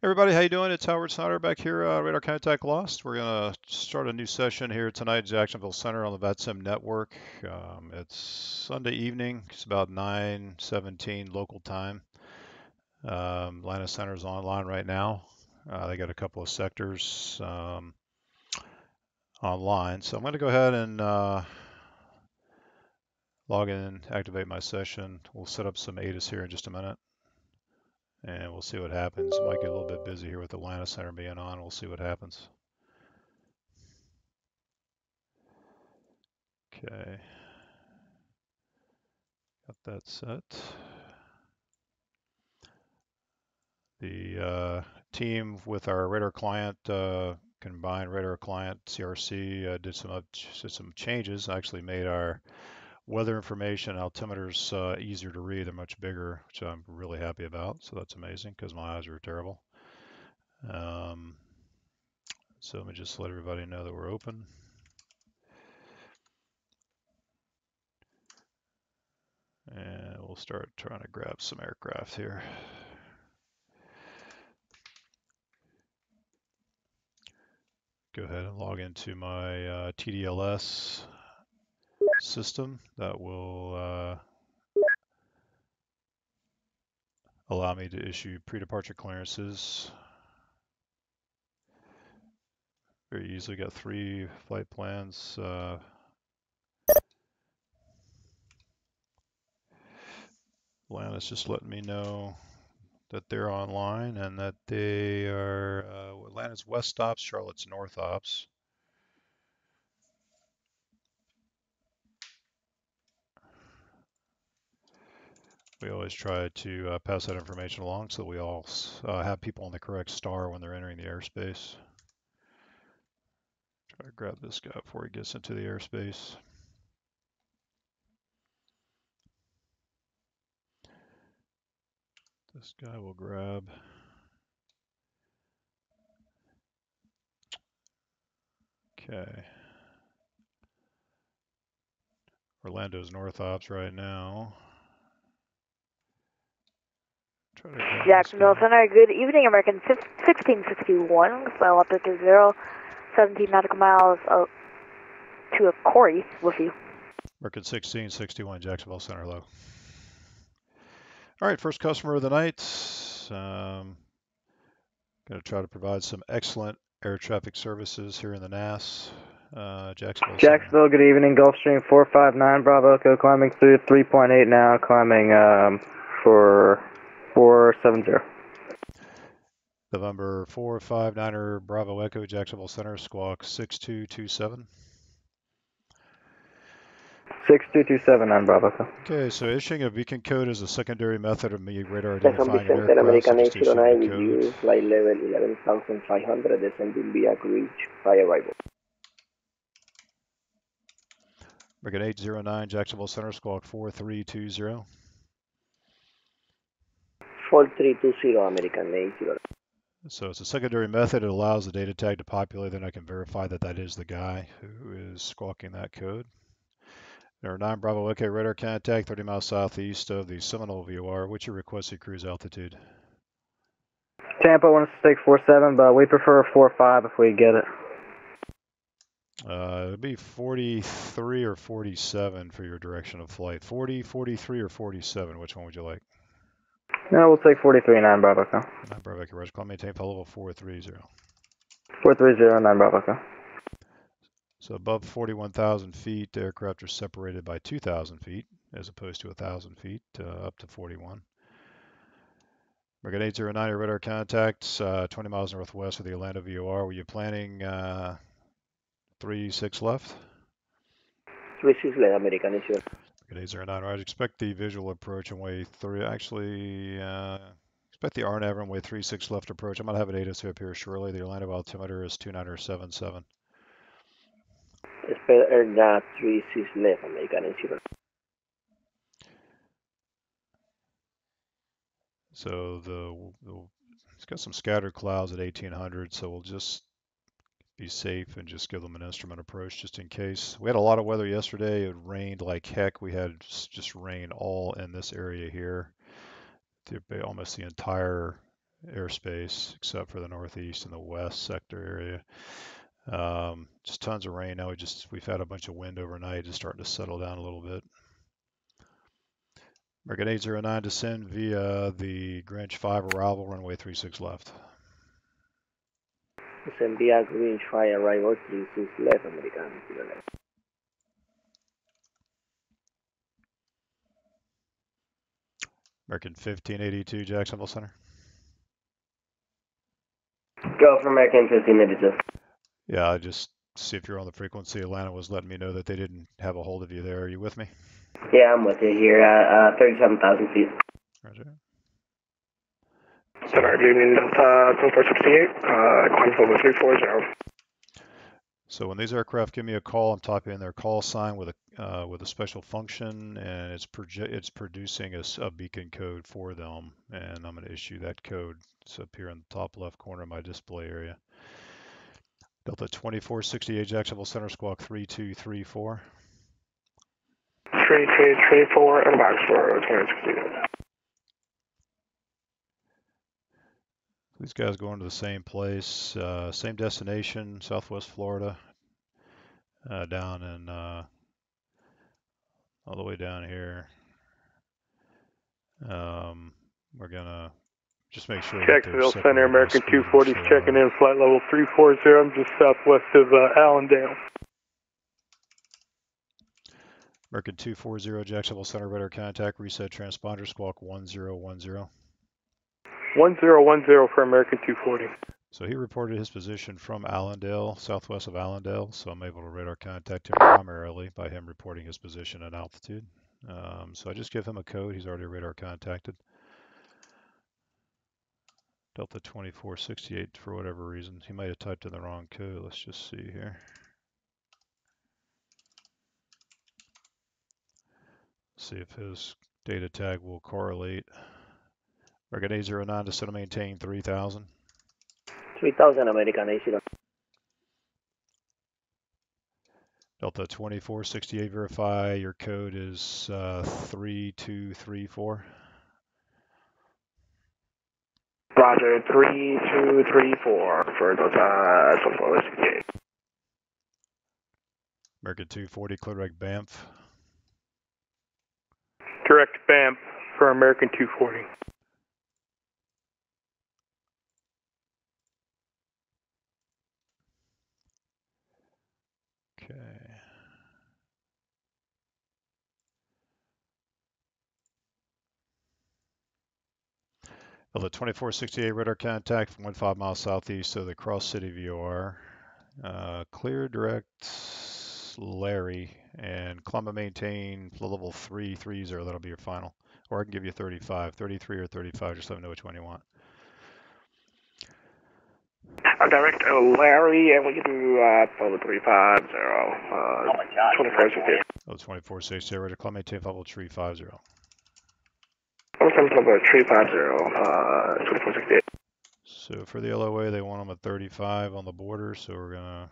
Everybody, how you doing? It's Howard Snyder back here, uh, Radar Contact Lost. We're gonna start a new session here tonight, Jacksonville Center on the VATSIM network. Um, it's Sunday evening. It's about 9:17 local time. Um, Atlanta Center is online right now. Uh, they got a couple of sectors um, online, so I'm gonna go ahead and uh, log in, activate my session. We'll set up some ATIS here in just a minute and we'll see what happens. Might get a little bit busy here with Atlanta Center being on. We'll see what happens. Okay. Got that set. The uh, team with our radar client, uh, combined radar client CRC, uh, did some up, did some changes. Actually made our weather information altimeters uh, easier to read. They're much bigger, which I'm really happy about. So that's amazing because my eyes are terrible. Um, so let me just let everybody know that we're open. And we'll start trying to grab some aircraft here. Go ahead and log into my uh, TDLS system that will uh, allow me to issue pre-departure clearances. Very easily got three flight plans. Uh, Atlanta's just letting me know that they're online and that they are uh, Atlanta's west ops, Charlotte's north ops. We always try to uh, pass that information along so we all uh, have people on the correct star when they're entering the airspace. Try to grab this guy before he gets into the airspace. This guy will grab. Okay. Orlando's north ops right now. Jacksonville Center, good evening, American 1661, flight level 30, 17 nautical miles uh, to a Corey with you. American 1661, Jacksonville Center, hello. All right, first customer of the night. Um, going to try to provide some excellent air traffic services here in the NAS. Uh, Jacksonville. Jacksonville, good evening. Gulfstream 459 Bravo Echo climbing through 3.8 now, climbing um, for 470. November 459er Bravo Echo Jacksonville Center, squawk 6227. 6227 on Bravo. Okay, so issuing a beacon code is a secondary method of me radar identifying an aircraft. American 809 with you, flight level 11,500, descending via reach by arrival. American 809 Jacksonville Center, squawk 4320. 4320 American 80. So it's a secondary method. It allows the data tag to populate, then I can verify that that is the guy who is squawking that code. There are 9 Bravo OK radar contact 30 miles southeast of the Seminole VOR. What's your requested cruise altitude? Tampa wants to take 47, but we prefer 45 if we get it. Uh, it'd be 43 or 47 for your direction of flight. 40, 43, or 47. Which one would you like? No, we'll take 43 9 Bravo. 9 Bravo, Roger. Call maintain flight level 430. 430 9 Bravo. So above 41,000 feet, aircraft are separated by 2,000 feet as opposed to 1,000 feet uh, up to 41. American 809, your radar contacts uh, 20 miles northwest of the Atlanta VOR. Were you planning uh, 3 6 left? 3 6 left, American 809. Good 809. Right. Expect the visual approach on way three. Actually, uh, expect the RNAV on way three six left approach. I'm gonna have an ATIS up here shortly. The Orlando altimeter is two nine or seven seven. Expect RNAV three six left, American zero. So the, the it's got some scattered clouds at 1800, so we'll just be safe and just give them an instrument approach just in case. We had a lot of weather yesterday. It rained like heck. We had just rain all in this area here. Almost the entire airspace except for the northeast and the west sector area. Um, just tons of rain now. We just we've had a bunch of wind overnight. It's starting to settle down a little bit. American 809 descend via the Grinch 5 arrival, runway 36 left. Descend via Greenwich 5 arrival 36 left, American zero left. American 1582 Jacksonville Center. Go for American 1582. Yeah, I just see if you're on the frequency. Atlanta was letting me know that they didn't have a hold of you there. Are you with me? Yeah, I'm with you here at uh, 37,000 feet. Roger. Center, good evening, Delta 2468, uh, climb level 340. So when these aircraft give me a call, I'm typing in their call sign with a uh, with a special function, and it's proje- it's producing a beacon code for them, and I'm going to issue that code. It's up here in the top left corner of my display area. Delta 2468 Jacksonville Center Squawk 3234. 3234 and box for 2068. These guys going to the same place, uh, same destination, Southwest Florida, uh, down in uh, all the way down here. Um, we're gonna just make sure. Jacksonville Center, American speed, 240 so, checking uh, in, flight level 340. I'm just southwest of uh, Allendale. American 240 Jacksonville Center radar contact reset transponder squawk 1010. 1010 for American 240. So he reported his position from Allendale, southwest of Allendale. So I'm able to radar contact him primarily by him reporting his position and altitude. Um, so I just give him a code. He's already radar contacted. Delta 2468 for whatever reason. He might have typed in the wrong code. Let's just see here. See if his data tag will correlate. American 809 to set maintain 3000. 3000 American 80. Delta 2468 verify your code is uh, 3234. Roger, 3234 for Delta 2468. American 240 clear direct Banff. Direct BAMP for American 240. Delta 2468 radar contact from 15 miles southeast of the Cross City VOR. Uh, clear direct Larry and Columbia maintain level 330. That'll be your final. Or I can give you 35, 33 or 35. Just let me know which one you want. Uh, direct uh, Larry, and we can do uh, level 350, uh, 2468. Oh, 2460 radar Columbia maintain level 350. Welcome to level 350, 2468. So for the LOA, they want them at 35 on the border, so we're gonna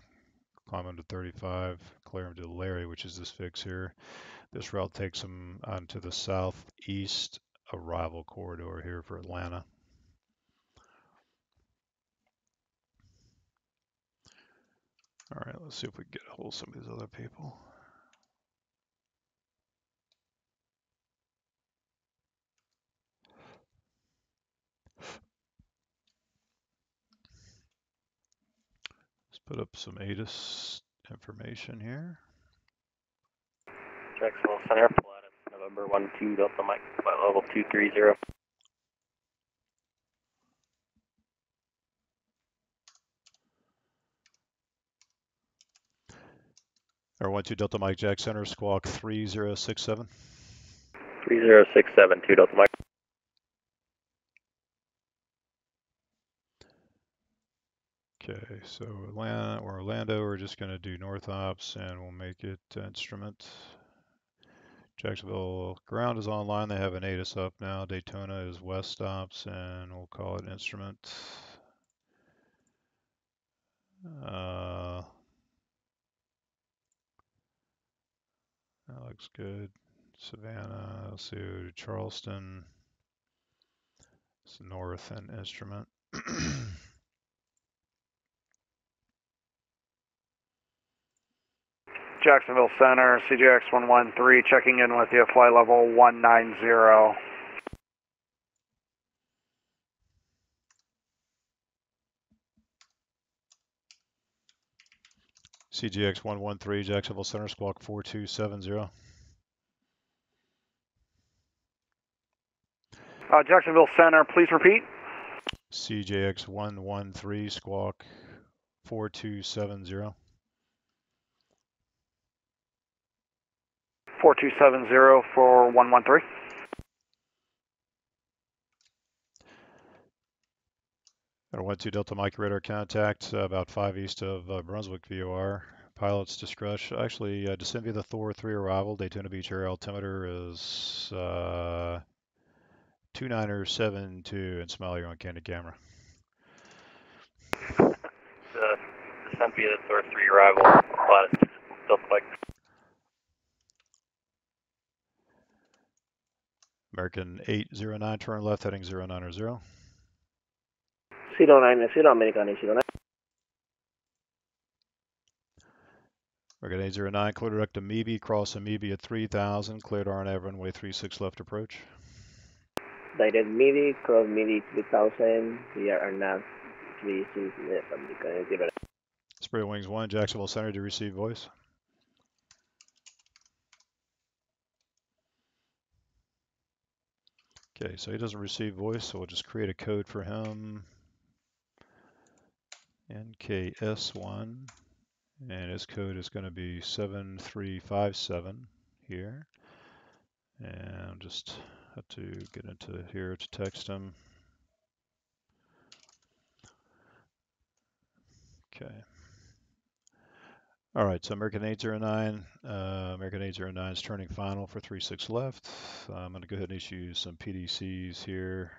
climb them to 35, clear them to Larry, which is this fix here. This route takes them onto the southeast arrival corridor here for Atlanta. All right, let's see if we can get a hold of some of these other people. Put up some ATIS information here. Jacksonville Center, Pilatus, November 1 2 Delta Mike, flight level 230. Or 1 2 Delta Mike Jack Center, squawk 3067. 3067, 2 Delta Mike. Okay, so Atlanta or Orlando, we're just going to do north ops and we'll make it instrument. Jacksonville ground is online. They have an ATIS up now. Daytona is west ops and we'll call it instrument. Uh, that looks good. Savannah, let's Charleston. It's north and instrument. Jacksonville Center, CJX 113, checking in with you, flight level 190. CGX 113, Jacksonville Center, squawk 4270. Uh, Jacksonville Center, please repeat. CJX 113, squawk 4270. 4270 for 113. Got a 1-2 Delta Mike radar contact uh, about 5 east of uh, Brunswick VOR. Pilot's discretion. Actually, uh, descend via the Thor 3 arrival. Daytona Beach air altimeter is uh, 2972 and smile you're on candid camera. The descent via the Thor 3 arrival. Latitude Delta Mike. American 809, turn left heading 090. 09, 0 American 809. American 809, clear direct to Meebe, cross Meebe at 3000, cleared RNAV runway 36 left approach. Direct MIDI, cross MIDI 3000, we are now 36 left American 809. Spirit Wings 1, Jacksonville Center to receive voice. Okay, so he doesn't receive voice, so we'll just create a code for him. NKS1, and his code is going to be 7357 here. And I'll just have to get into here to text him. Okay. All right, so American 809, uh, American 809 is turning final for 36 left. I'm going to go ahead and issue some PDCs here.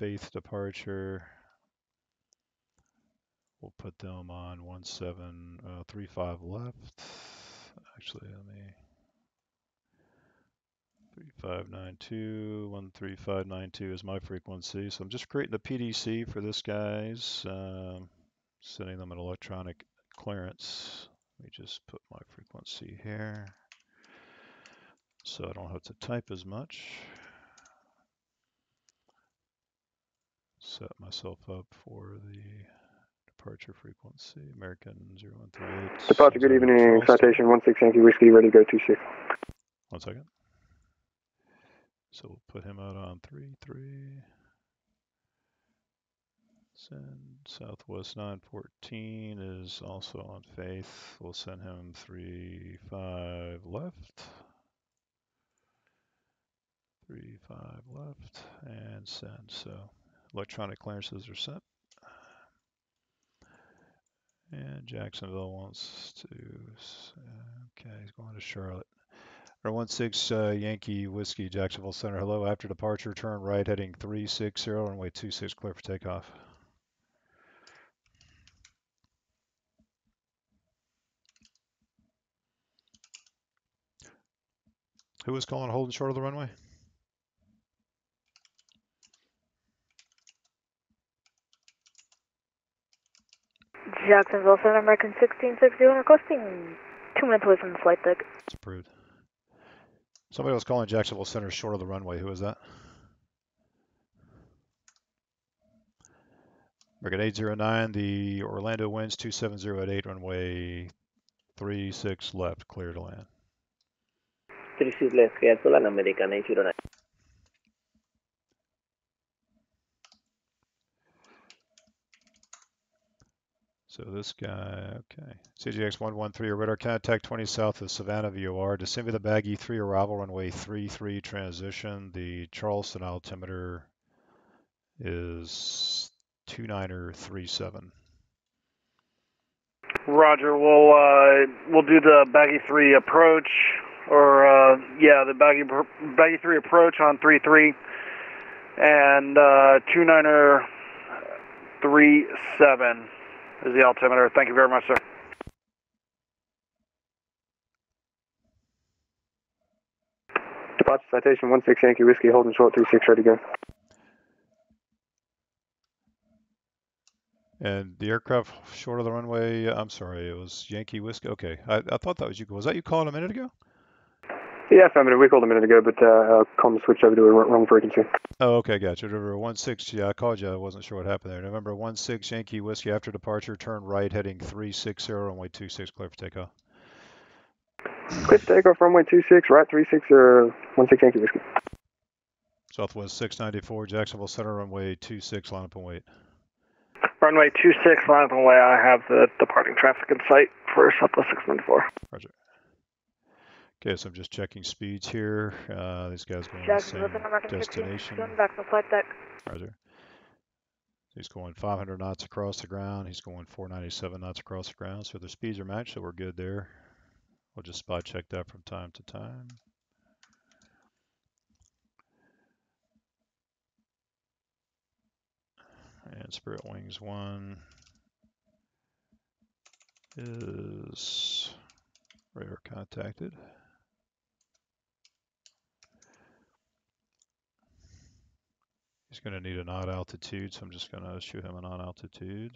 Faith departure. We'll put them on 1735 left. Actually, let me 3592, 13592 is my frequency. So I'm just creating a PDC for this guy's. Um, sending them an electronic clearance. Let me just put my frequency here so I don't have to type as much. Set myself up for the departure frequency, American 0138. Departure, good evening, citation 16 Yankee Whiskey, ready to go 26. One second. So we'll put him out on 33. Send Southwest 914 is also on Faith. We'll send him 3 5 left. 3 5 left and send. So electronic clearances are sent. And Jacksonville wants to. Okay, he's going to Charlotte. Our 16 uh, Yankee Whiskey, Jacksonville Center. Hello. After departure, turn right heading 360, runway 26, clear for takeoff. Who was calling holding short of the runway? Jacksonville Center, American 1661, requesting two minutes away from the flight deck. It's approved. Somebody was calling Jacksonville Center short of the runway. Who was that? American 809, the Orlando winds 270 runway 36 left, clear to land. 36 left, clear to land, American 809. So this guy, okay. CGX 113, radar contact 20 south of Savannah VOR. Descend via the Baggy 3 arrival runway 33 transition. The Charleston altimeter is 2937. Roger. We'll uh, we'll do the baggy three approach, or uh, yeah, the baggy baggy three approach on three three, and uh, two niner three seven is the altimeter. Thank you very much, sir. Departure citation 16 Yankee Whiskey, holding short 36, ready to go. And the aircraft short of the runway, I'm sorry, it was Yankee Whiskey. Okay, I, I thought that was you. Was that you calling a minute ago? Yeah, affirmative. We called a minute ago, but uh, uh, comm switched over to a wrong frequency. Oh, okay, gotcha. November one six. Yeah, I called you. I wasn't sure what happened there. November one six Yankee Whiskey after departure, turn right, heading three six zero, runway two six, clear for takeoff. Clear for takeoff, runway two six, right three six or Yankee Whiskey. Southwest six ninety four, Jacksonville Center, runway two six, line up and wait. Runway 26, line up and wait. I have the departing traffic in sight for Southwest 694. Roger. Okay, so I'm just checking speeds here. Uh, these guys going to the same American destination. going back to flight deck. Roger. He's going 500 knots across the ground. He's going 497 knots across the ground. So their speeds are matched, so we're good there. We'll just spot check that from time to time. And Spirit Wings 1 is radar contacted. He's going to need an odd altitude, so I'm just going to shoot him an odd altitude.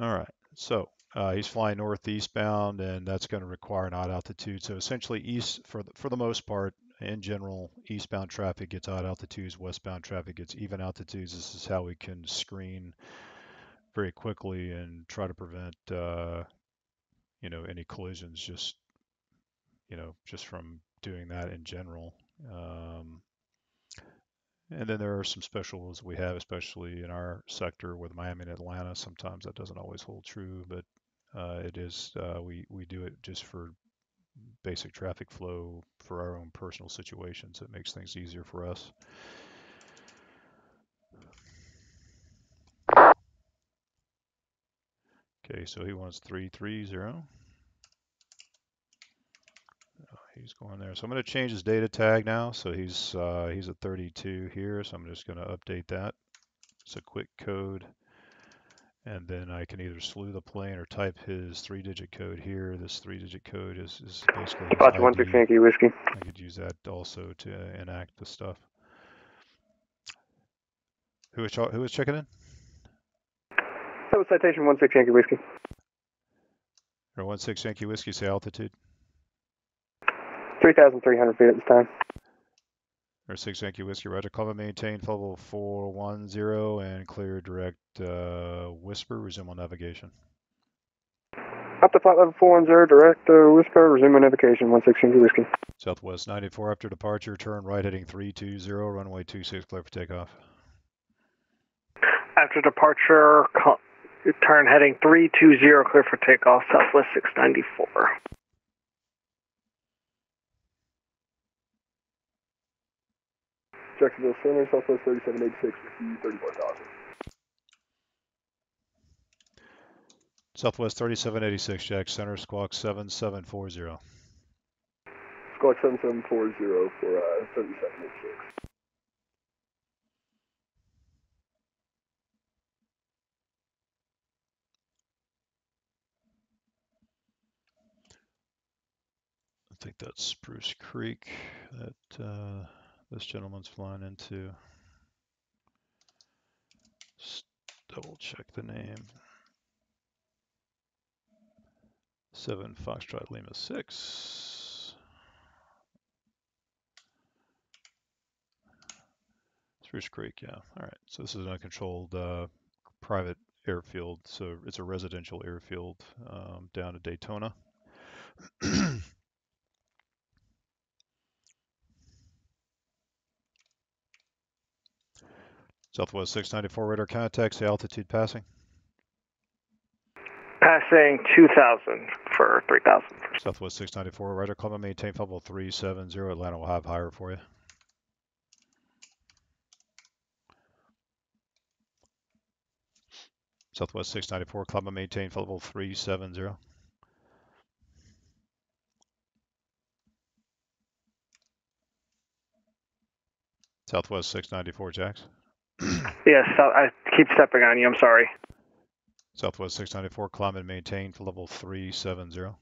All right, so uh, he's flying northeast bound, and that's going to require an odd altitude. So essentially, east for the, for the most part, in general, eastbound traffic gets odd altitudes, westbound traffic gets even altitudes. This is how we can screen very quickly and try to prevent, uh, you know, any collisions. Just, you know, just from doing that in general. Um, and then there are some specials we have, especially in our sector with Miami and Atlanta. Sometimes that doesn't always hold true, but uh, it is uh, we we do it just for basic traffic flow for our own personal situations. It makes things easier for us. Okay, so he wants 330. Oh, he's going there. So I'm going to change his data tag now. So he's uh, he's at 32 here. So I'm just going to update that. It's a quick code. And then I can either slew the plane or type his three-digit code here. This three-digit code is, is basically Departure one six Yankee Whiskey. I could use that also to uh, enact the stuff. Who was, who was checking in? That was citation 16 Yankee Whiskey. Or 16 Yankee Whiskey, say altitude. 3,300 feet at this time. Or 6 Yankee Whiskey, Roger. And maintain level 410 and clear direct uh, whisper. Resume on navigation. Up to flight level 410, direct uh, whisper, resume on navigation 16 Yankee Whiskey. Southwest 94 after departure, turn right heading 320, runway 26, clear for takeoff. After departure, turn heading 320, clear for takeoff, Southwest 694. Jacksonville Center, Southwest 3786, 34,000. Southwest 3786, Jack Center, squawk 7740. Squawk 7740 for uh, 3786. I think that's Spruce Creek that uh, this gentleman's flying into. Just double check the name. 7 Foxtrot Lima 6. Spruce Creek, yeah. All right. So this is an uncontrolled uh, private airfield. So it's a residential airfield um, down to Daytona. Southwest 694 radar contact, say altitude passing. Passing 2,000 for 3,000. Southwest 694 radar climb and maintain level 370. Atlanta will have higher for you. Southwest 694 climb and maintain level 370. Southwest 694, Jax. Yes, I keep stepping on you. I'm sorry. Southwest 694, climb and maintain for level 370.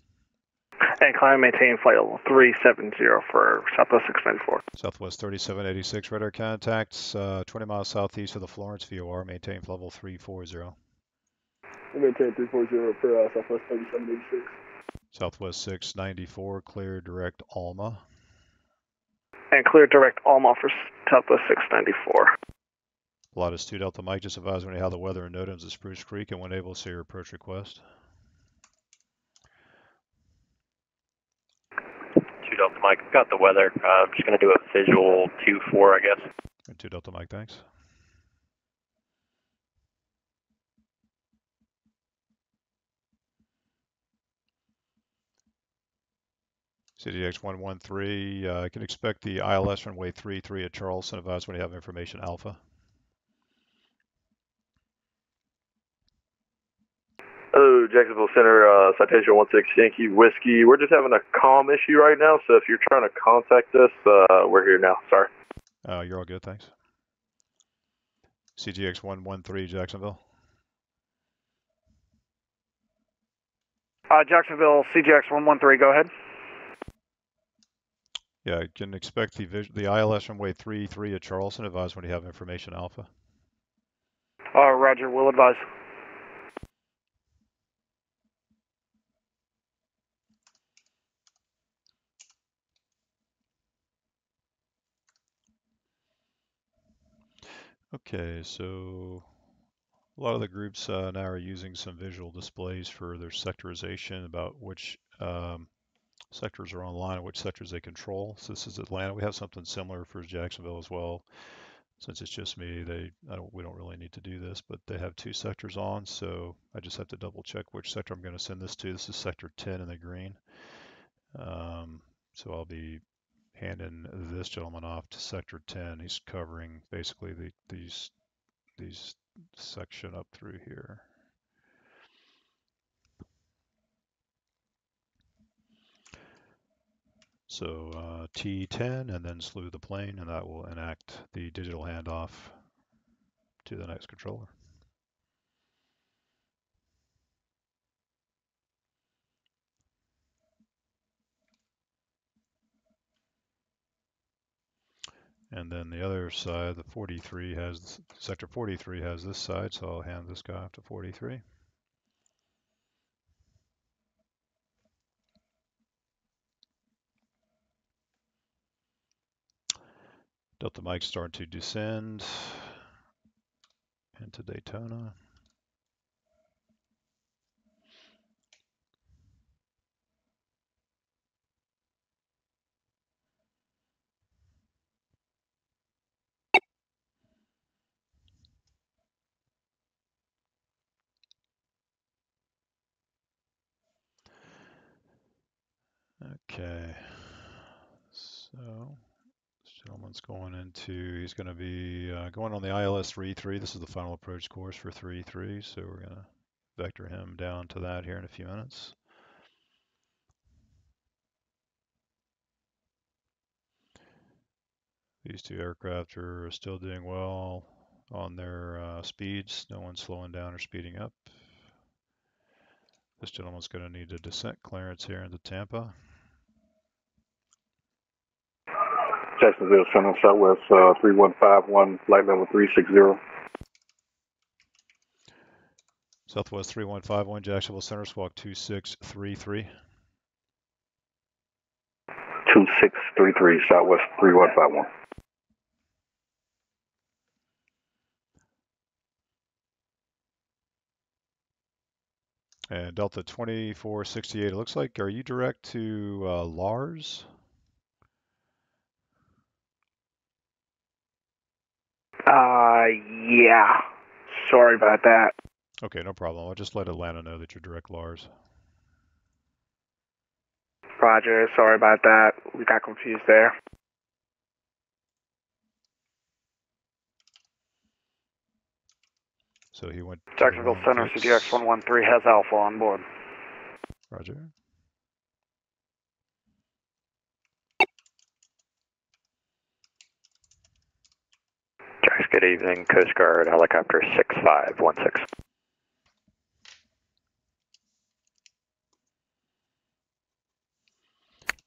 And climb and maintain flight level 370 for Southwest 694. Southwest 3786, radar contacts uh, 20 miles southeast of the Florence VOR, maintain for level 340. Maintain 340 for uh, Southwest 3786. Southwest 694, clear direct Alma. And clear direct Alma for Southwest 694. Pilatus 2 Delta Mike, just advise me how the weather and NOTAMs at Spruce Creek and when able to see your approach request. 2 Delta Mike, got the weather. Uh, I'm just going to do a visual 2-4, I guess. And 2 Delta Mike, thanks. CDX 113, uh, I can expect the ILS runway 33 at Charleston. Advise when you have information Alpha. Hello, Jacksonville Center, uh, citation 16 Yankee Whiskey. We're just having a comm issue right now, so if you're trying to contact us, uh, we're here now. Sorry. Uh, you're all good, thanks. CGX 113 Jacksonville. Uh, Jacksonville CGX 113, go ahead. Yeah, you can expect the vis- the ILS from runway 33 at Charleston. Advise when you have information Alpha. Uh, Roger, we'll advise. Okay, so a lot of the groups uh, now are using some visual displays for their sectorization about which um, sectors are online and which sectors they control. So this is Atlanta. We have something similar for Jacksonville as well. Since it's just me, they don't we don't really need to do this, but they have two sectors on, so I just have to double check which sector I'm going to send this to. This is sector 10 in the green. Um, so I'll be handing this gentleman off to sector 10. He's covering basically the, these these section up through here. So uh, T10 and then slew the plane, and that will enact the digital handoff to the next controller. And then the other side, the 43 has, sector 43 has this side, so I'll hand this guy off to 43. Delta Mike starting to descend into Daytona. Okay, so this gentleman's going into, he's going to be uh, going on the ILS 3-3. This is the final approach course for 3-3, so we're going to vector him down to that here in a few minutes. These two aircraft are still doing well on their uh, speeds. No one's slowing down or speeding up. This gentleman's going to need a descent clearance here into Tampa. Jacksonville Center, Southwest uh, 3151, flight level 360. Southwest 3151, Jacksonville Center, squawk 2633. 2633, Southwest 3151. And Delta 2468, it looks like, are you direct to uh, Lars? Uh, yeah. Sorry about that. Okay, no problem. I'll just let Atlanta know that you're direct Lars. Roger, sorry about that. We got confused there. So he went. to Jacksonville Center. CGX 113 has Alpha on board. Roger. Jacks, good evening. Coast Guard helicopter 6516.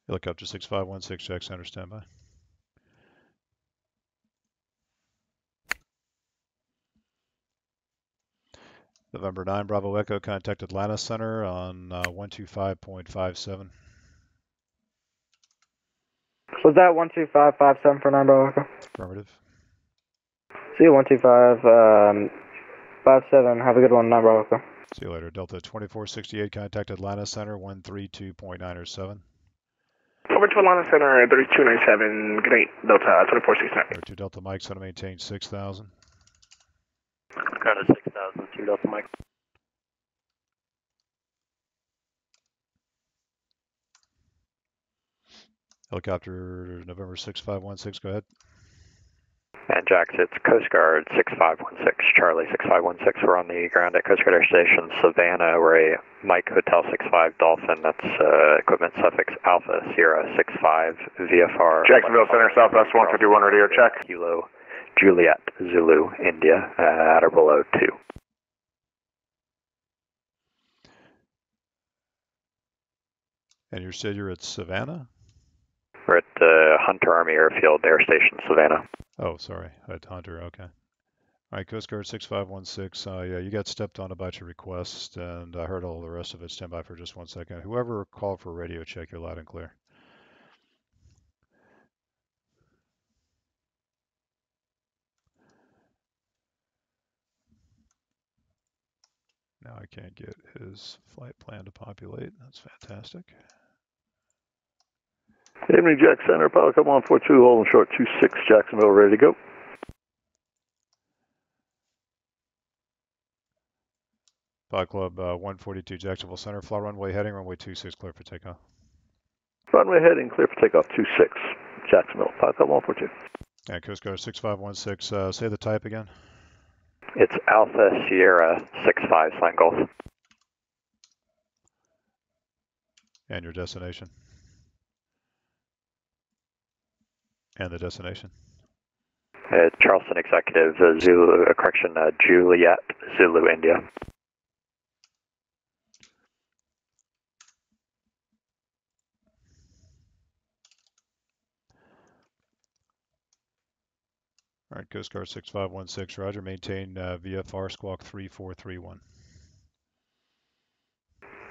Helicopter 6516, Jack Center, standby. November 9, Bravo Echo, contact Atlanta Center on uh, 125.57. Was that 12557 for 9 Bravo Echo? Affirmative. See you 125, um, 57. Have a good one, 9 Bravo Echo. See you later. Delta 2468, contact Atlanta Center 132.907. Over to Atlanta Center, 3297. Good night, Delta 2469. Or to Delta Mike, Center maintain 6000. Ground at 6000, 2 Delta Mike. Helicopter November 6516, go ahead. And Jacks, it's Coast Guard 6516, Charlie 6516. We're on the ground at Coast Guard Air Station Savannah. We're a Mike Hotel 65 Dolphin. That's uh, equipment suffix Alpha Sierra 65 VFR. Jacksonville Center, Southwest 151 radio check. Kilo Juliet Zulu India uh, at or below 2. And you said you're at Savannah? We're at the Hunter Army Airfield Air Station Savannah. Oh, sorry, at Hunter. Okay. All right, Coast Guard 6516. Uh, yeah, you got stepped on about your request, and I heard all the rest of it. Stand by for just one second. Whoever called for radio check, you're loud and clear. Now I can't get his flight plan to populate. That's fantastic. Evening, Jack Center, Polycom 142, holding short 26, Jacksonville, ready to go. Pod Club uh, 142, Jacksonville Center, fly runway heading, runway 26, clear for takeoff. Runway heading, clear for takeoff 26, Jacksonville, Polycom 142. And Coast Guard 6516, uh, say the type again. It's Alpha Sierra 65 Slant Golf. And your destination. And the destination. Uh, Charleston Executive uh, Zulu, uh, correction, uh, Juliet Zulu India. All right, Coast Guard 6516, Roger. Maintain uh, VFR squawk 3431.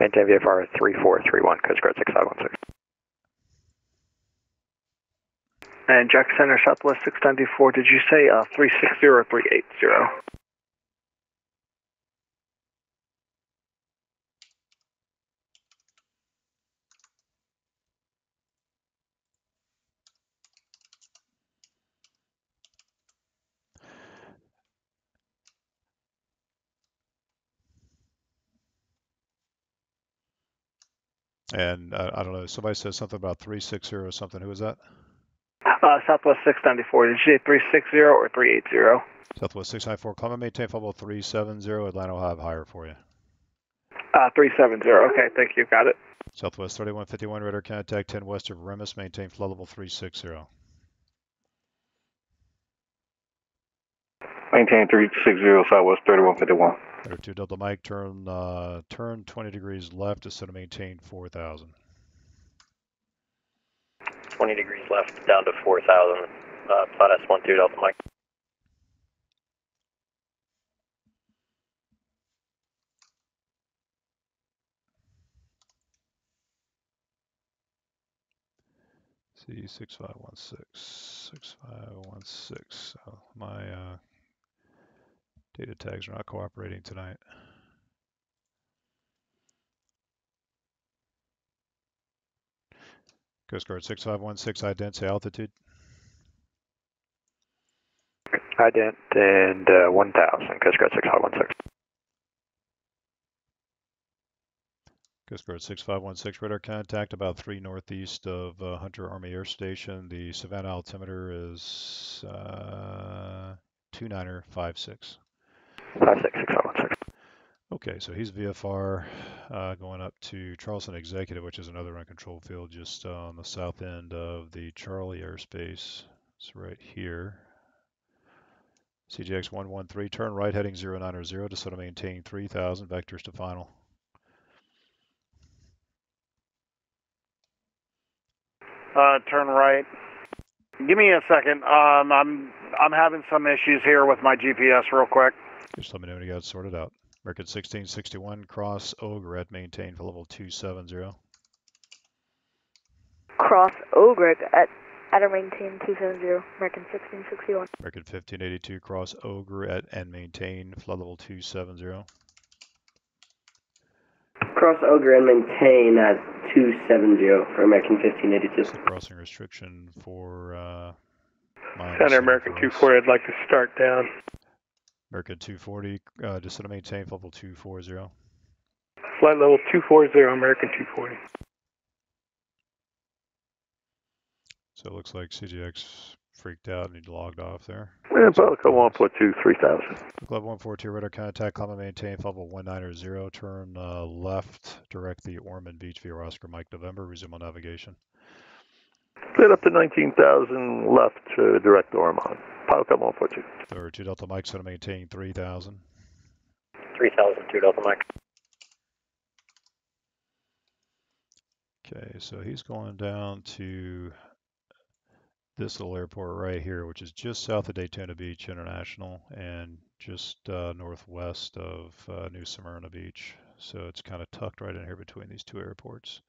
Maintain VFR 3431, Coast Guard 6516. And Jack Center Southwest 694, did you say uh, 360 or 380? And uh, I don't know, somebody said something about 360 or something. Who was that? Uh, Southwest 694, did you say 360 or 380? Southwest 694, Clement, maintain level 370. Atlanta will have higher for you. Uh, 370, okay, thank you, got it. Southwest 3151, radar contact 10 west of Remus, maintain flood level 360. Maintain 360, Southwest 3151. There two Delta Mike, turn uh, turn 20 degrees left, instead of maintain 4000. 20 degrees left, down to 4,000. Uh, plot S12 Delta Mike. C six five one six six five one six. So my uh, data tags are not cooperating tonight. Coast Guard 6516, ident, say altitude. Ident and uh, 1000, Coast Guard 6516. Coast Guard 6516, radar contact about 3 northeast of uh, Hunter Army Air Station. The Savannah altimeter is uh, 2956. 56616. Okay, so he's VFR uh, going up to Charleston Executive, which is another uncontrolled field just uh, on the south end of the Charlie airspace. It's right here. CGX 113, turn right heading 090, descend to sort of maintain 3000, vectors to final. Uh, turn right. Give me a second. Um, I'm I'm having some issues here with my GPS real quick. Just let me know when you got it sorted out. American 1661, cross Ogre at maintain for level 270. Cross Ogre at at a maintain 270, American 1661. American 1582, cross Ogre at and maintain flood level 270. Cross Ogre and maintain at 270 for American 1582. Crossing restriction for uh, Center American for us. 240, I'd like to start down. American 240, uh, descend to maintain for level 240. Flight level 240, American 240. So it looks like CGX freaked out and he logged off there. And Pelican 142, 3000. Level 142, radar contact, climb and maintain level 190, turn uh, left, direct the Ormond Beach via Oscar Mike November, resume on navigation. Split up to 19,000 left to direct Ormond. Pelican 142. Or 2 Delta Mike, so to maintain 3000. 3000, 2 Delta Mike. Okay, so he's going down to this little airport right here, which is just south of Daytona Beach International and just uh, northwest of uh, New Smyrna Beach. So it's kind of tucked right in here between these two airports.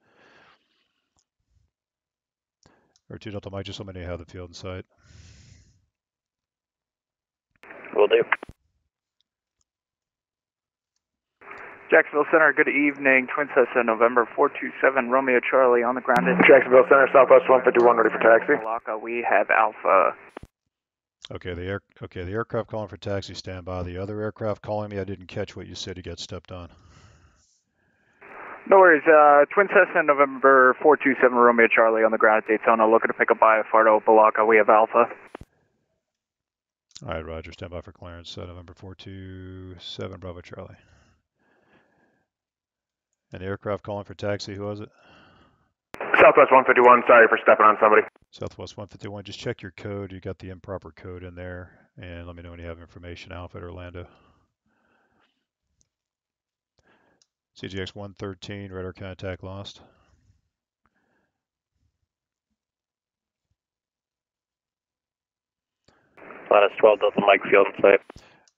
Or two Delta Mike, just let me know you have the field in sight. Will do. Jacksonville Center, good evening. Twin Cessna, November 427, Romeo Charlie on the ground. at Jacksonville Center, Southwest 151, ready for taxi. Malacca. We have Alpha. Okay, the air okay, the aircraft calling for taxi standby. The other aircraft calling me, I didn't catch what you said. You got stepped on. No worries. Uh, Twin Cessna, November 427, Romeo Charlie on the ground at Daytona, looking to pick up Biafardo, Balaka. We have Alpha. All right, Roger. Stand by for clearance. Uh, November 427 Bravo Charlie. And the aircraft calling for taxi, who was it? Southwest 151, sorry for stepping on somebody. Southwest 151. Just check your code. You got the improper code in there. And let me know when you have information. Alpha at Orlando. CGX 113, radar contact lost. Lattice 12 Delta Mike field in sight.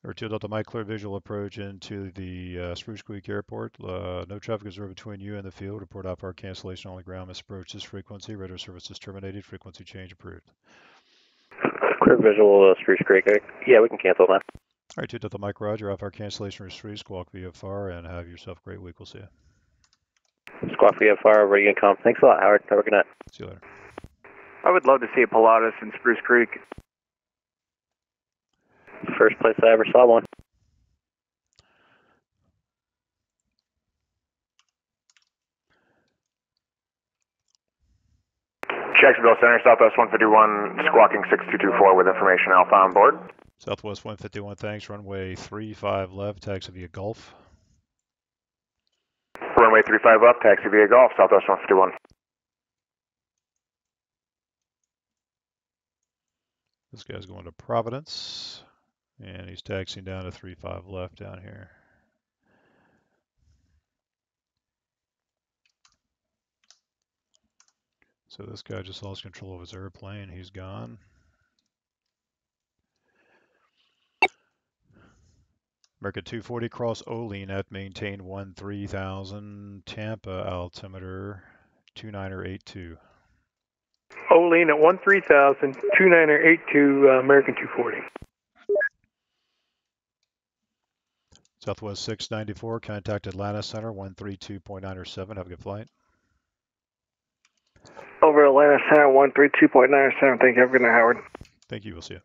Or 2 Delta Mike, clear visual approach into the uh, Spruce Creek Airport. Uh, no traffic is observed between you and the field. Report out for cancellation on the ground. Misapproach this frequency. Radar service is terminated. Frequency change approved. Clear visual, uh, Spruce Creek. Uh, Yeah, we can cancel that. All right, 2 Delta Mike, Roger. Off our cancellation restraint. Squawk VFR and have yourself a great week. We'll see you. Squawk VFR, ready to com. Thanks a lot, Howard. Have a good night. See you later. I would love to see a Pilatus in Spruce Creek. First place I ever saw one. Jacksonville Center, Southwest 151, squawking 6224 with information Alpha on board. Southwest 151, thanks. Runway 35 left, taxi via Gulf. Runway 35 up, taxi via Golf, Southwest 151. This guy's going to Providence, and he's taxiing down to 3-5 left down here. So this guy just lost control of his airplane. He's gone. America 240 cross Olean at maintain 13,000 Tampa altimeter 2982. Olean at 13000, 2982, uh, American 240. Southwest 694, contact Atlanta Center 132.907. Have a good flight. Over Atlanta Center, 132.97. Thank you. Have a good night, Howard. Thank you. We'll see you.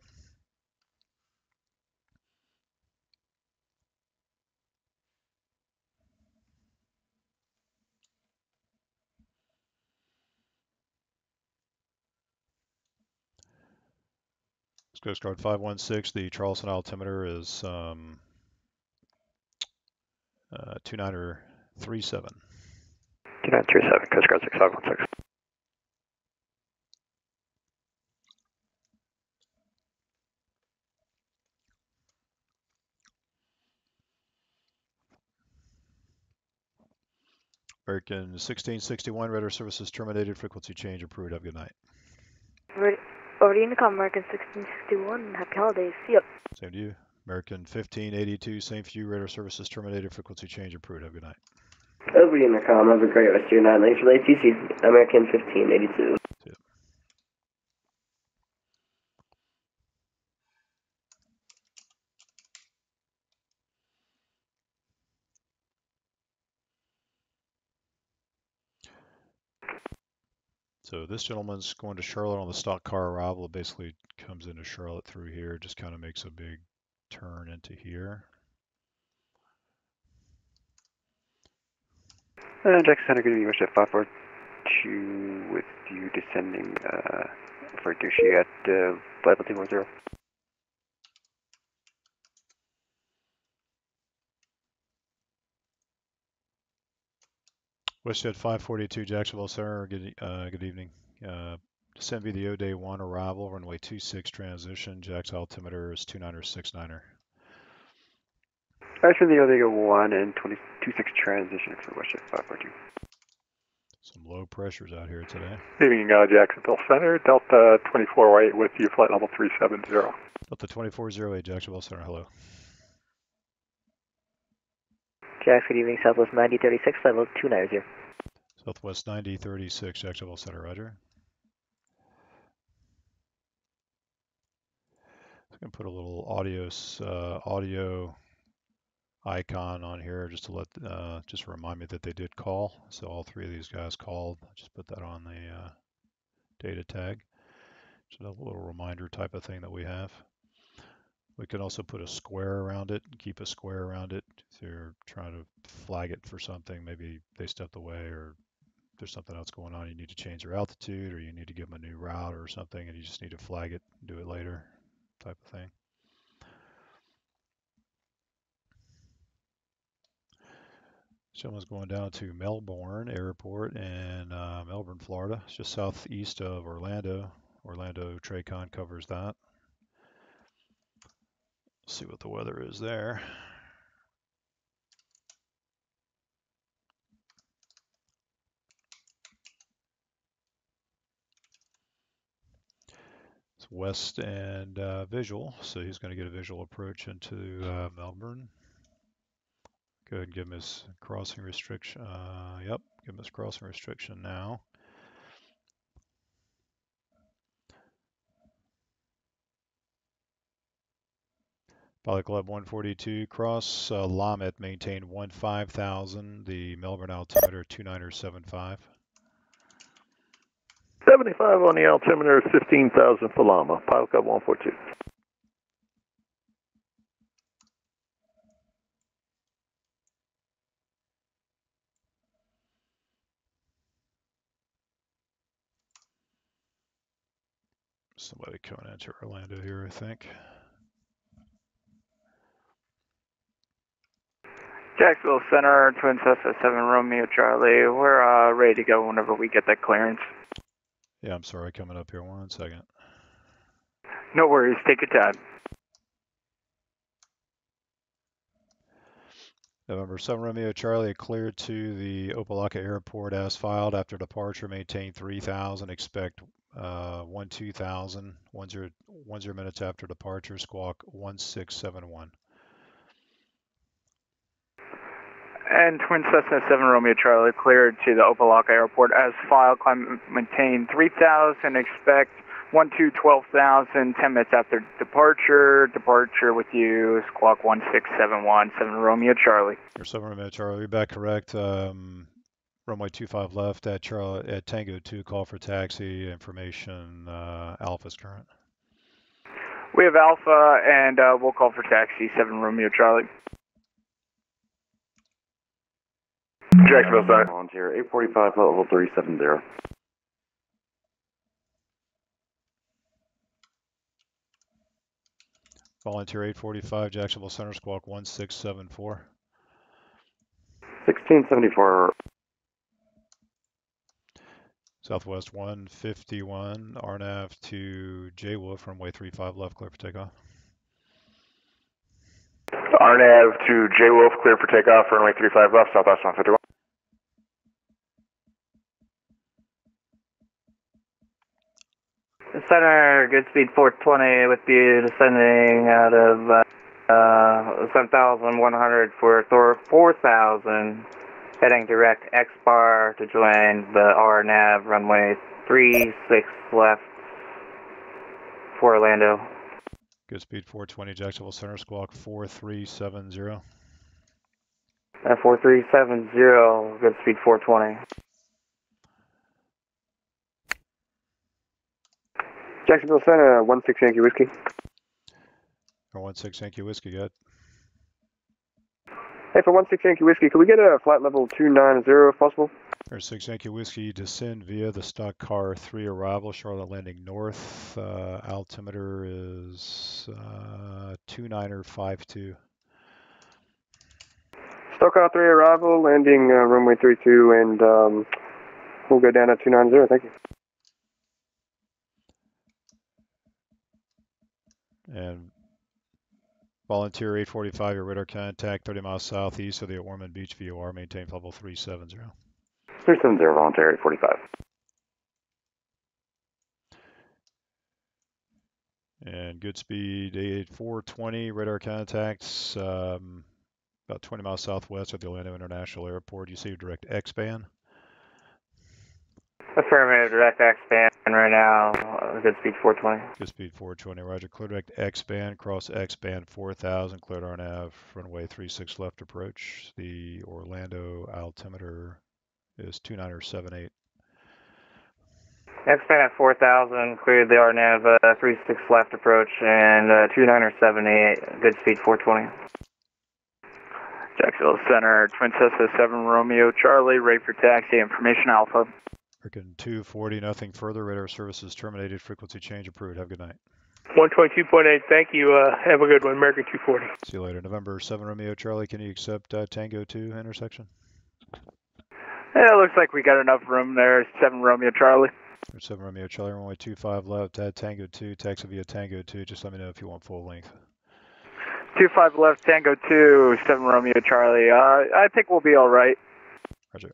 Coast Guard 516, the Charleston altimeter is um, uh, 2937. 2937, Coast Guard 6516. American 1661, radar services terminated, frequency change approved. Have a good night. Over the call, American 1661. Happy holidays. See ya. Same to you. American 1582, same for you, radar services terminated, frequency change approved. Have a good night. Over Unicom, have a great rest of your night. Thanks for the ATC, American 1582. So this gentleman's going to Charlotte on the stock car arrival. It basically comes into Charlotte through here, just kind of makes a big turn into here. Uh, Jackson Center, good evening, Russia 542 with you descending uh, for Dushi at uh, level 210. WestJet 542 Jacksonville Center, good, uh, good evening. Uh, descend via the O day 1 arrival, runway 26 transition, Jax altimeter is 29er69er. Right for the Odega 1 and 226 transition for WestJet 542. Some low pressures out here today. Evening, uh, Jacksonville Center, Delta 2408 with you, flight level 370. Delta 2408 Jacksonville Center, hello. Jax, good evening, Southwest 9036, level 290. Southwest 9036, Jacksonville Center, roger. To put a little audio, uh, audio icon on here just to let, uh, just remind me that they did call. So all three of these guys called. Just put that on the uh, data tag. Just a little reminder type of thing that we have. We can also put a square around it, keep a square around it. If you're trying to flag it for something, maybe they stepped away or there's something else going on, you need to change their altitude or you need to give them a new route or something and you just need to flag it, do it later type of thing. Someone's going down to Melbourne Airport in uh, Melbourne, Florida. It's just southeast of Orlando. Orlando Tracon covers that see what the weather is there. West and uh, visual, so he's going to get a visual approach into uh, Melbourne. Go ahead and give him his crossing restriction. Uh, yep, give him his crossing restriction now. Pilot Club 142 cross uh, Lamet maintained 15,000. The Melbourne altimeter 2975. 75 on the altimeter, 15,000 for Lama. Pilot Club 142. Somebody coming into Orlando here, I think. Jacksonville Center, Twin Cessna 7 Romeo Charlie. We're uh, ready to go whenever we get that clearance. Yeah, I'm sorry, coming up here one second. No worries, take your time. November 7 Romeo Charlie cleared to the Opa-locka Airport as filed after departure. Maintain 3000. Expect uh, 1 2000. 10, 10 minutes after departure. Squawk 1671. And Twin Cessna 7 Romeo Charlie cleared to the Opa-locka Airport as filed. Climb maintain 3000. Expect 12 12,000. 10 minutes after departure. Departure with you. Squawk 1671. 7 Romeo Charlie. Or 7 Romeo Charlie. You're back correct. Um, runway 25 left at Charlie at Tango 2. Call for taxi. Information. Uh, Alpha's current. We have Alpha, and uh, we'll call for taxi. 7 Romeo Charlie. Jacksonville side. Volunteer 845 level 370. Volunteer 845 Jacksonville Center Squawk 1674. 1674. Southwest 151 RNAV to J Wolf from runway 35 left clear for takeoff. RNAV to J Wolf clear for takeoff runway 35 left Southwest 151. Center, good speed 420 with you descending out of uh, uh, 7,100 for Thor 4,000, heading direct X bar to join the RNAV nav runway 36 left for Orlando. Good speed 420, Jacksonville Center Squawk 4370. Uh, 4370, good speed 420. Jacksonville Center, 16 Yankee Whiskey. Or 16 Yankee Whiskey, good. Hey, for 16 Yankee Whiskey, could we get a flight level 290 if possible? Or 6 Yankee Whiskey, descend via the stock car 3 arrival, Charlotte landing north. Uh, altimeter is uh, 2952. Stock car 3 arrival, landing uh, runway 32, and um, we'll go down at 290. Thank you. And volunteer 845, your radar contact 30 miles southeast of the Ormond Beach VOR, maintain level 370. 370, volunteer 845. And good speed 8420, radar contacts um, about 20 miles southwest of the Orlando International Airport. You see direct X band. Affirmative, direct X band right now. Uh, good speed 420. Good speed 420. Roger. Clear direct X band, cross X band 4000. Cleared RNAV, runway 36 left approach. The Orlando altimeter is 2978. X band at 4000. Cleared the RNAV uh, 36 left approach and uh, 2978. Good speed 420. Jacksonville Center, Twin Cessna 7 Romeo Charlie, ready for taxi. Information Alpha. American 240, nothing further. Radar services terminated. Frequency change approved. Have a good night. 122.8, thank you. Uh, have a good one, American 240. See you later. November 7 Romeo Charlie, can you accept uh, Tango 2 intersection? Yeah, it looks like we got enough room there. 7 Romeo Charlie. 7 Romeo Charlie, runway 25 left, add Tango 2, taxi via Tango 2. Just let me know if you want full length. 25 left, Tango 2, 7 Romeo Charlie. Uh, I think we'll be all right. Roger.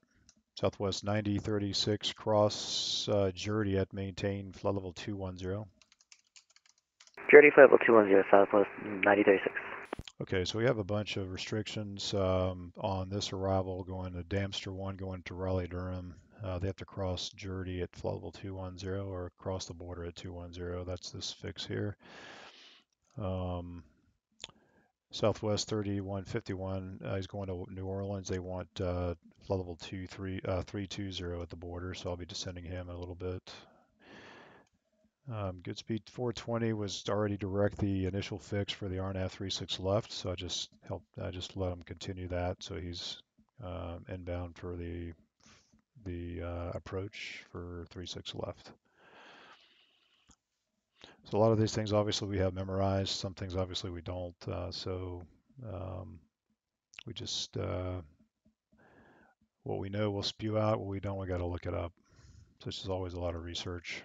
Southwest 9036, cross uh, Jurdy at maintain, flight level 210. Jurdy, flight level 210, Southwest 9036. Okay, so we have a bunch of restrictions um, on this arrival going to Damster 1, going to Raleigh Durham. Uh, they have to cross Jurdy at flight level 210 or cross the border at 210. That's this fix here. Um, Southwest 3151 uh, is going to New Orleans. They want uh, level 2, 3, uh, 320 at the border, so I'll be descending him a little bit. Um, good speed 420 was already direct the initial fix for the RNAV 36 left, so I just helped. I just let him continue that, so he's um, inbound for the the uh, approach for 36 left. So a lot of these things, obviously, we have memorized. Some things, obviously, we don't. Uh, so um, we just uh, what we know, we'll spew out. What we don't, we got to look it up. So this is always a lot of research.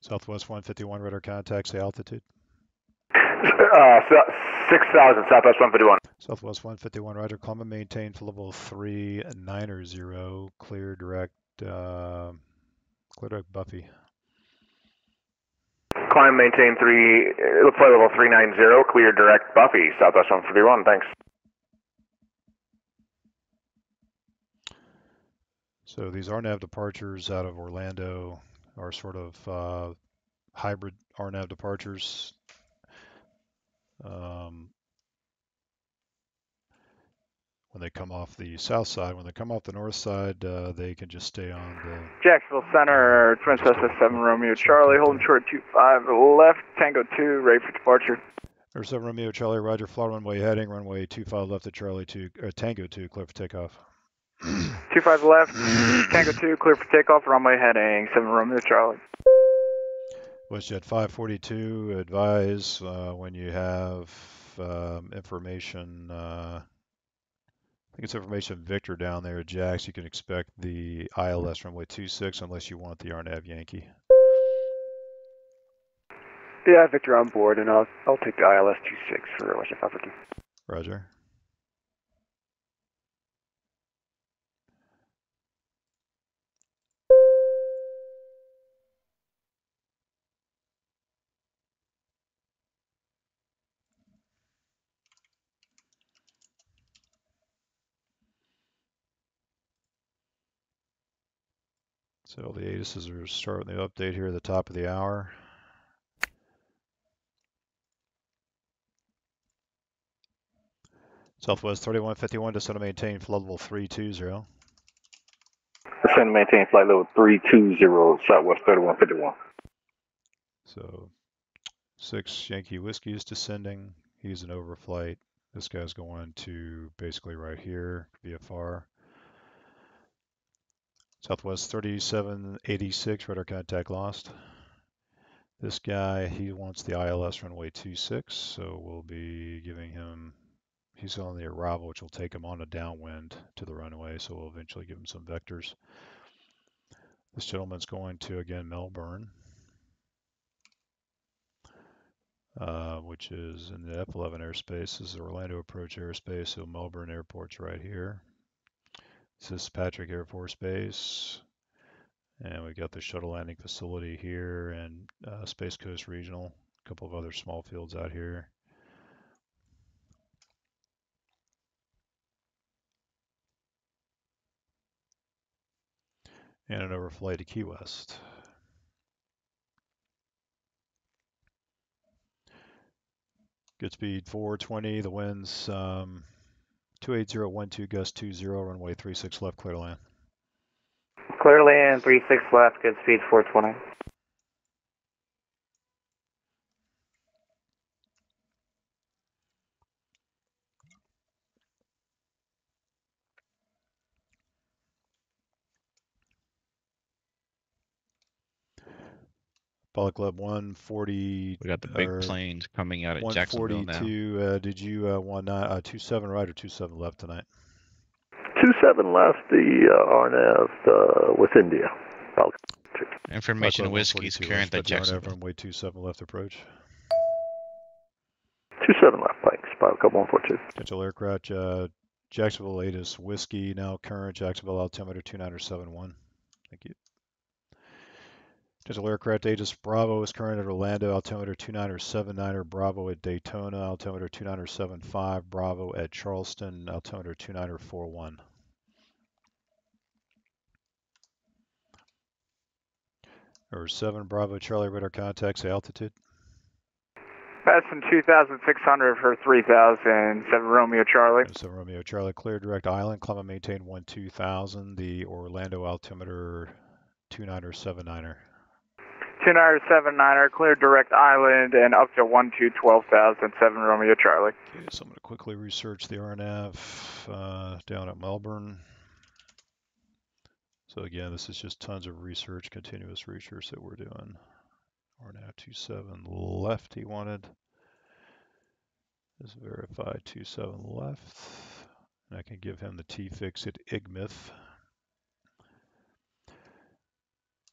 Southwest 151 radar contact, say altitude. Uh, 6,000, Southwest 151. Southwest 151, Roger. Climb maintain for level 390, clear direct, uh, clear direct Buffy. Climb maintain 3, uh, flight level 390, clear direct Buffy, Southwest 151, thanks. So these RNAV departures out of Orlando are sort of uh, hybrid RNAV departures. Um, when they come off the south side, when they come off the north side, uh, they can just stay on the. Jacksonville Center, Twin Cessna 7 Romeo Charlie, holding short 25 left, Tango 2, ready for departure. Or 7 Romeo Charlie, Roger, fly runway heading, runway 25 left at Charlie 2, uh, Tango 2, clear for takeoff. 25 left, Tango 2, clear for takeoff, runway heading, 7 Romeo Charlie. WestJet 542, advise uh, when you have um, information, uh, I think it's information Victor down there at Jax, you can expect the ILS runway 26 unless you want the RNAV Yankee. Yeah, Victor on board, and I'll I'll take the ILS 26 for WestJet 542. Roger. So the ATISs are starting the update here at the top of the hour. Southwest 3151, descend to maintain flight level 320. Descend to maintain flight level 320, Southwest 3151. So six Yankee Whiskey is descending. He's an overflight. This guy's going to basically right here, VFR. Southwest 3786, radar contact lost. This guy, he wants the ILS runway 26, so we'll be giving him, he's on the arrival, which will take him on a downwind to the runway, so we'll eventually give him some vectors. This gentleman's going to, again, Melbourne, uh, which is in the F-11 airspace. This is Orlando Approach Airspace, so Melbourne Airport's right here. This is Patrick Air Force Base. And we've got the shuttle landing facility here and uh, Space Coast Regional, a couple of other small fields out here. And an overflight to Key West. Good speed 420, the winds um, 28012 gust 20, runway 36 left, clear land. Clear land, 36 left, good speed 420. Apollo Club 140. We got the big planes coming out of Jacksonville now. 142. Uh, did you uh, want nine, uh, two seven right or two seven left tonight? Two seven left. The uh, RNAV uh, with India. Falcon. Information Whiskey's current at Jacksonville. Runway two seven left approach. Two seven left. Thanks. Pilot Club 142. Potential aircraft. Uh, Jacksonville latest Whiskey now current Jacksonville altimeter 2971. Thank you. Potential aircraft ATIS Bravo is current at Orlando, altimeter 2979er Bravo at Daytona, altimeter 2975 Bravo at Charleston, altimeter 2941. Or 7 Bravo Charlie radar contacts altitude. Passing 2,600 for 3,000, 7 Romeo Charlie. 7 Romeo Charlie, clear direct island, climb and maintain 1 2000, the Orlando altimeter 2979er. 2979er, clear direct island and up to 1212,000, 7 Romeo Charlie. Okay, so I'm going to quickly research the RNAV uh, down at Melbourne. So again, this is just tons of research, continuous research that we're doing. RNAV 27 left he wanted. Just verify 27 left. And I can give him the T-fix at IGMIF.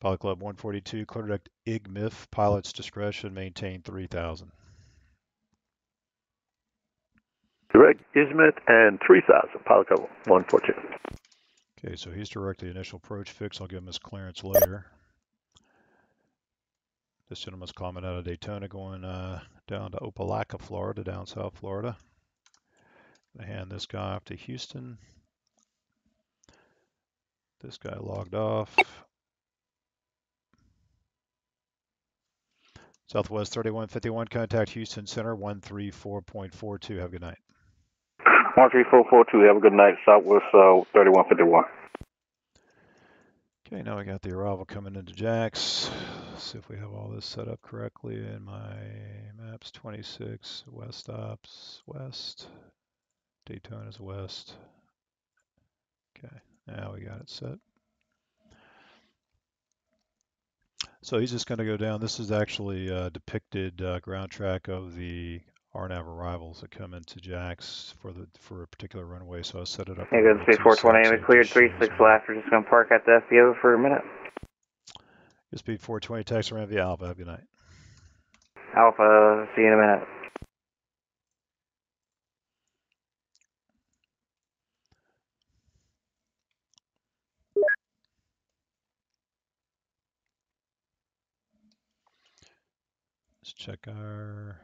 Pilot Club 142, clear direct IGMIF, pilot's discretion, maintain 3000. Direct Ismith and 3000, Pilot Club 142. Okay, so he's directed the initial approach fix. I'll give him his clearance later. This gentleman's climbing out of Daytona going uh, down to Opa-locka, Florida, down South Florida. Gonna hand this guy off to Houston. This guy logged off. Southwest 3151, contact Houston Center 134.42. Have a good night. 13442, have a good night. Southwest uh, 3151. Okay, now we got the arrival coming into Jax. see if we have all this set up correctly in my maps 26, west stops, west, Daytona's west. Okay, now we got it set. So he's just going to go down. This is actually uh, depicted uh, ground track of the RNAV arrivals that come into Jax for the for a particular runway. So I set it up. Yeah, good speed 420. We cleared 36 left. We're just going to park at the FBO for a minute. Good speed 420. Taxi around the Alpha. Have a good night. Alpha. See you in a minute. Check our,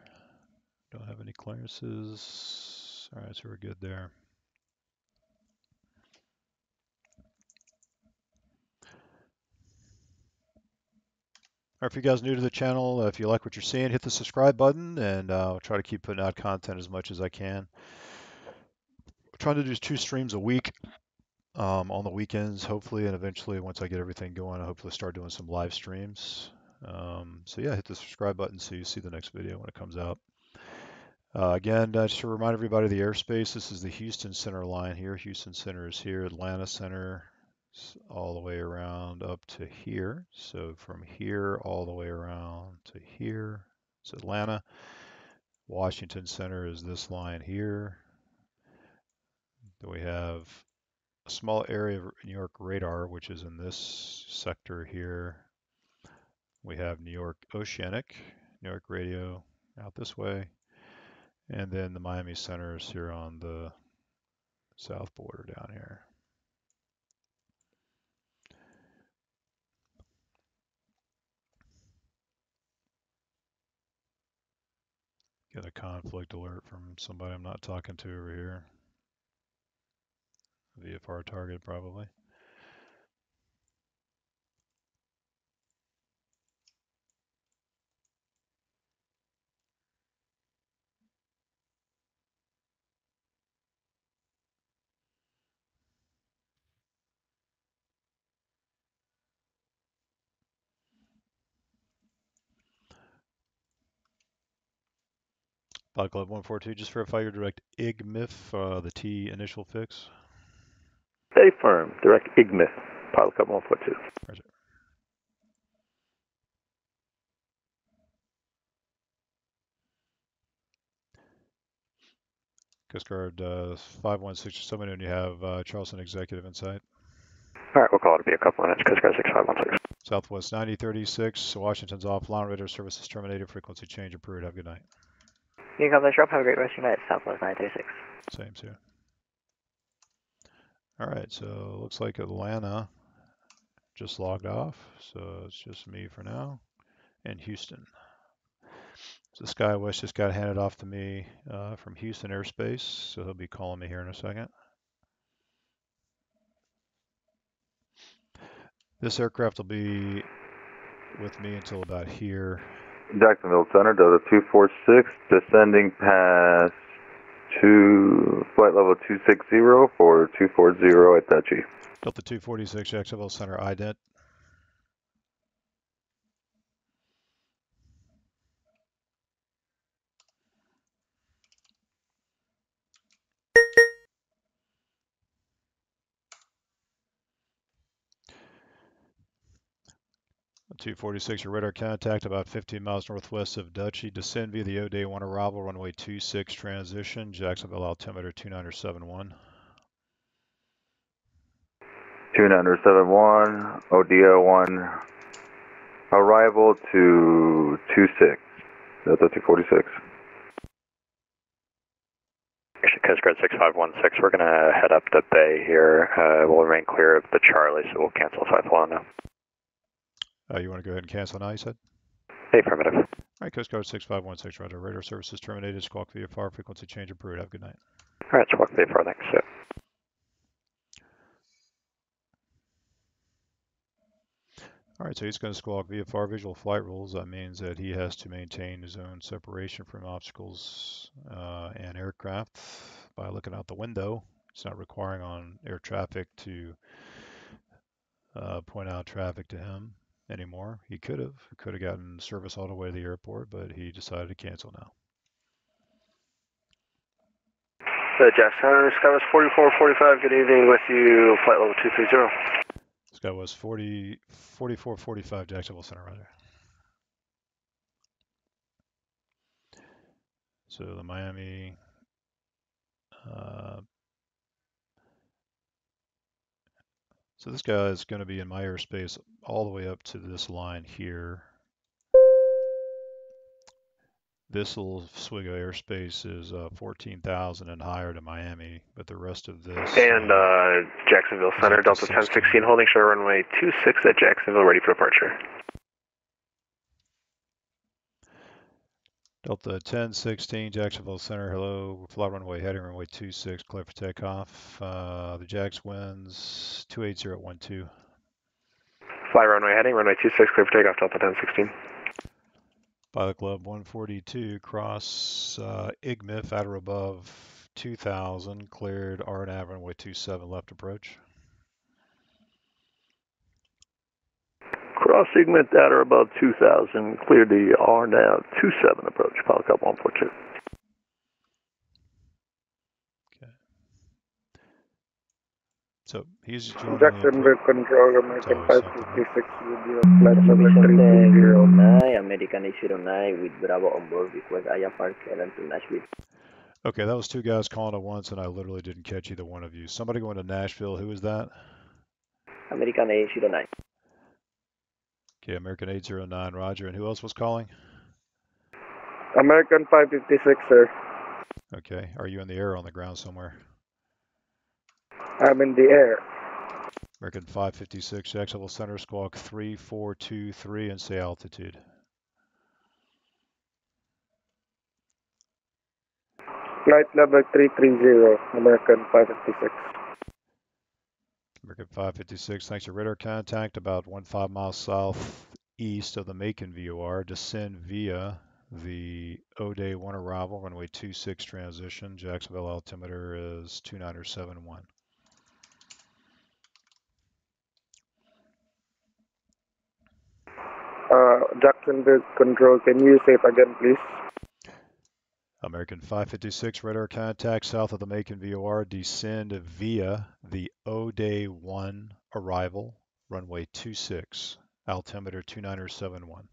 don't have any clearances. All right, so we're good there. Or if you guys new to the channel, if you like what you're seeing, hit the subscribe button, and uh, I'll try to keep putting out content as much as I can. I'm trying to do two streams a week um, on the weekends, hopefully, and eventually, once I get everything going, I'll hopefully start doing some live streams. Um, so yeah, hit the subscribe button so you see the next video when it comes out. Uh, again, uh, just to remind everybody the airspace, this is the Houston Center line here. Houston Center is here, Atlanta Center all the way around up to here. So from here all the way around to here, it's Atlanta. Washington Center is this line here. Then we have a small area of New York radar, which is in this sector here. We have New York Oceanic, New York radio out this way. And then the Miami Center is here on the south border down here. Get a conflict alert from somebody I'm not talking to over here. VFR target probably. Pilot Club 142, just verify your direct IGMIF, uh, the T initial fix. Stay firm, direct IGMIF, Pilot Club 142. Roger. Coast Guard uh, 516, someone and you have uh, Charleston Executive in sight. All right, we'll call it to be a couple minutes. Coast Guard 6516. Southwest 9036, Washington's offline, radar services terminated, frequency change approved. Have a good night. You come drop. Have a great rest of your night. Southwest 936. Same too. All right, so looks like Atlanta just logged off, so it's just me for now, and Houston. So SkyWest just got handed off to me uh, from Houston Airspace, so he'll be calling me here in a second. This aircraft will be with me until about here. Jacksonville Center, Delta 246, descending past two, flight level 260 for 240 at Dutchie. Delta 246, Jacksonville Center, IDET 246, your radar contact about 15 miles northwest of Dutchy. Descend via the ODA 1 arrival, runway 26 transition, Jacksonville altimeter 2971. 2971, ODO 1, arrival to 26, Delta 246. Coast Guard 6516, we're going to head up the bay here. Uh, we'll remain clear of the Charlie, so we'll cancel 5 now. Uh, you want to go ahead and cancel now, you said? Affirmative. All right, Coast Guard 6516, roger. Radar services terminated. Squawk VFR, frequency change approved. Have a good night. All right, Squawk VFR, thanks. Sir. All right, so he's going to squawk VFR visual flight rules. That means that he has to maintain his own separation from obstacles uh, and aircraft by looking out the window. It's not requiring on air traffic to uh, point out traffic to him anymore. He could have. Could have gotten service all the way to the airport, but he decided to cancel now. Uh, Jeff Center, SkyWest 4445, good evening with you, flight level 230. SkyWest 40, 4445, Jacksonville Center, roger. So the Miami uh, So this guy is going to be in my airspace all the way up to this line here. This little Swigga airspace is uh, 14,000 and higher to Miami, but the rest of this... And uh, Jacksonville Center, Delta 1016, holding short runway 26 at Jacksonville, ready for departure. Delta 1016, Jacksonville Center, hello. Fly runway heading runway 26, clear for takeoff. Uh, the Jax winds 28012. Fly runway heading, runway 26, clear for takeoff, Delta 1016. Pilot Club 142, cross uh, IGMIF at or above 2000, cleared RNAV runway 27, left approach. Cross IGMIF at or above 2000, cleared the RNAV 27 approach, Pilot Club 142. So he's Jacksonville Control, American 556 with flight level Vicente 330. 09, American 809 with Bravo on board, request IFR Karen to Nashville. Okay, that was two guys calling at once, and I literally didn't catch either one of you. Somebody going to Nashville. Who was that? American 809. Okay, American 809, Roger. And who else was calling? American 556, sir. Okay, are you in the air or on the ground somewhere? I'm in the air. American 556, Jacksonville Center, squawk 3423 and say altitude. Flight level 330, American 556. American 556, thanks to radar contact about 15 miles southeast of the Macon VOR. Descend via the O'Day 1 arrival, runway 26 transition. Jacksonville altimeter is 2971. Uh, Jacksonville Control, can you say it again, please? American 556 radar contact south of the Macon VOR. Descend via the O'Day 1 arrival, runway 26, altimeter 2971.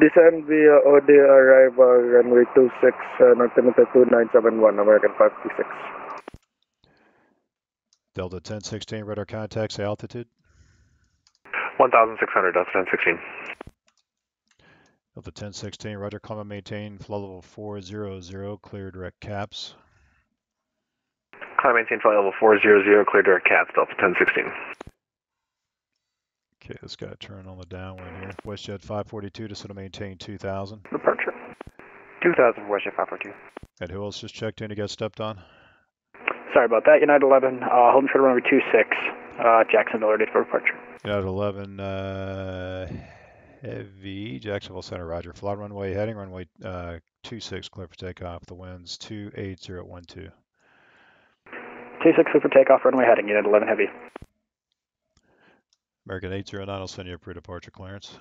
Descend via O'Day arrival, runway 26, uh, altimeter 2971, American 556. Delta 1016 radar contact, altitude. 1,600, Delta 1016. Delta 1016, Roger, climb and maintain, flow level 400, clear direct caps. Climb maintain flight level 400, clear direct caps, Delta 1016. Okay, this guy turn on the downwind here. WestJet 542 to sort of maintain 2000. Departure. 2000, WestJet 542. And who else just checked in to get stepped on? Sorry about that. United 11, uh, holding short runway 26, uh, Jacksonville ready for departure. United 11, uh, heavy, Jacksonville Center, roger. Fly runway heading, runway uh, 26, clear for takeoff. The wind's 28012. 26 clear for takeoff, runway heading, unit 11 heavy. American 809 I'll send you a pre-departure clearance.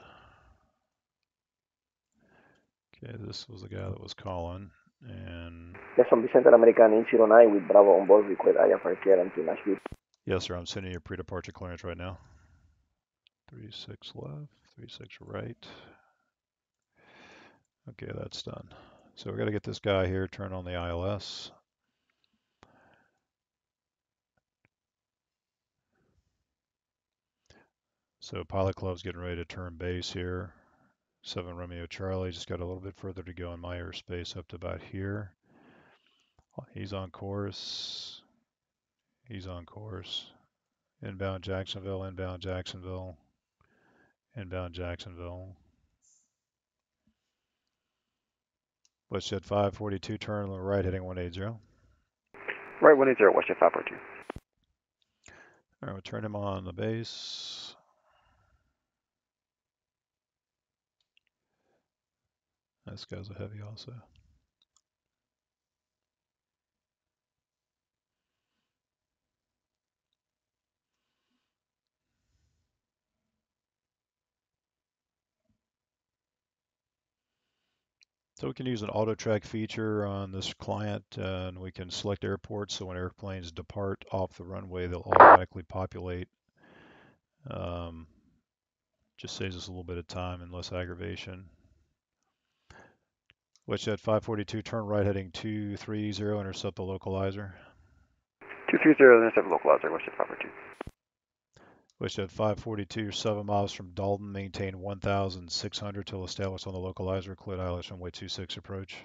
Okay, this was the guy that was calling, and Jackson Vicente American 809 with Bravo on board, request IFR Karen to Nashville. yes, sir, I'm sending you a pre-departure clearance right now. Three six left, three six right. Okay, that's done. So we got to get this guy here, turn on the ILS. So Pilot Club's getting ready to turn base here. 7 Romeo Charlie, just got a little bit further to go in my airspace up to about here. He's on course. He's on course. Inbound Jacksonville, inbound Jacksonville, inbound Jacksonville. WestJet 542, turn on the right, heading 180. Right 180, WestJet 542. All right, we'll turn him on the base. This guy's a heavy also. So we can use an auto track feature on this client uh, and we can select airports so when airplanes depart off the runway they'll automatically populate. Um, just saves us a little bit of time and less aggravation. WestJet 542, turn right heading 230, intercept the localizer. 230, intercept localizer, WestJet 542. WestJet 542, 7 miles from Dalton, maintain 1,600 till established on the localizer, cleared ILS runway 26 approach.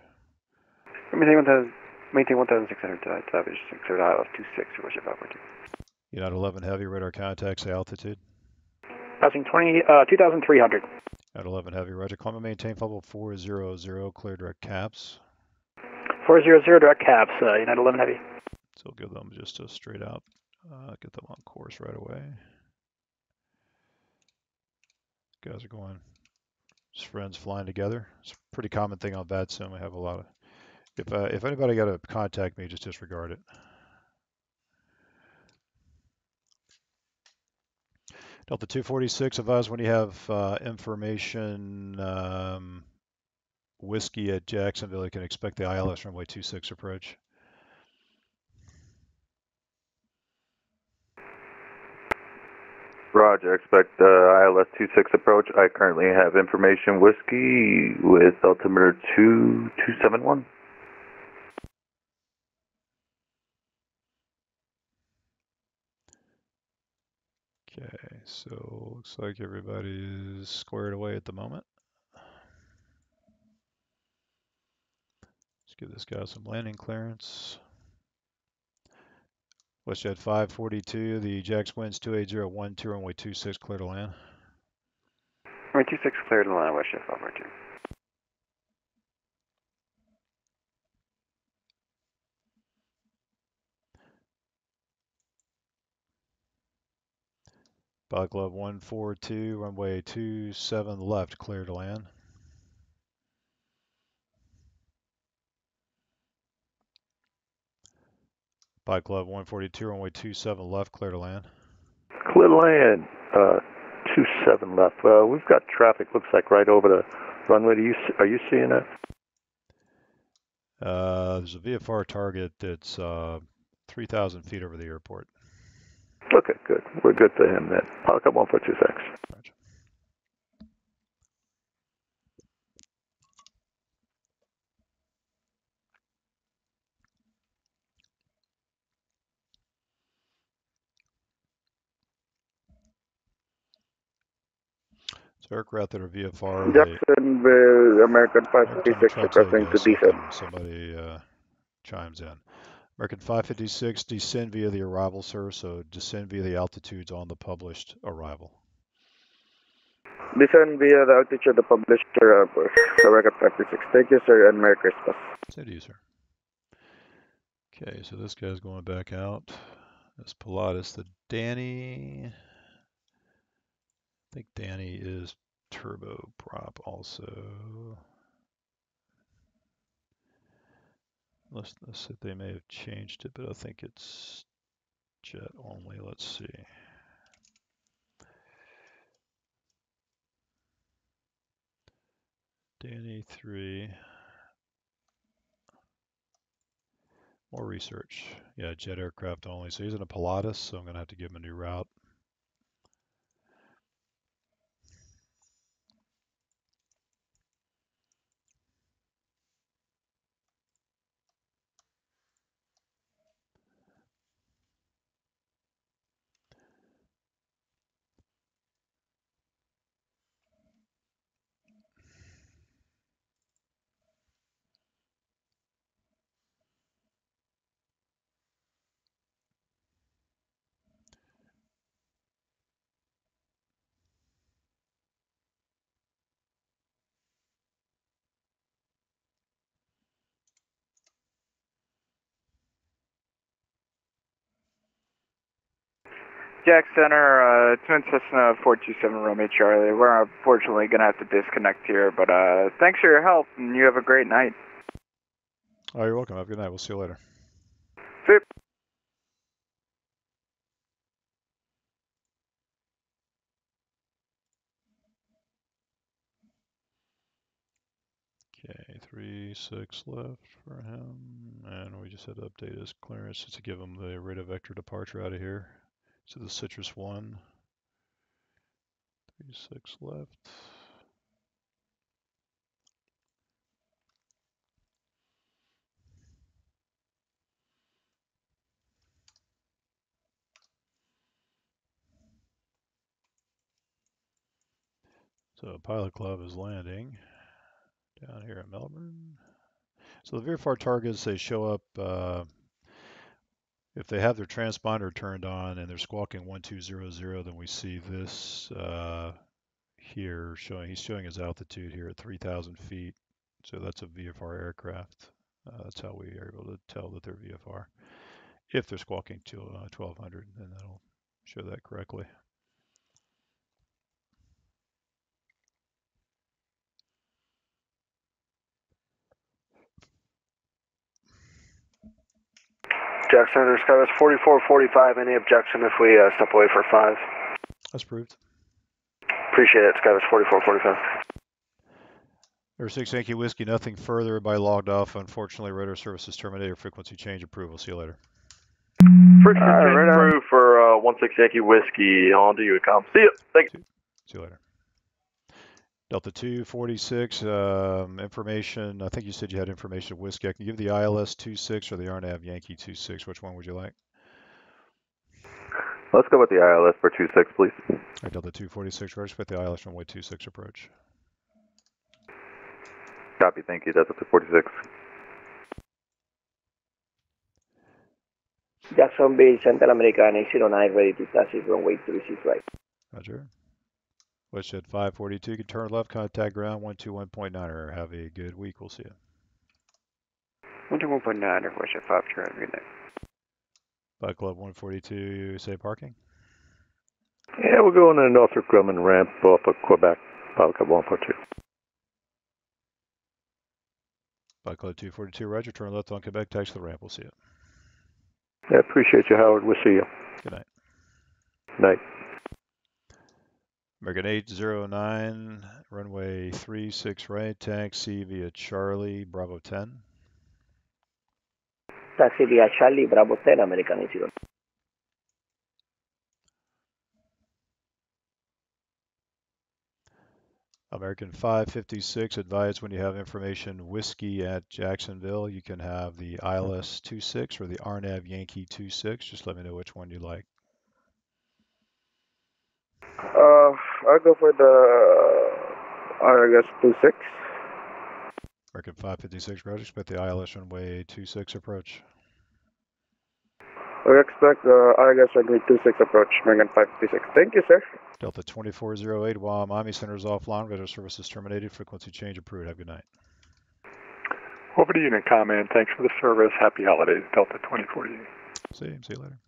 Maintain 1,000, maintain 1,600 to establish cleared ILS 26, WestJet 542. United 11 heavy radar contact, say altitude. Passing 20, uh, 2,300. At 11 heavy, roger. Climb and maintain level 400, clear direct caps. 400 direct caps, uh, United 11 heavy. So we'll give them just a straight out Uh, get them on course right away. Guys are going, just friends flying together. It's a pretty common thing on VATSIM. We have a lot of, if, uh, if anybody got to contact me, just disregard it. Delta 246 of us when you have uh, information um, whiskey at Jacksonville, you can expect the ILS runway 26 approach. Roger, expect uh, ILS 26 approach. I currently have information whiskey with altimeter 2271. Okay, so looks like everybody is squared away at the moment. Let's give this guy some landing clearance. WestJet 542, the Jax winds 28012, runway 26, clear to land. Runway 26, clear to land, WestJet 542. Pilot Club 142, runway 27 left, clear to land. Bike Club 142, runway 27 left, clear to land. Clear to land, uh, 27 left. Uh, we've got traffic, looks like right over the runway. Do you, are you seeing that? Uh, there's a VFR target that's uh, 3,000 feet over the airport. Okay, good. We're good for him then. Pilot Club 1426. Roger. Aircraft that are VFR. Jacksonville, American 556, requesting to descend. Somebody uh, chimes in. American 556, descend via the arrival, sir. So descend via the altitudes on the published arrival. Descend via the altitude of the published arrival. American 556. Thank you, sir, and Merry Christmas. Same to you, sir. Okay, so this guy's going back out. That's Pilatus. The Danny. Think Danny is turboprop also. Let's, let's see, they may have changed it, but I think it's jet only. Let's see. Danny 3. More research. Yeah, jet aircraft only. So he's in a Pilatus, so I'm going to have to give him a new route. Jax Center, uh, Twin Cessna 427 Romeo Charlie. We're unfortunately going to have to disconnect here, but uh, thanks for your help, and you have a great night. Oh, you're welcome. Have a good night. We'll see you later. See you. Okay, three, six left for him. And we just had to update his clearance just to give him the rate of vector departure out of here. So the citrus one. Three, six left. So a Pilot Club is landing down here at Melbourne. So the VFR targets, they show up uh, if they have their transponder turned on and they're squawking 1200, then we see this uh, here showing, he's showing his altitude here at 3,000 feet. So that's a VFR aircraft. Uh, that's how we are able to tell that they're VFR. if they're squawking to uh, 1200, then that'll show that correctly. Jackson under SkyWest 4445. Any objection if we uh, step away for five? That's approved. Appreciate it. SkyWest 4445. Air 6 Yankee Whiskey, nothing further. Everybody logged off. Unfortunately, radar services terminated. Frequency change approval. See you later. Frequency change right approved for uh, 16 Yankee Whiskey. On to you, com. See you. Thank you. See you later. Delta 246, um, information, I think you said you had information of whiskey. I can give the ILS 26 or the RNAV Yankee 26. Which one would you like? Let's go with the ILS for 26, please. Right, Delta 246, register with the ILS runway 26 approach. Copy, thank you. Delta 246. Jacksonville, Central American 809, ready to taxi runway 36 right. Roger. Westjet 542, you can turn left, contact ground 121.9er. Have a good week. We'll see you. 121.9 or Westjet 5, turn good night. Bike Club 142, say parking? Yeah, we're going to Northrop Grumman ramp off of Quebec, Bike Club 142. Bike Club 242, roger. Turn left on Quebec, taxi the ramp. We'll see you. Yeah, appreciate you, Howard. We'll see you. Good night. Night. American 809, runway 36 right, taxi via Charlie, Bravo 10. Taxi via Charlie, Bravo 10, American 809. American 556, advise when you have information whiskey at Jacksonville, you can have the ILS 26 or the RNAV Yankee 26. Just let me know which one you like. Uh, I'll go for the uh, ILS 26. American 556, roger. Expect the ILS runway 26 approach. We expect the ILS runway 26 approach, American 556. Thank you, sir. Delta 2408, while Miami Center is offline, radar services terminated. Frequency change approved. Have a good night. Over to you, Unicom. Thanks for the service. Happy holidays, Delta 2048. See you. See you later.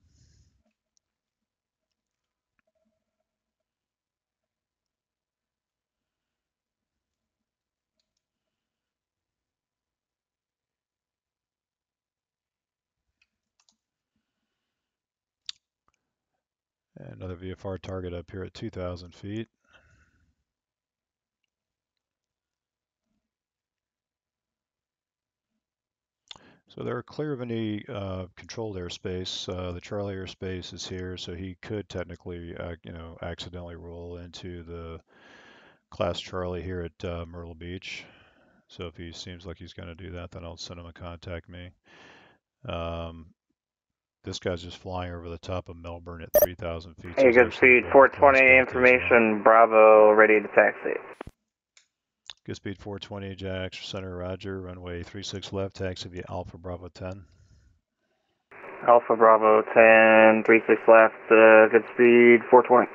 Another VFR target up here at 2,000 feet. So they're clear of any uh, controlled airspace. Uh, the Charlie airspace is here, so he could technically, uh, you know, accidentally roll into the class Charlie here at uh, Myrtle Beach. So if he seems like he's going to do that, then I'll send him a contact me. Um, this guy's just flying over the top of Melbourne at 3,000 feet. Hey, good speed, 420 information, Bravo, ready to taxi. Good speed, 420, Jax, center, roger, runway 36 left, taxi via Alpha Bravo 10. Alpha Bravo 10, 36 left, uh, good speed, 420.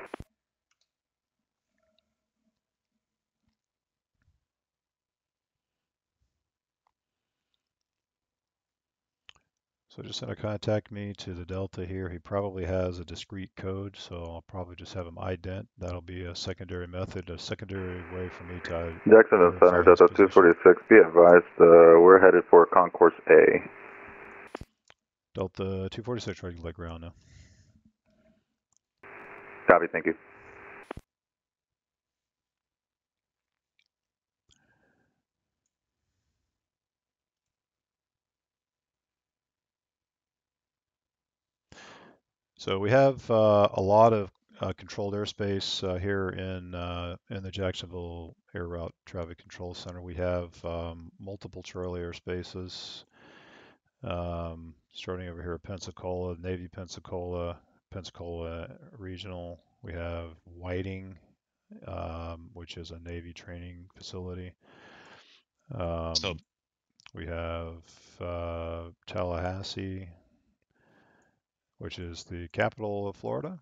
So just gonna contact me to the Delta here. He probably has a discrete code, so I'll probably just have him ident. That'll be a secondary method, a secondary way for me to. Jacksonville Center, Delta 246, be advised, uh, we're headed for Concourse A. Delta 246, ready to let ground now. Copy, thank you. So we have uh, a lot of uh, controlled airspace uh, here in uh, in the Jacksonville Air Route Traffic Control Center. We have um, multiple Charlie airspaces, um, starting over here at Pensacola, Navy Pensacola, Pensacola Regional. We have Whiting, um, which is a Navy training facility. Um, so we have uh, Tallahassee, which is the capital of Florida.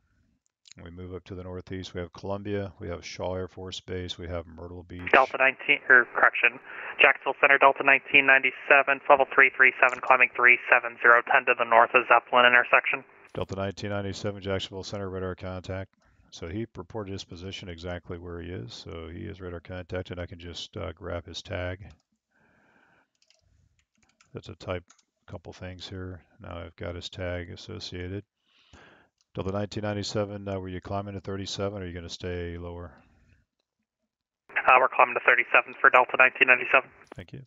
We move up to the northeast. We have Columbia. We have Shaw Air Force Base. We have Myrtle Beach. Delta 19, or correction, Jacksonville Center, Delta 1997, level 337, climbing 370, 10 to the north of Zeppelin intersection. Delta 1997, Jacksonville Center, radar contact. So he reported his position exactly where he is. So he is radar contact, and I can just uh, grab his tag. That's a type couple things here. Now I've got his tag associated. Delta 1997, uh, were you climbing to 37 or are you going to stay lower? Uh, we're climbing to 37 for Delta 1997. Thank you.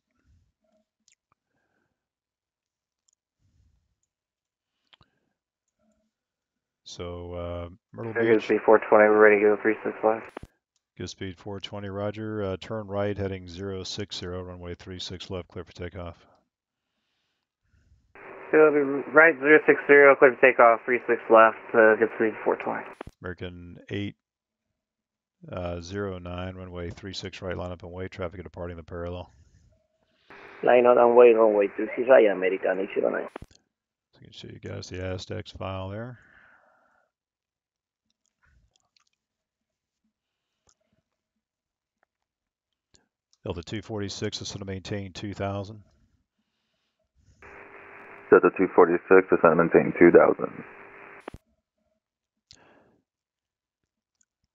So, uh, Myrtle Good Beach. speed 420, we're ready to go 36 left. Good speed 420, roger. Uh, turn right heading 060, runway 36 left, clear for takeoff. So right 060, clear to takeoff, 36 left, uh, good speed 420. American 8 uh, 09, runway 36 right, line up and wait, traffic departing the parallel. Line up and wait, runway 36 right, American 809. So I can show you guys the ASTEX file there. Delta 246 is going to maintain 2000. Delta 246, descend and maintain 2000.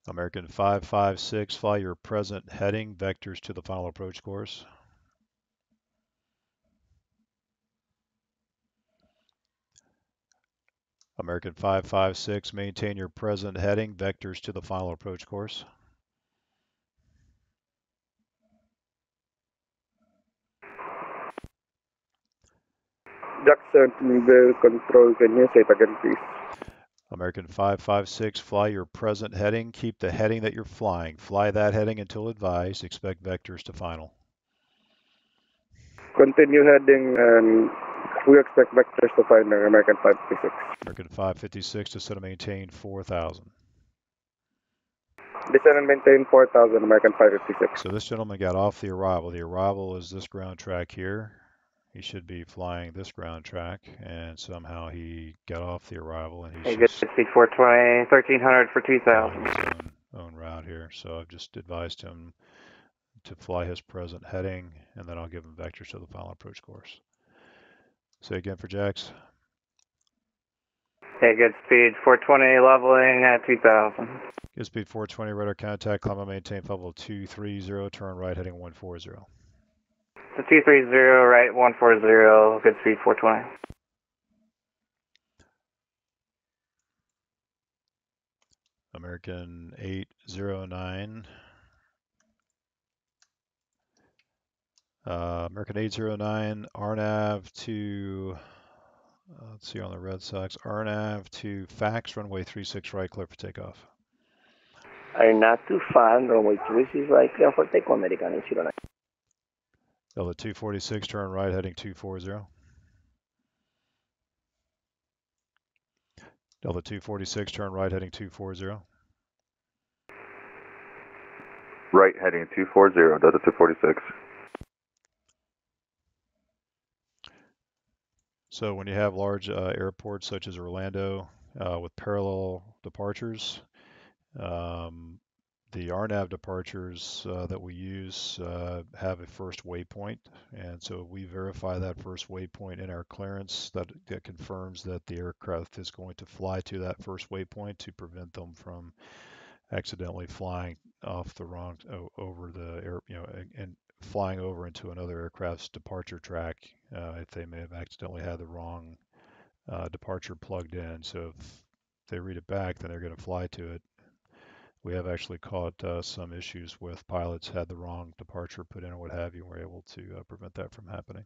American 556, fly your present heading, vectors to the final approach course. American 556, maintain your present heading, vectors to the final approach course. Control, can you say it again, please? American 556, fly your present heading. Keep the heading that you're flying. Fly that heading until advised. Expect vectors to final. Continue heading and we expect vectors to final. American 556. American 556, descend and maintain 4000. Descend and maintain 4000, American 556. So this gentleman got off the arrival. The arrival is this ground track here. He should be flying this ground track, and somehow he got off the arrival and he's good just speed 420, 1300 for 2000. his own, own route here. So I've just advised him to fly his present heading, and then I'll give him vectors to the final approach course. Say again for Jax. Hey, good speed 420, leveling at 2000. Good speed 420, radar contact, climb and maintain level 230, turn right heading 140. So 230, right 140, good speed 420. American 809. Uh, American 809, RNAV to, uh, let's see on the Red Sox, RNAV to fax, runway 36 right, clear for takeoff. Are not too far, runway 36 right, clear for takeoff, American 809. Delta 246, turn right, heading 240. Delta 246, turn right, heading 240. Right heading 240, Delta 246. So when you have large uh, airports such as Orlando uh, with parallel departures, um, the RNAV departures uh, that we use uh, have a first waypoint, and so we verify that first waypoint in our clearance that, that confirms that the aircraft is going to fly to that first waypoint to prevent them from accidentally flying off the wrong over the air, you know, and flying over into another aircraft's departure track uh, if they may have accidentally had the wrong uh, departure plugged in. So if they read it back, then they're going to fly to it. We have actually caught uh, some issues with pilots had the wrong departure put in or what have you. We're able to uh, prevent that from happening.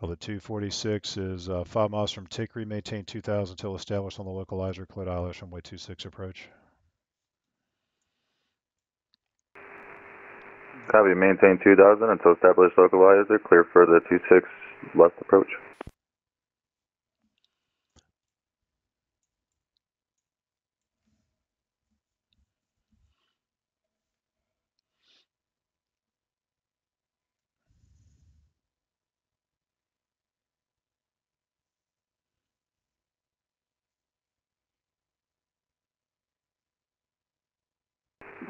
Well, the 246 is uh, 5 miles from Tickery, maintain 2000 until established on the localizer, cleared ILS, runway 26 approach. Copy, maintain 2000 until established localizer, clear for the 26 left approach.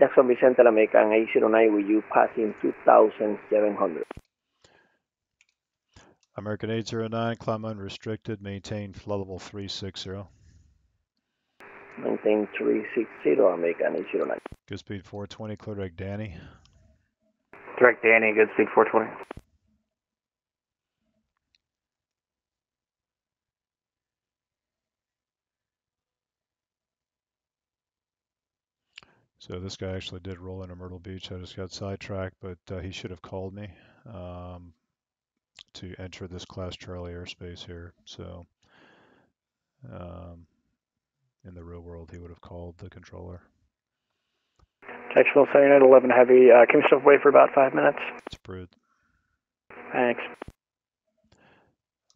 Jacksonville Center, American 809, will you pass in 2,700? American 809, climb unrestricted, maintain flight level 360. Maintain 360, American 809. Good speed 420, clear direct Danny. Direct Danny, good speed 420. So this guy actually did roll into Myrtle Beach. I just got sidetracked, but uh, he should have called me um, to enter this Class Charlie airspace here. So um, in the real world, he would have called the controller. Jacksonville Center at 11 Heavy. Uh, can you step away for about five minutes? It's approved. Thanks.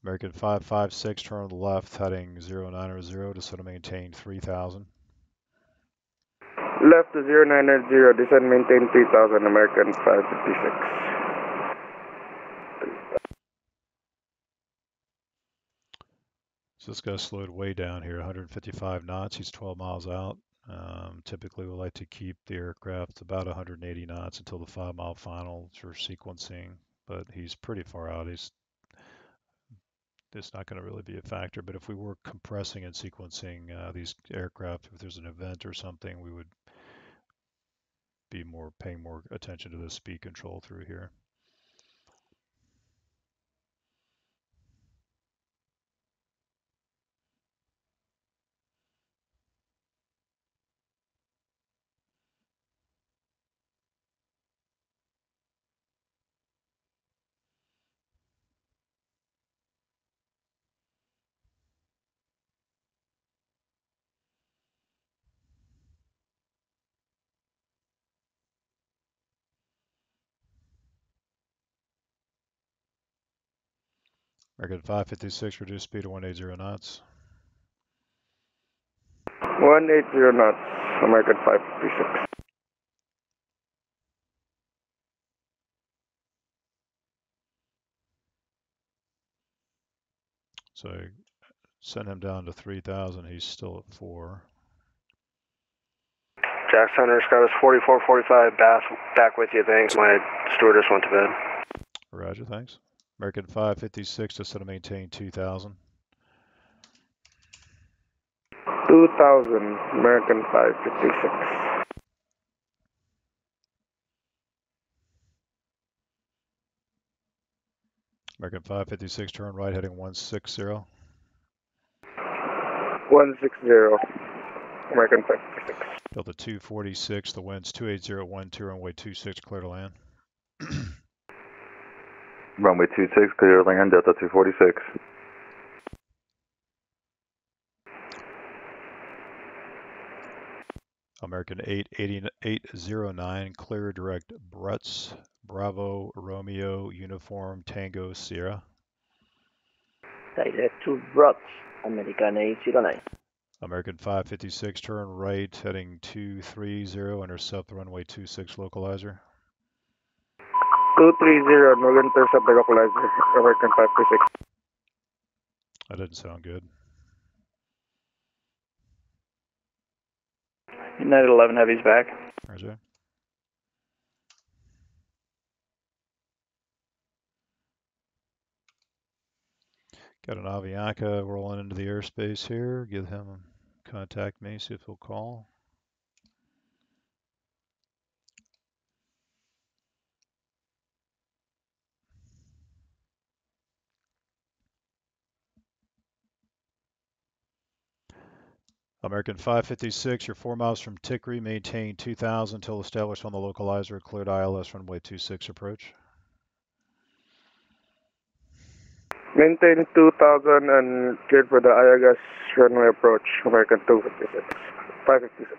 American 556, turn on the left, heading 090 to sort of maintain 3000. Left to 090, descend maintain 3000, American 556. So this guy slowed way down here, 155 knots. He's 12 miles out. Um, typically, we like to keep the aircraft about 180 knots until the five mile final for sequencing, but he's pretty far out. He's it's not going to really be a factor. But if we were compressing and sequencing uh, these aircraft, if there's an event or something, we would be more paying more attention to the speed control through here. American 556, reduce speed to 180 knots. 180 knots, American 556. So send him down to 3,000. He's still at 4. Jax Center, SkyWest 4445, back, back with you, thanks. My stewardess went to bed. Roger, thanks. American 556, just to maintain 2,000. 2000, American 556. American 556, turn right, heading 160. 160, American 556. Delta 246, the wind's 28012, runway 26, clear to land. Runway 26, clear land, Delta 246. American 80809, clear direct Bruts, Bravo, Romeo, Uniform, Tango, Sierra. Direct to Bruts, American 809. American 556, turn right, heading 230, intercept the runway 26 localizer. 230, no intercept the localizer, American 526. That didn't sound good. United 11 Heavy's back. Roger. Got an Avianca rolling into the airspace here. Give him contact me, see if he'll call. American 556, you're four miles from Tickery, maintain 2000 until established on the localizer, cleared ILS runway 26 approach. Maintain 2000 and cleared for the Ayagas runway approach, American 256, 556.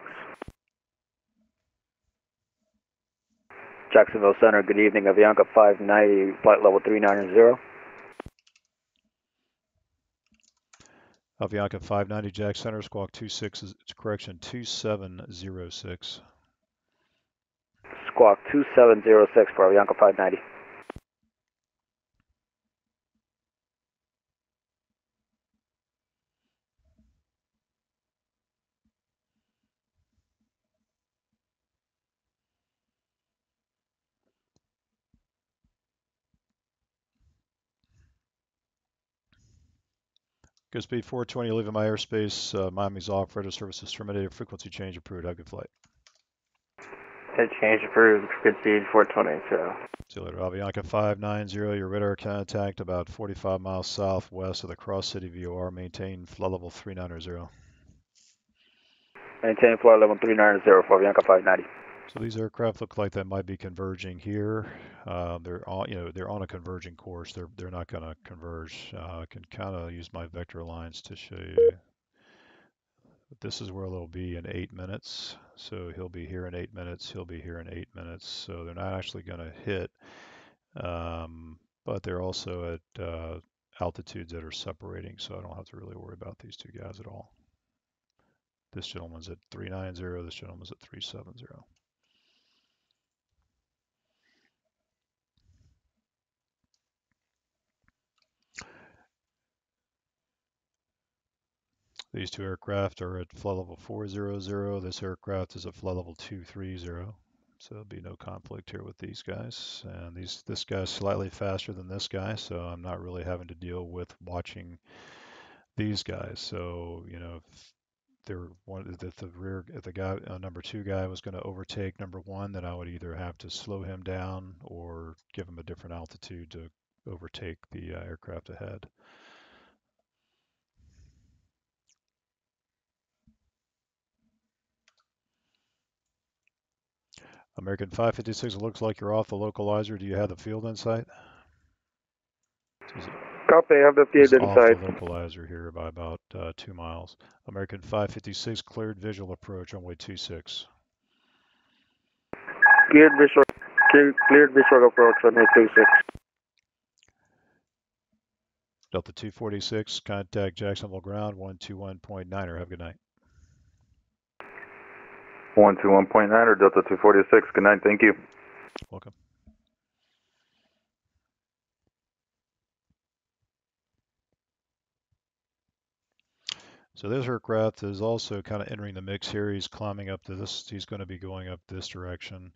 Jacksonville Center, good evening, Avianca 590, flight level 390. Avianca 590 Jax Center, squawk 26, correction 2706. Squawk 2706 for Avianca 590. Good speed 420, leaving my airspace. Uh, Miami's off. Radar services terminated. Frequency change approved. Have a good flight. Head change approved. Good speed 420. So. See you later. Avianca 590. Your radar contact about 45 miles southwest of the Cross City VOR. Maintain flight level 390. Maintain flight level 390 for Avianca 590. So these aircraft look like they might be converging here. Uh, they're all, you know, they're on a converging course. They're they're not going to converge. Uh, I can kind of use my vector lines to show you. This is where they'll be in eight minutes. So he'll be here in eight minutes. He'll be here in eight minutes. So they're not actually going to hit, um, but they're also at uh, altitudes that are separating. So I don't have to really worry about these two guys at all. This gentleman's at 390. This gentleman's at 370. These two aircraft are at flight level 400. This aircraft is at flight level 230. So there'll be no conflict here with these guys. And these this guy's slightly faster than this guy, so I'm not really having to deal with watching these guys. So, you know, if there one if the rear if the guy uh, number two guy was going to overtake number one, then I would either have to slow him down or give him a different altitude to overtake the uh, aircraft ahead. American 556, it looks like you're off the localizer. Do you have the field in sight? Copy, I have the field in sight. the localizer here by about uh, two miles. American 556, cleared visual approach, runway 26. Cleared visual, cleared visual approach, on runway 26. Delta 246, contact Jacksonville ground 121.9 or have a good night. 121.9 or Delta 246. Good night. Thank you. Welcome. So this aircraft is also kind of entering the mix here. He's climbing up to this. He's going to be going up this direction.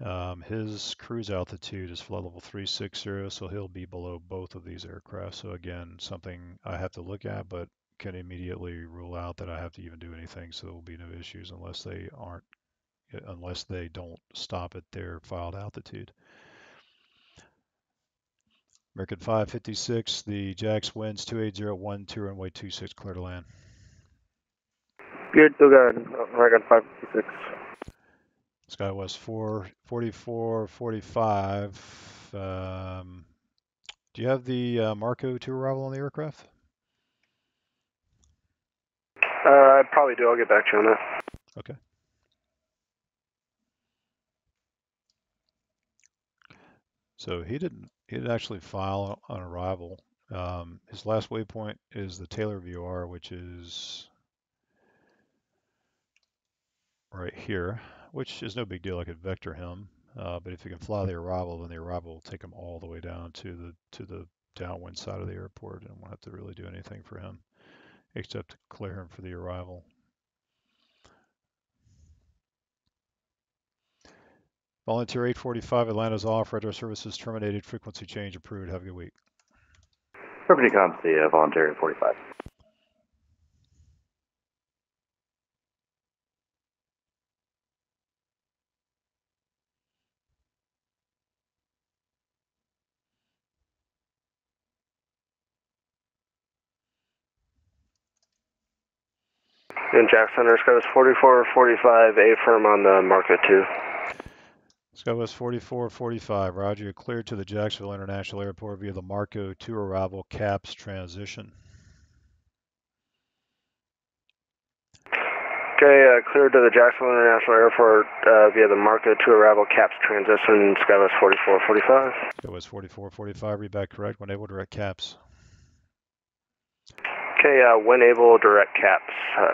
Um, his cruise altitude is flight level 360, so he'll be below both of these aircraft. So again, something I have to look at, but can immediately rule out that I have to even do anything. So there will be no issues unless they aren't unless they don't stop at their filed altitude. American 556, the Jax winds 2801, two runway 26, clear to land. Cleared to land, American 556. SkyWest 4, 44, 45. Um, do you have the uh, Marco to arrival on the aircraft? Uh, I probably do. I'll get back to you on that. Okay. So he didn't he didn't actually file on arrival. Um, his last waypoint is the Taylor VOR, which is right here, which is no big deal. I could vector him, uh, but if you can fly the arrival, then the arrival will take him all the way down to the to the downwind side of the airport, and won't have to really do anything for him except to clear him for the arrival. Volunteer 845, Atlanta's off. Radar services terminated. Frequency change approved. Have a good week. Property comms, the uh, volunteer 845. In Jackson, SkyWest 4445, A firm on the Marco 2. SkyWest 4445, roger, you're cleared to the Jacksonville International Airport via the Marco 2 arrival CAPS transition. Okay, uh, cleared to the Jacksonville International Airport uh, via the Marco 2 arrival CAPS transition, SkyWest 4445. SkyWest 4445, read back correct, when able to direct CAPS. Okay, uh, when able, direct caps, uh,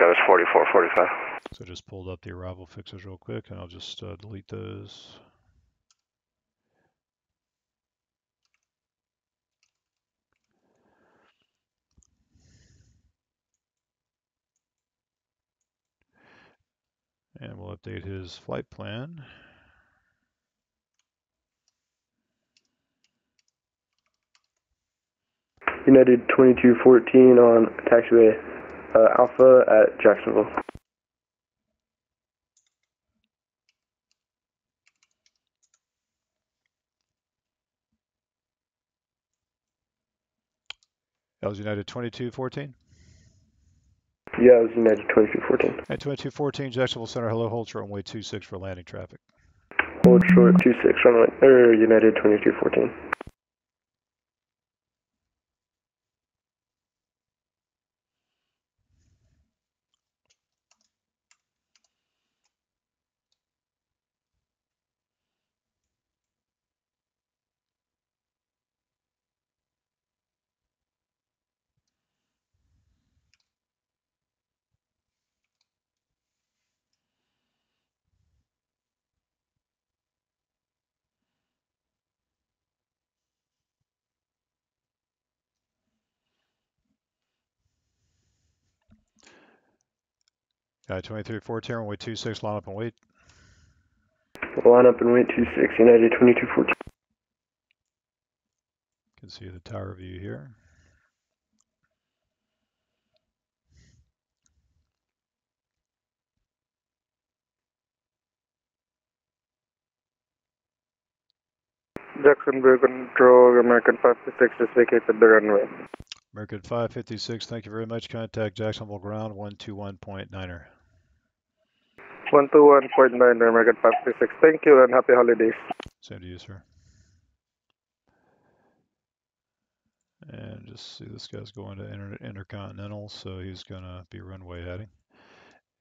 SkyWest 4445. So just pulled up the arrival fixes real quick and I'll just uh, delete those. And we'll update his flight plan. United 2214 on taxiway uh, Alpha at Jacksonville. That was United 2214? Yeah, it was United 2214. At 2214, Jacksonville Center, hello, hold short runway 26 for landing traffic. Hold short 26, runway, er, United 2214. Uh, 2314, runway 26, line up and wait. Line up and wait 26, United 2214. Can see the tower view here. Jacksonville Control, American 556 just vacated the runway. American 556, thank you very much. Contact Jacksonville ground 121.9er. 121.9 American 556. Thank you and happy holidays. Same to you, sir. And just see this guy's going to inter Intercontinental, so he's going to be runway heading.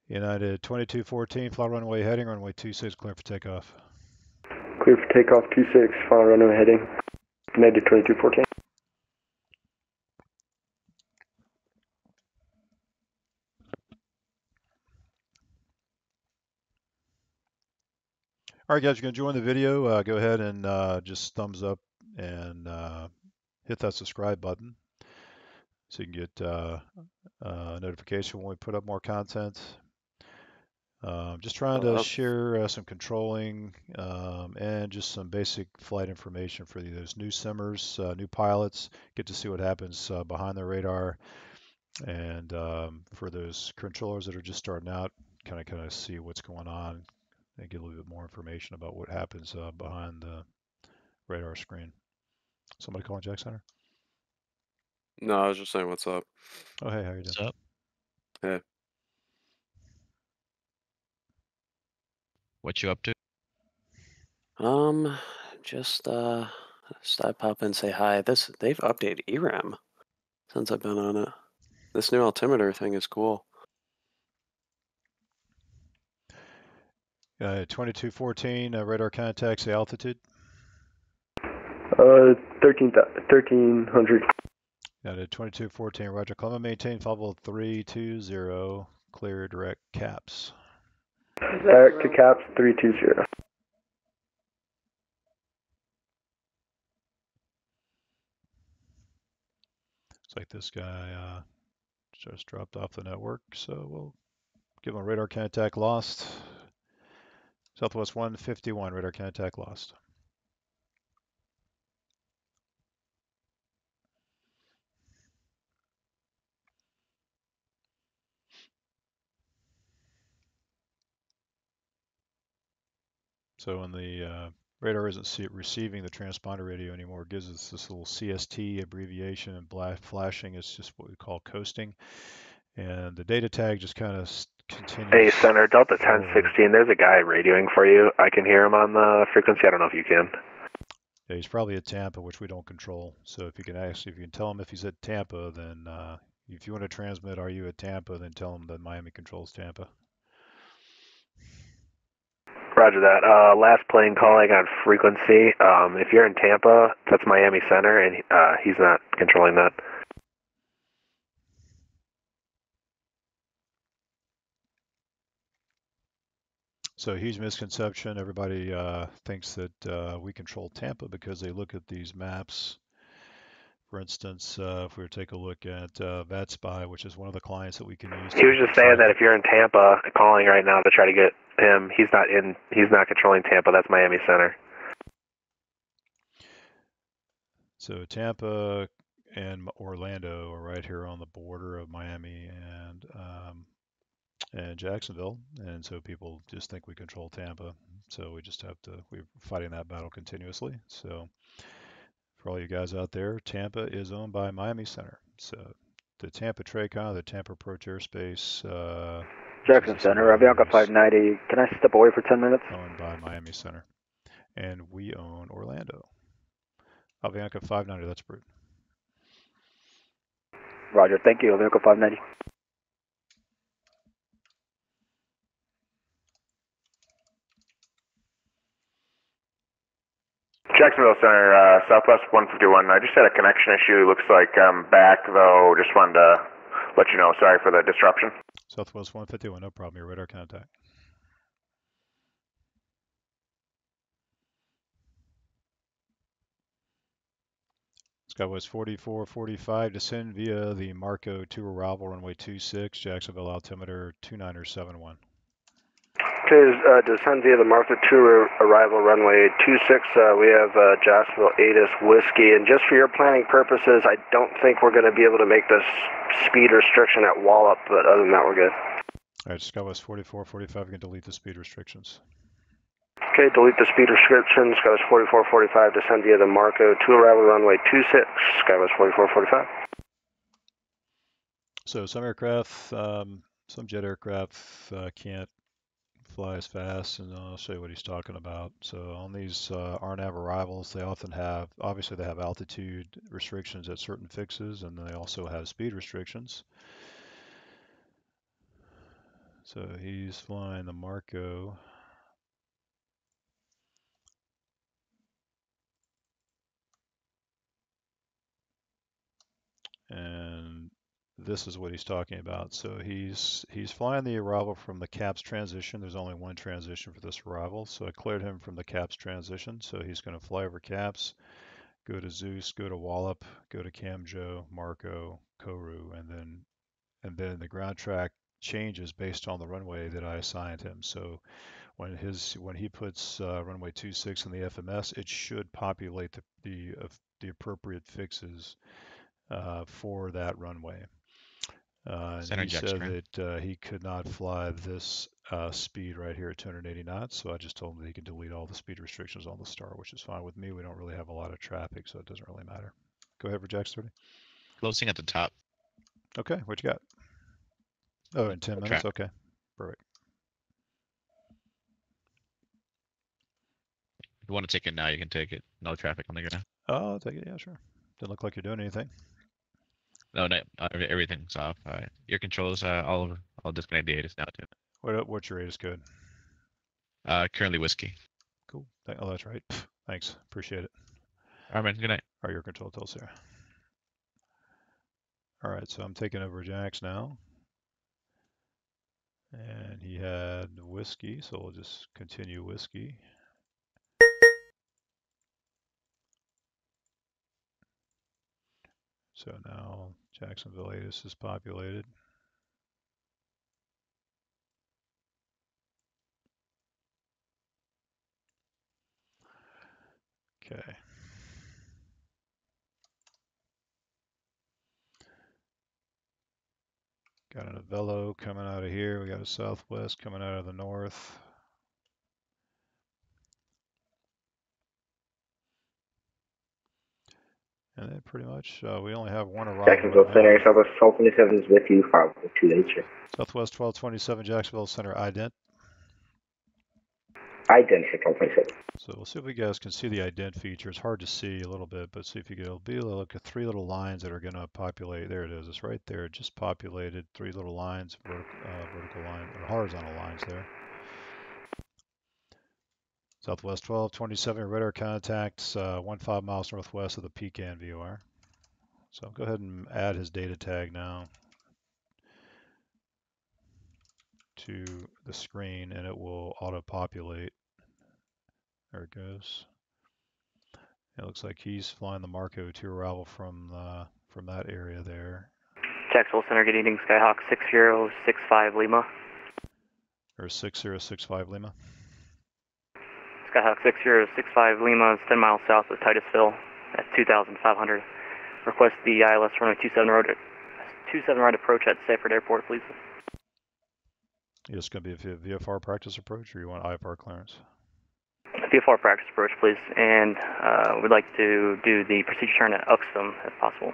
United 2214, fly runway heading, runway 26, clear for takeoff. Clear for takeoff 26, fly runway heading. United 2214. All right, guys, you're going to join the video. Uh, go ahead and uh, just thumbs up and uh, hit that subscribe button so you can get uh, a notification when we put up more content. Um, just trying to share uh, some controlling um, and just some basic flight information for those new simmers, uh, new pilots, get to see what happens behind the radar. And um, for those controllers that are just starting out, kind of kind of see what's going on, and get a little bit more information about what happens uh, behind the radar screen. Somebody calling Jax Center? No, I was just saying what's up. Oh, hey, how you doing? What's up? Hey. What you up to? Um, just uh, stop pop and say hi. This they've updated ERAM since I've been on it. This new altimeter thing is cool. Uh, 2214, uh, radar contacts, the altitude? Uh, 13, 1300. Got it, 2214, roger. Columbia maintain level 320, clear direct caps. Direct to caps 320. Looks like this guy uh, just dropped off the network, so we'll give him a radar contact lost. Southwest 151, radar contact lost. So when the uh, radar isn't see receiving the transponder radio anymore, gives us this little CST abbreviation and flashing. It's just what we call coasting. And the data tag just kind of. Hey, Center, Delta 1016, there's a guy radioing for you. I can hear him on the frequency. I don't know if you can. Yeah, he's probably at Tampa, which we don't control. So if you can actually, if you can tell him if he's at Tampa, then uh, if you want to transmit, are you at Tampa, then tell him that Miami controls Tampa. Roger that. Uh, last plane calling on frequency. Um, if you're in Tampa, that's Miami Center, and uh, he's not controlling that. So huge misconception. Everybody uh, thinks that uh, we control Tampa because they look at these maps. For instance, uh, if we were to take a look at uh, VATSPY, which is one of the clients that we can use. He was just saying that if you're in Tampa, calling right now to try to get him, he's not in. He's not controlling Tampa. That's Miami Center. So Tampa and Orlando are right here on the border of Miami and um, and Jacksonville, and so people just think we control Tampa. So we just have to we're fighting that battle continuously. So for all you guys out there, Tampa is owned by Miami Center. So the Tampa Tracon, the Tampa Approach Airspace. Uh, Jackson Center, Avianca 590. Can I step away for 10 minutes? Owned by Miami Center, and we own Orlando. Avianca 590. That's Brute. Roger. Thank you. Avianca 590. Jacksonville Center, uh, Southwest 151. I just had a connection issue. Looks like I'm back, though. Just wanted to let you know. Sorry for the disruption. Southwest 151, no problem. Your radar contact. Skywest 4445, descend via the Marco 2 arrival runway 26, Jacksonville altimeter 2971. Okay, uh, descend via the Marco 2 arrival runway 26. Uh, we have uh, Jacksonville ATIS Whiskey, and just for your planning purposes, I don't think we're going to be able to make this speed restriction at Wallop, but other than that, we're good. All right, Skywest 4445, we can delete the speed restrictions. Okay, delete the speed restrictions. Skywest 4445, descend via the Marco 2 arrival runway 26. Skywest 4445. So some aircraft, um, some jet aircraft uh, can't fly as fast, and I'll show you what he's talking about. So on these uh, RNAV arrivals, they often have, obviously they have altitude restrictions at certain fixes, and they also have speed restrictions. So he's flying the Marco. And this is what he's talking about. So he's he's flying the arrival from the CAPS transition. There's only one transition for this arrival. So I cleared him from the CAPS transition. So he's going to fly over CAPS, go to Zeus, go to Wallop, go to Camjo, Marco, Koru, and then and then the ground track changes based on the runway that I assigned him. So when his when he puts uh, runway 26 in the FMS, it should populate the the, uh, the appropriate fixes uh, for that runway. Uh, and he said that uh, he could not fly this uh, speed right here at 280 knots, so I just told him that he could delete all the speed restrictions on the star, which is fine with me. We don't really have a lot of traffic, so it doesn't really matter. Go ahead, Jax 30. Closing at the top. Okay, what you got? Oh, in 10 minutes? Okay, perfect. If you want to take it now, you can take it. No traffic on the ground. Oh, I'll take it. Yeah, sure. Doesn't look like you're doing anything. No, no, everything's off. Uh, your controls, uh, I'll I'll disconnect the ATIS now too. What what's your ATIS code? Uh, currently whiskey. Cool. Oh, that's right. Thanks. Appreciate it. All right, man. Good night. All right, your control tells here. All right, so I'm taking over Jax now. And he had whiskey, so we'll just continue whiskey. So now Jacksonville ATIS is populated. Okay. Got an Avelo coming out of here. We got a Southwest coming out of the north. And then pretty much, uh, we only have one arrival. Jacksonville Center, Southwest 1227 is with you, for 2H. Southwest 1227, Jacksonville Center, ident. Ident for 1227. So we'll see if we guys can see the ident feature. It's hard to see a little bit, but see if you can. It'll be look at three little lines that are going to populate. There it is. It's right there. It just populated three little lines, vertical, uh, vertical line, or horizontal lines there. Southwest 1227 radar contacts uh, 15 miles northwest of the Pecan VOR. So I'll go ahead and add his data tag now to the screen and it will auto-populate. There it goes. It looks like he's flying the Marco to arrival from uh, from that area there. Jacksonville Center, good evening, Skyhawk 6065 Lima. Or 6065 Lima. Skyhawk 6065 Lima is 10 miles south of Titusville at 2,500. request the ILS runway 27 road, 27 right approach at Sanford Airport, please. Is going to be a VFR practice approach, or you want IFR clearance? VFR practice approach, please, and uh, we'd like to do the procedure turn at Uxtum if possible.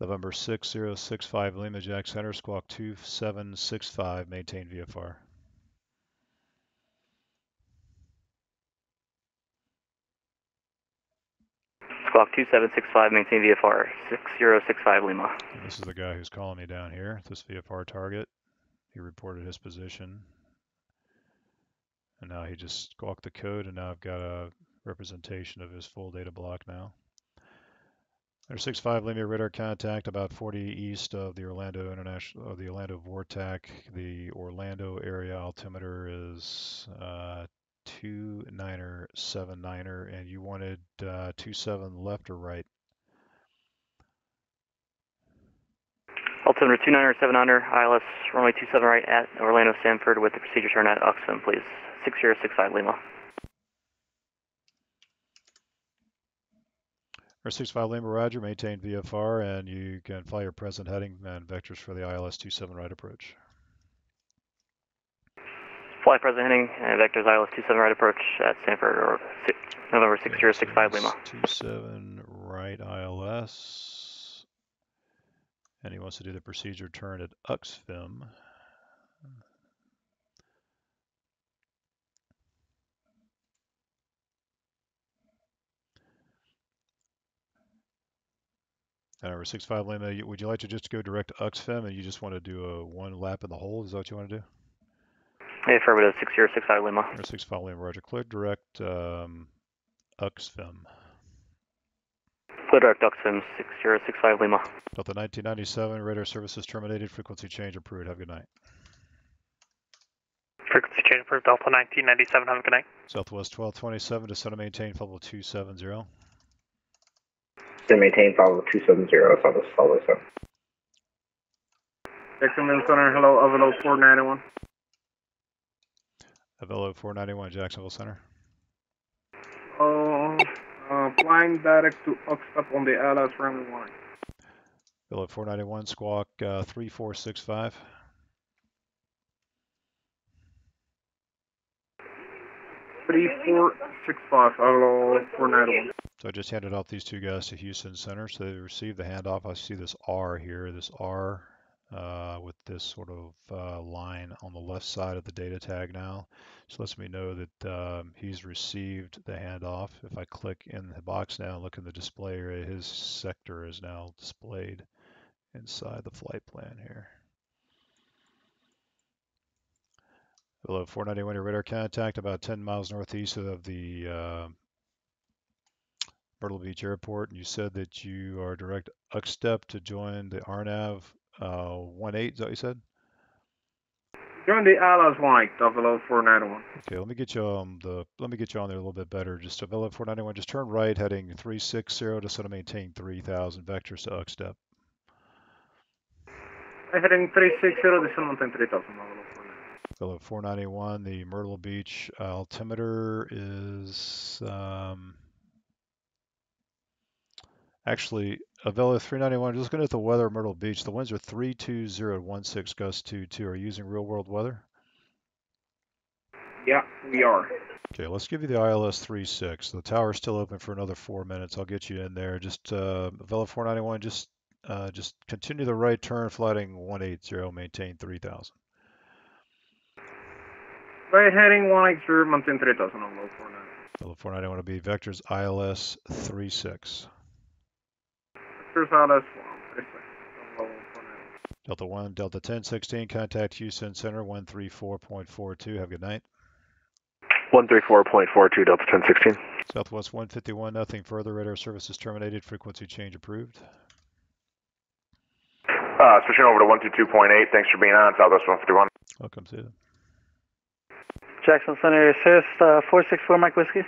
November 6065 Lima Jax Center, squawk 2765, maintain VFR. Squawk 2765, maintain VFR 6065 Lima. This is the guy who's calling me down here, this VFR target. He reported his position. And now he just squawked the code, and now I've got a representation of his full data block now. There's 65 Lima radar contact about 40 east of the Orlando International of the Orlando Vortac. The Orlando area altimeter is uh, two niner seven niner, and you wanted uh, two seven left or right? Altimeter 2907 under, ILS runway 27 right at Orlando Sanford with the procedure turn at Uxum, please. 6065 Lima. Or 65 Lima Roger, maintain VFR, and you can fly your present heading and vectors for the ILS 27 right approach. Fly present heading and vectors ILS 27 right approach at Sanford or November 6065 Lima. 27 right ILS. And he wants to do the procedure turn at UXFIM. And over 65 Lima, would you like to just go direct to UXFIM and you just want to do a one lap in the hole? Is that what you want to do? Hey, affirmative 6065 Lima. Or 65 Lima Roger, clear direct um, UXFIM. Clear direct Uxum 6065 Lima. Delta 1997, radar services terminated, frequency change approved. Have a good night. Frequency change approved, Delta 1997. Have a good night. Southwest 1227, descend and maintain, level 270. Then maintain follow 270, Southwest follow 7. Jacksonville Center, hello, Avelo 491. Avelo 491, Jacksonville Center. Oh, uh, flying direct to Oxtop on the LS runway 1. Avelo 491, squawk uh, 3465. Three four six five. Hello, four ninety one. So I just handed off these two guys to Houston Center, so they received the handoff. I see this R here, this R uh, with this sort of uh, line on the left side of the data tag now. So lets me know that um, he's received the handoff. If I click in the box now and look in the display area, his sector is now displayed inside the flight plan here. Below 491, your radar contact about 10 miles northeast of the uh, Myrtle Beach Airport. And you said that you are direct UXTEP to join the RNAV uh, 18, is that what you said? Join the LS line, Avelo four ninety one. Okay, let me get you on the let me get you on there a little bit better. Just develop 491, just turn right heading 360 to sort of maintain 3000 vectors to UXTEP. Heading three six zero. to Descend maintain three thousand. Fellow 491, the Myrtle Beach altimeter is um, actually Avelo 391. Just looking at the weather at Myrtle Beach, the winds are 320 16 gust 22. Are you using real world weather? Yeah, we are. Okay, let's give you the ILS 36. The tower's still open for another four minutes. I'll get you in there. Just uh, Avelo 491, just uh, just continue the right turn, flighting 180, maintain 3000. Right heading one eight zero. Maintain three thousand. Avelo four nine. Avelo 491 will be vectors ILS 36. Here's LS three six. Avelo four nine. Delta 1, Delta 1016, contact Houston Center 134.42. Have a good night. 134.42 Delta 1016. Southwest 151, nothing further. Radar services terminated. Frequency change approved. Uh, switching over to 122.8. Thanks for being on, Southwest 151. Welcome to Jackson Center Assist, uh, 464 Mike Whiskey.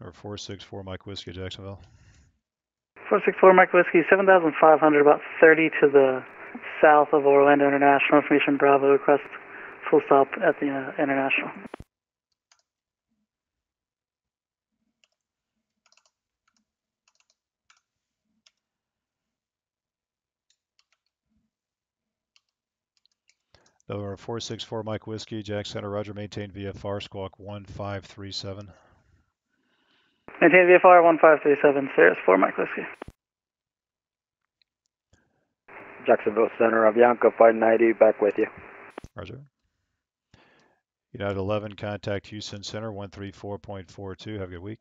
Or 464 Mike Whiskey, Jacksonville. 464 Mike Whiskey, 7,500, about 30 to the south of Orlando International. Information Bravo, request full stop at the uh, International. Over 464 Mike Whiskey, Jax Center, Roger, maintain VFR, squawk 1537. Maintain VFR 1537, Cirrus 4 Mike Whiskey. Jacksonville Center, Avianca 590, back with you. Roger. United 11, contact Houston Center, 134.42. Have a good week.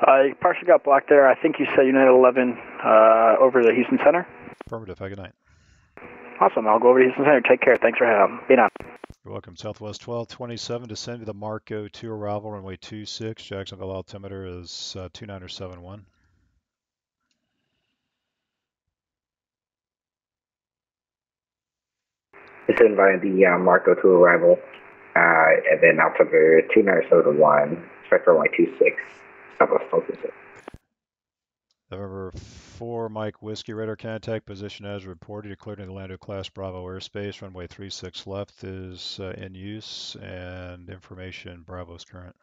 I partially got blocked there. I think you said United 11 uh, over the Houston Center. Affirmative. Have a good night. Awesome. I'll go over to Houston Center. Take care. Thanks for having being on. You're welcome. Southwest 1227, descend to the Marco 2 arrival, runway 26. Jacksonville altimeter is uh, 2971. Descend via the uh, Marco 2 arrival, uh, and then altimeter 2971, expect runway 26, Southwest 1227. November 4 Mike Whiskey Radar contact position as reported declared in the Orlando class Bravo airspace runway 36 left is uh, in use and information Bravo's current.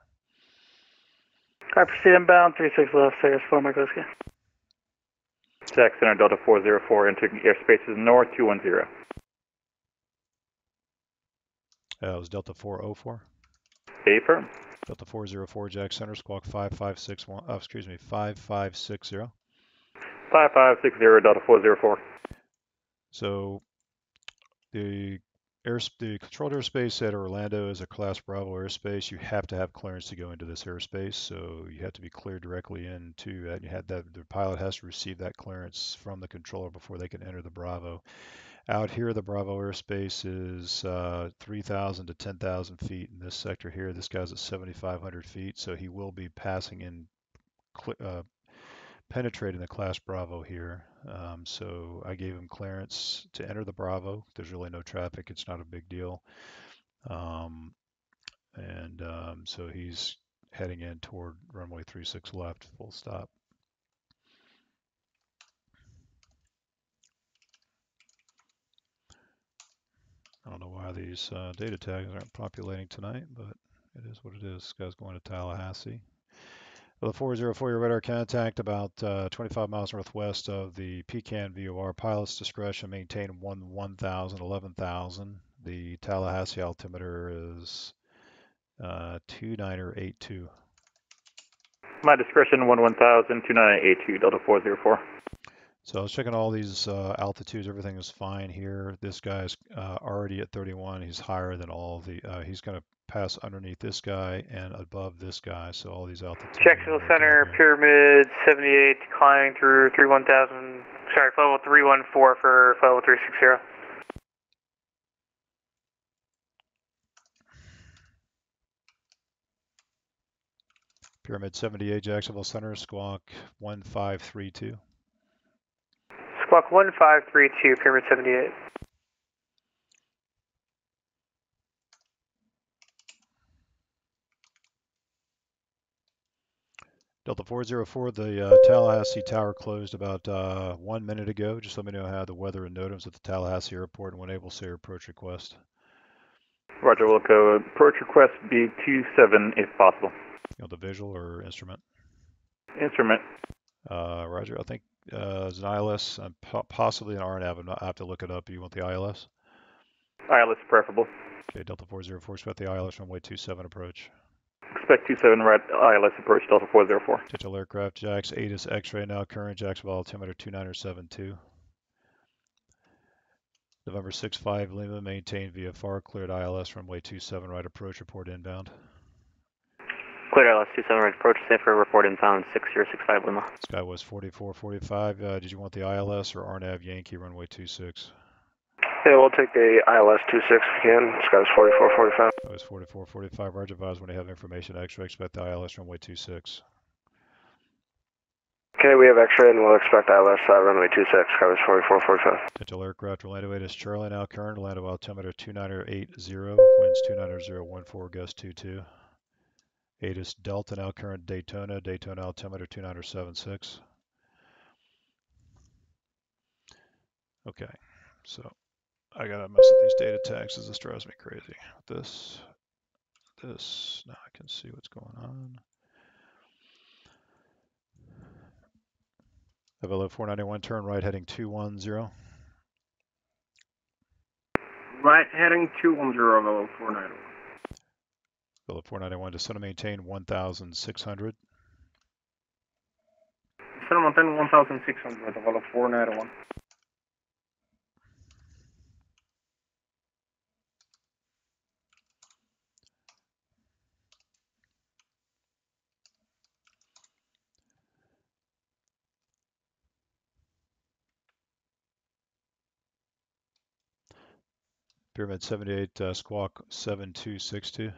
I proceed inbound 36 left, Cirrus 4 Mike Whiskey. Jax Center Delta 404 entering airspaces north 210. Uh, it was Delta 404. Firm. Delta 404 Jax Center squawk 5561. Oh, uh, excuse me, 5560. 5560 Delta 404. So the air, the controlled airspace at Orlando is a Class Bravo airspace. You have to have clearance to go into this airspace, so you have to be cleared directly into that. You had that the pilot has to receive that clearance from the controller before they can enter the Bravo. Out here, the Bravo airspace is uh, 3,000 to 10,000 feet. In this sector here, this guy's at 7,500 feet, so he will be passing in, uh, penetrating the Class Bravo here. Um, so I gave him clearance to enter the Bravo. There's really no traffic. It's not a big deal. Um, and um, so he's heading in toward runway 36 left, full stop. I don't know why these uh, data tags aren't populating tonight, but it is what it is. This guy's going to Tallahassee. Well, the 404 your radar contact about uh, 25 miles northwest of the Pecan VOR. Pilot's discretion maintain 1 1,000, 11,000. The Tallahassee altimeter is uh, 2982. My discretion 1 1000, 2982, Delta 404. So I was checking all these uh, altitudes. Everything is fine here. This guy's uh, already at 31. He's higher than all the. Uh, he's going to pass underneath this guy and above this guy. So all these altitudes. Jacksonville Center, Pyramid 78, climbing through 31,000. Sorry, level 314 for level 360. Pyramid 78, Jacksonville Center, squawk 1532. Squawk 1532, Pyramid 78. Delta 404, the uh, Tallahassee tower closed about uh, one minute ago. Just let me know how the weather and NOTAMs at the Tallahassee airport and when able to say your approach request. Roger, Wilco. Approach request be 27 if possible. You know, the visual or instrument? Instrument. Uh, Roger, I think uh, an ILS, and po possibly an RNAV. I'm not, I have to look it up. You want the ILS? ILS preferable. Okay, Delta 404, expect the ILS runway 27 approach. Expect 27 right ILS approach, Delta 404. Digital aircraft, Jax, ATIS X-ray now current, Jacksonville altimeter 2972. November 6-5, Lima maintained VFR, cleared ILS runway 27 right approach, report inbound. Cleared ILS 27 right approach, safe for report inbound 6065 Lima. SkyWest 4445. Uh, did you want the ILS or RNAV Yankee runway 26? Yeah, we'll take the ILS 26 if we can. SkyWest 4445. SkyWest 4445. Roger, advise when you have information extra. Expect the ILS runway 26. Okay, we have X-ray and we'll expect ILS uh, runway 26. SkyWest 4445. Potential aircraft Orlando ATIS Charlie now current. Orlando altimeter 2980. Winds 29014 gust 22. ATIS Delta now current Daytona. Daytona altimeter 2976. Okay, so I gotta mess with these data tags this drives me crazy. This, this, now I can see what's going on. Avelo 491, turn right heading 210. Right heading 210 level 491. Philip 491, to and maintain 1,600. Descend and maintain 1,600 level 491. Pyramid 78, uh, squawk 7262.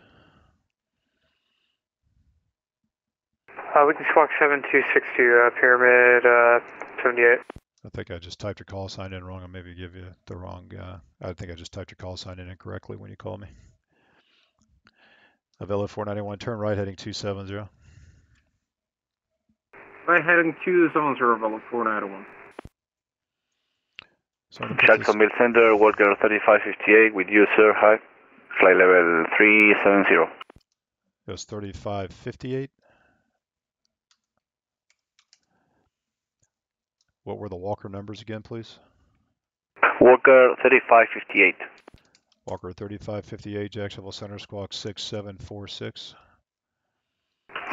We can squawk 7262, uh, Pyramid uh, 78. I think I just typed your call sign in wrong. I maybe give you the wrong. Uh, I think I just typed your call sign in incorrectly when you called me. Avelo 491, turn right heading 270. Right heading 270 level 491. So I'm gonna put this- Jacksonville Center, Walker 3558 with you, sir. Hi. Flight level 370. It was 3558. What were the Walker numbers again, please? Walker 3558. Walker 3558, Jacksonville Center, squawk 6746.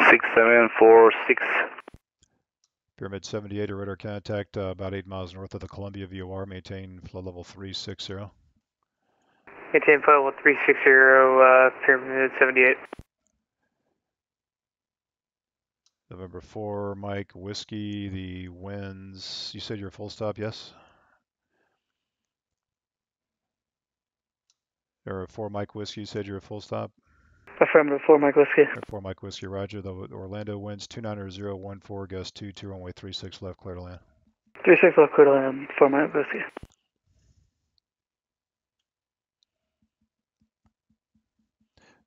6746. Pyramid 78, a radar contact uh, about 8 miles north of the Columbia VOR, maintain flood level 360. Maintain flight level 360, uh, Pyramid 78. November 4, Mike, Whiskey, the winds. You said you're a full stop, yes? Or 4 Mike Whiskey, you said you're a full stop? Affirmative, 4 Mike Whiskey. Or 4 Mike Whiskey, roger. The Orlando winds 29014, gust 2, 2 runway 36 left, clear to land. 36 left, clear to land, 4 Mike Whiskey.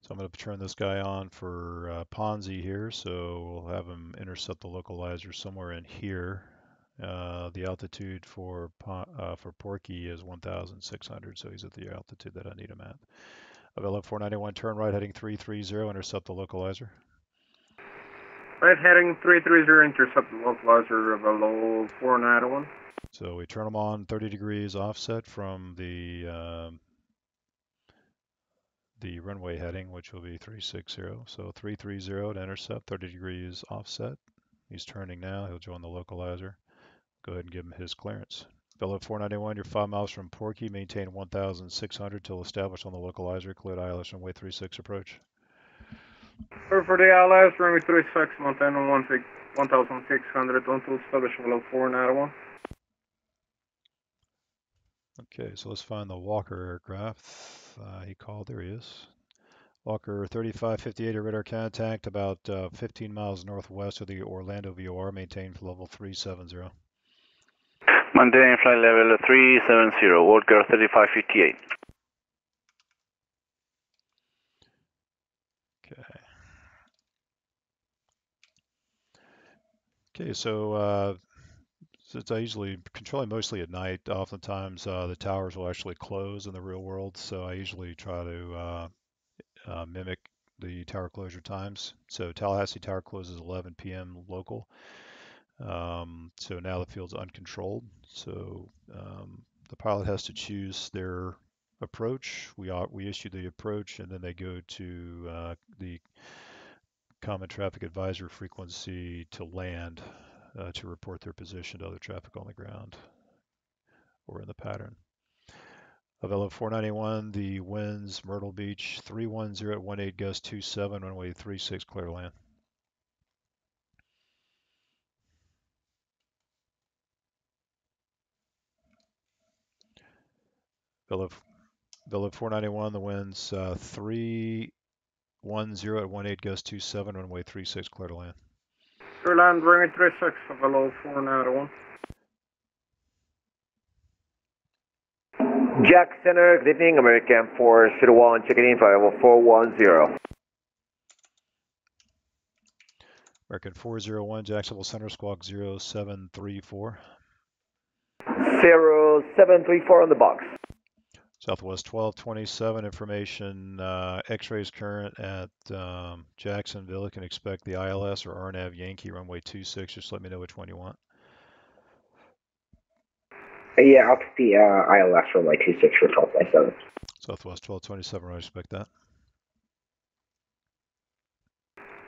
So I'm going to turn this guy on for uh, Ponzi here. So we'll have him intercept the localizer somewhere in here. Uh, the altitude for uh, for Porky is 1,600, so he's at the altitude that I need him at. Avelo 491, turn right heading 330, intercept the localizer. Right heading 330, intercept the localizer level 491. So we turn them on 30 degrees offset from the um, the runway heading, which will be 360. So 330 to intercept, 30 degrees offset. He's turning now. He'll join the localizer. Go ahead and give him his clearance. Bella 491, you're five miles from Porky. Maintain 1,600 till established on the localizer. Clear Cleared ILS runway 36 approach. Or for the ILS, runway 36, maintain 1,600 until established level 491. Okay, so let's find the Walker aircraft. Uh, he called, there he is. Walker 3558, a radar contact about uh, 15 miles northwest of the Orlando VOR, maintained level 370. Maintain flight level 370. Walker 3558. Okay. Okay, so uh, since I usually controlling mostly at night, oftentimes uh, the towers will actually close in the real world. So I usually try to uh, uh, mimic the tower closure times. So Tallahassee Tower closes 11 p.m. local. Um, so now the field's uncontrolled. So um, the pilot has to choose their approach. We we issue the approach, and then they go to uh, the common traffic advisory frequency to land uh, to report their position to other traffic on the ground or in the pattern. Avelo 491, the winds Myrtle Beach 310 at 18 gust 27, runway 36 clear land. Villa, Villa 491, the winds uh, 310 at 18 gust 27, runway 36 clear to land. Clear land, runway 36, level 491. Jax Center, good evening, American 401, checking in, flight level 410. American 401, Jacksonville Center, squawk 0734. 0734 on the box. Southwest 1227, information uh, X-rays current at um, Jacksonville. Can expect the ILS or RNAV Yankee runway 26. Just let me know which one you want. Uh, yeah, I'll take the uh, ILS my 26 for 1227. Southwest 1227, I expect that.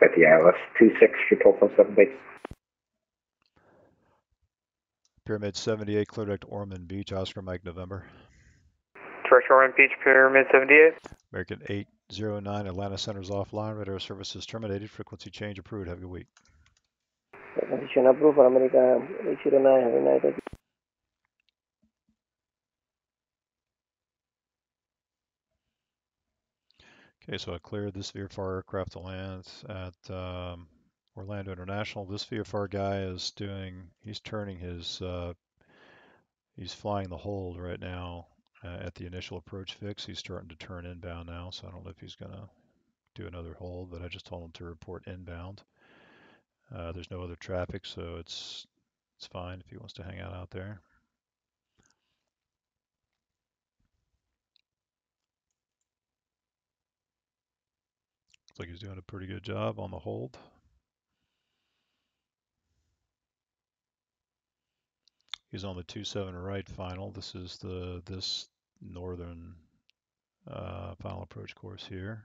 At the ILS 26 for 1227 base. Pyramid 78, clear direct Ormond Beach, Oscar Mike November. Direct Ormond Beach, Pyramid 78. American 809, Atlanta Center's offline, radar services terminated, frequency change approved. Have a good week. Condition approved for America 809, have a nice day. Okay, so I cleared this VFR aircraft to land at um, Orlando International. This VFR guy is doing, he's turning his, uh, he's flying the hold right now uh, at the initial approach fix. He's starting to turn inbound now, so I don't know if he's going to do another hold, but I just told him to report inbound. Uh, there's no other traffic, so it's it's fine if he wants to hang out out there. Looks like he's doing a pretty good job on the hold. He's on the 2-7 right final. This is the this northern uh, final approach course here.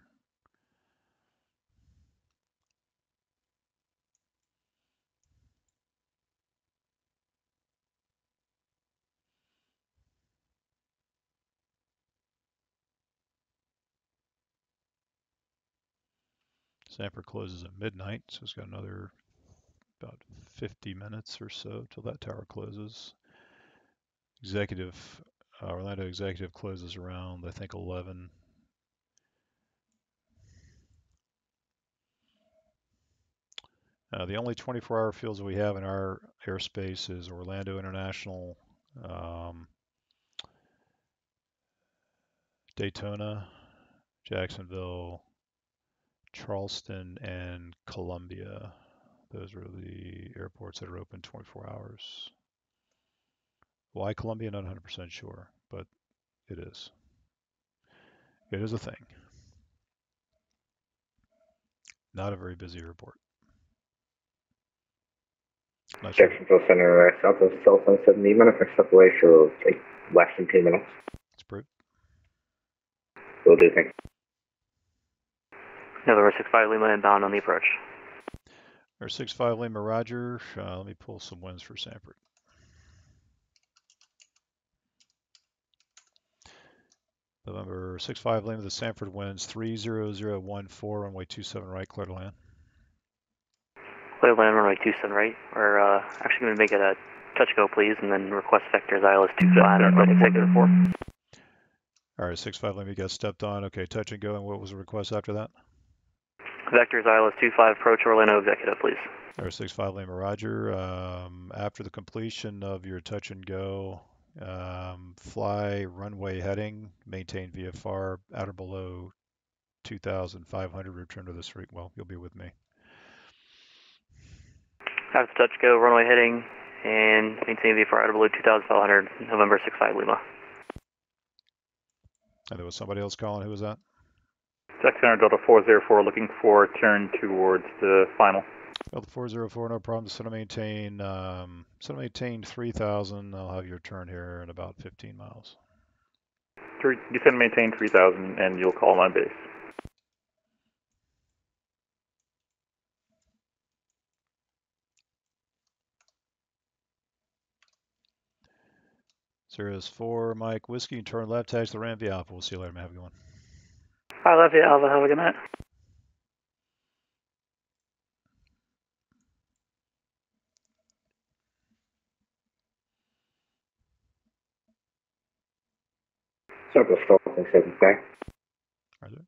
Sanford closes at midnight, so it's got another about 50 minutes or so till that tower closes. Executive, uh, Orlando Executive closes around, I think, 11. Uh, the only 24-hour fields we have in our airspace is Orlando International, um, Daytona, Jacksonville, Charleston, and Columbia. Those are the airports that are open 24 hours. Why Columbia? Not 100% sure, but it is. It is a thing. Not a very busy airport. Nice Jacksonville Center, South uh, Southwest 1217, manifest up away for like less than two minutes. It's approved. Will do, thanks. November 65 Lima inbound on the approach. Or 65 Lima Roger. Uh, let me pull some winds for Sanford. November 65 Lima, the Sanford winds 30014, runway 27 right, clear to land. Clear to land runway 27 right. We're uh, actually going to make it a touch go, please, and then request vectors ILS 2 flat at flight executive 4. All right, 65 Lima got stepped on. Okay, touch and go. And what was the request after that? Vectors ILS 25 approach Orlando executive, please. Or 65 Lima Roger. Um, after the completion of your touch and go, um, fly runway heading, maintain VFR at or below 2,500. Return to the street. Well, you'll be with me. After touch go, runway heading, and maintain VFR at or below 2,500. November 65 Lima. And there was somebody else calling. Who was that? Jax Center Delta 404 looking for a turn towards the final. Delta 404, no problem. Set to maintain, um, set to maintain 3,000. I'll have your turn here in about 15 miles. Three, you can maintain 3,000 and you'll call my base. Cirrus 4, Mike Whiskey, turn left, taxi the ramp, the Alpha. We'll see you later, man. Have a good one. I love you, Alva. Have a good night. Southwest 1217, back. Roger.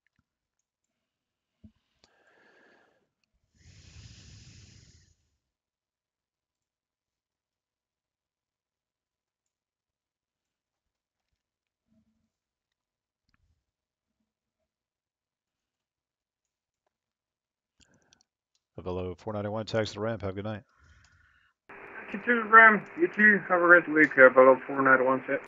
Hello, 491, taxi the ramp. Have a good night. You too, Ram. You too. Have a great week. Uh, below 491 set.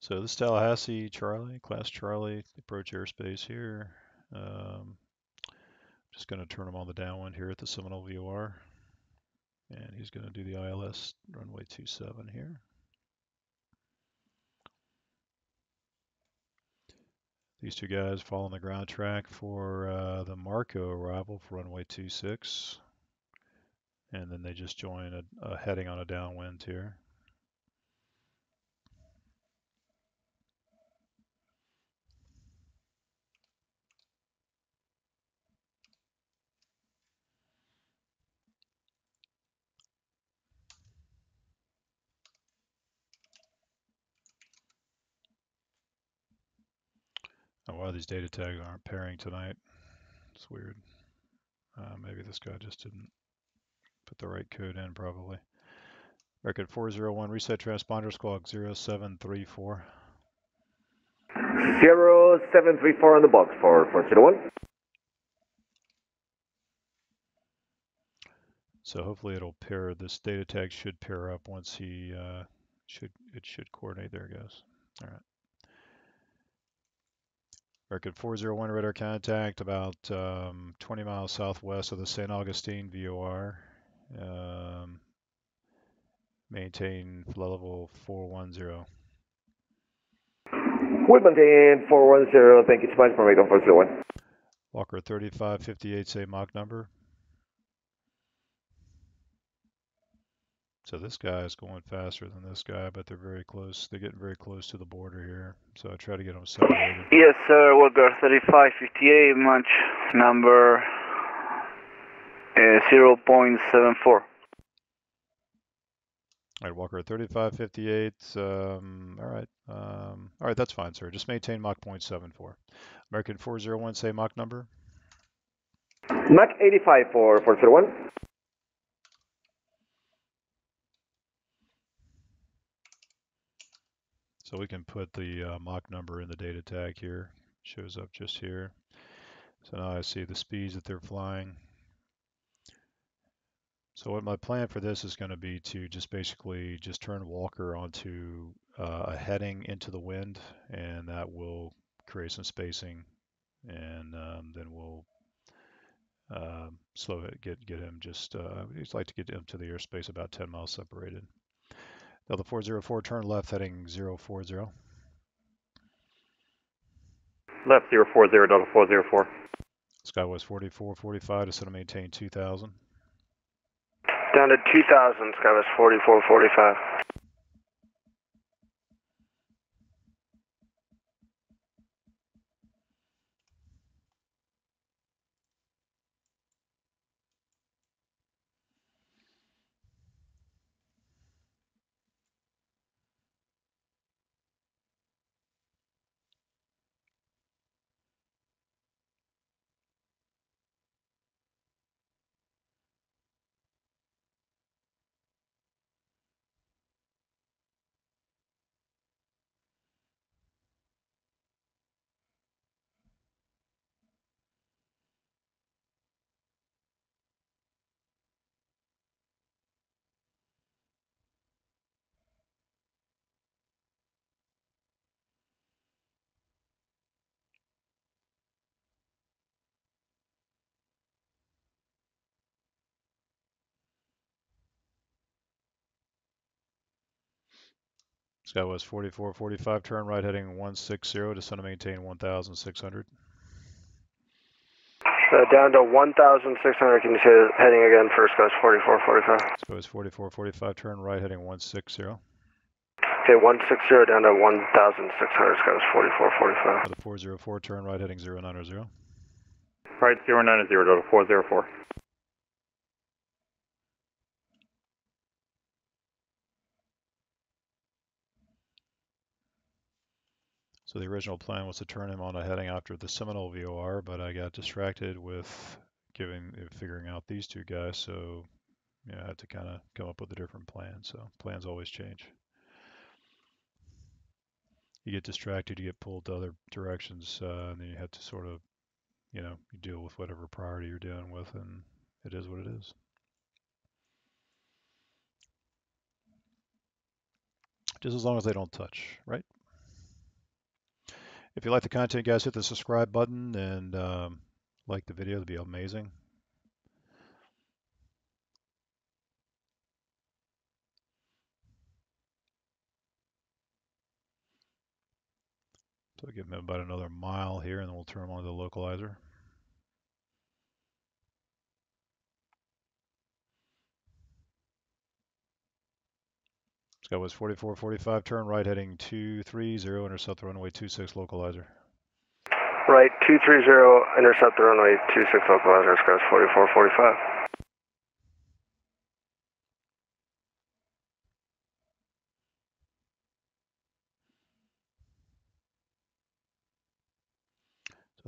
So this Tallahassee Charlie, class Charlie, approach airspace here. Um, just going to turn him on the downwind here at the Seminole VOR. And he's going to do the ILS runway 27 here. These two guys following the ground track for uh, the Marco arrival for runway 26. And then they just join a, a heading on a downwind here. These data tags aren't pairing tonight. It's weird. Uh, maybe this guy just didn't put the right code in, probably. Record 401, reset transponder squawk 0734. 0734 on the box for 401. So hopefully it'll pair, this data tag should pair up once he, uh, should, it should coordinate. There it goes. All right. Record 401 radar contact about um, 20 miles southwest of the St. Augustine VOR. Um, maintain level 410. We'll maintain 410. Thank you so much for making 401. Walker 3558, say Mach number. So this guy is going faster than this guy, but they're very close. They're getting very close to the border here. So I try to get them separated. Yes, sir. Walker 3558, Mach number uh, 0.74. All right, Walker 3558. Um, all right. Um, all right, that's fine, sir. Just maintain Mach 0.74. American 401, say Mach number. Mach 85 for 401. So we can put the uh, Mach number in the data tag here. Shows up just here. So now I see the speeds that they're flying. So what my plan for this is going to be to just basically just turn Walker onto uh, a heading into the wind, and that will create some spacing, and um, then we'll uh, slow it, get get him just. Uh, would like to get him to the airspace about 10 miles separated. Delta 404, turn left heading 040. Left 040, Delta 404. Skywest 4445 to set and maintain 2000. Down to 2000, Skywest 4445. Skywest 4445, turn right heading 160, descend and maintain 1600. Uh, down to 1,600. Can you say the heading again for Skywest 4445? Skywest 4445, turn right heading 160. Okay, 160 down to 1,600. Skywest 4445. The 404, turn right heading 090. Right 090, Delta 404. So the original plan was to turn him on a heading after the Seminole VOR, but I got distracted with giving figuring out these two guys, so yeah, I had to kind of come up with a different plan. So plans always change. You get distracted, you get pulled to other directions, uh, and then you have to sort of, you know, you deal with whatever priority you're dealing with, and it is what it is. Just as long as they don't touch, right? If you like the content, guys, hit the subscribe button and um, like the video. It'd be amazing. So give him about another mile here, and then we'll turn him on the localizer. SkyWest 4445, turn right heading 230, intercept the runway 26 localizer. Right, 230, intercept the runway 26 localizer, SkyWest 4445.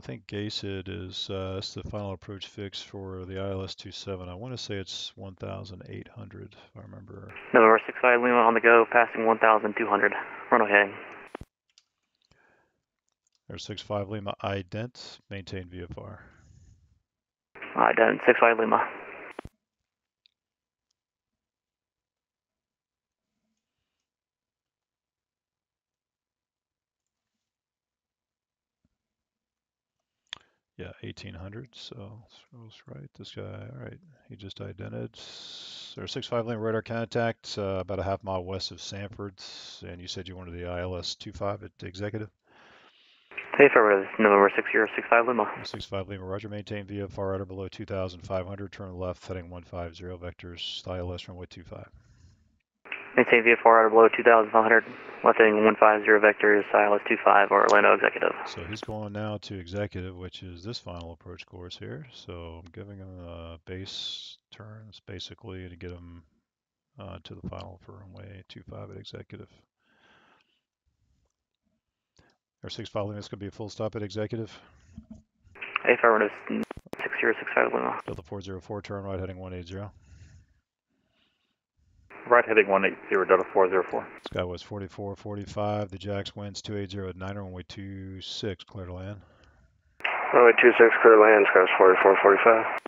I think GACID is uh, that's the final approach fix for the ILS 27. I want to say it's 1,800 if I remember. November 65 Lima on the go, passing 1,200. Runway heading. There's 65 Lima ident, maintain VFR. Ident 65 Lima. Yeah, 1800. So that's right. This guy, all right. He just identified. There's 65 lane radar contact uh, about a half mile west of Sanford's. And you said you wanted the ILS 25 at executive. Hey, February, November 6065 Lima. 65 Lima, Roger. Maintain VFR at or below 2,500. Turn left, heading 150 vectors. ILS runway 25. Maintain VFR at or below 2,500. Left heading 150 vectors, ILS 25 or Orlando Executive. So he's going now to executive, which is this final approach course here. So I'm giving him a base turns basically to get him uh, to the final for runway 25 at executive. Or 65 Lima, it's going to be a full stop at executive. Hey, February, 6065 Lima. Delta 404, turn right heading 180. Right heading 180, Delta 404. SkyWest 4445, the Jax winds 280 at 9, runway 26, clear to land. Runway 26, clear to land, SkyWest 4445.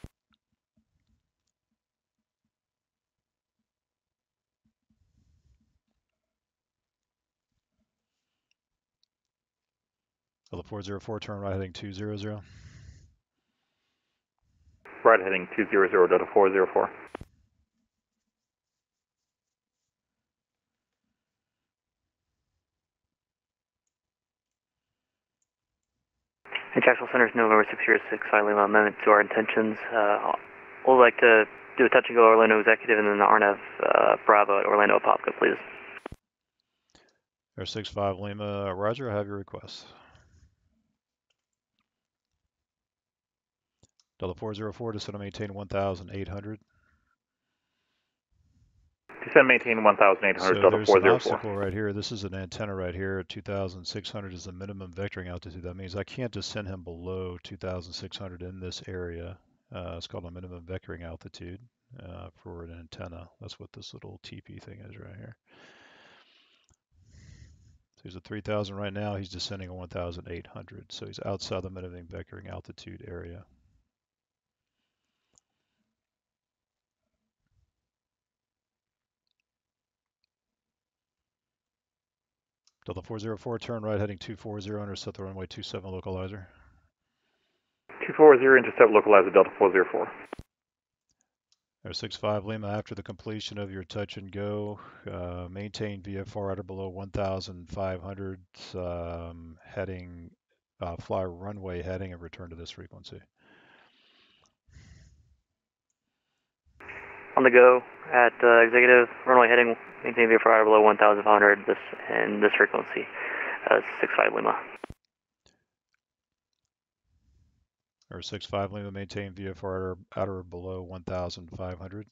Delta 404, turn right heading 200. Right heading 200, Delta 404. Jacksonville Center's November 606 Lima amendment to our intentions. Uh, we'd like to do a touch and go Orlando Executive and then the RNAV uh, Bravo at Orlando Apopka, please. Air 65 Lima, Roger, I have your request. Delta 404, descend and maintain 1,800. Descend maintain 1,800, So there's an obstacle right here. This is an antenna right here. 2,600 is the minimum vectoring altitude. That means I can't descend him below 2,600 in this area. Uh, it's called a minimum vectoring altitude uh, for an antenna. That's what this little TP thing is right here. So he's at 3,000 right now. He's descending at 1,800. So he's outside the minimum vectoring altitude area. Delta 404, turn right heading 240, intercept the runway 27 localizer. 240, intercept localizer Delta 404. Air 65 Lima, after the completion of your touch and go, uh, maintain VFR at or below 1,500, um, heading, uh, fly runway heading and return to this frequency. On the go at uh, Executive, runway heading, maintain VFR below 1,500 this, and this frequency, uh, 65 Lima. Air 65 Lima, maintain VFR at or, or below 1,500.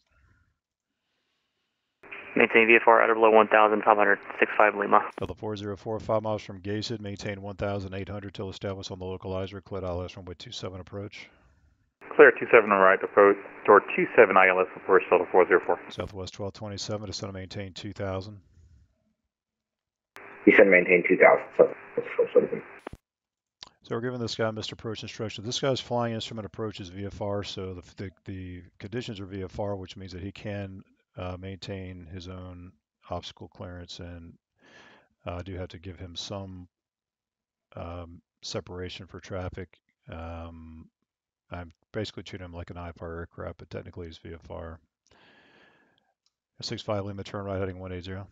Maintain VFR at or below 1,500, 65 Lima. Delta 404, 5 miles from GACID, maintain 1,800 till established on the localizer, clear ILS runway 27 approach. Clear 27 on right approach, door 27 ILS approach Delta 404. Southwest 1227, descend and maintain 2,000. Descend maintain 2,000. So, so, so, So we're giving this guy missed approach instruction. This guy's flying instrument approach is VFR, so the, the, the conditions are VFR, which means that he can uh, maintain his own obstacle clearance, and uh, do have to give him some um, separation for traffic. Um, I'm basically treating him like an IFR aircraft, but technically he's VFR. 65 Lima, turn right heading 180.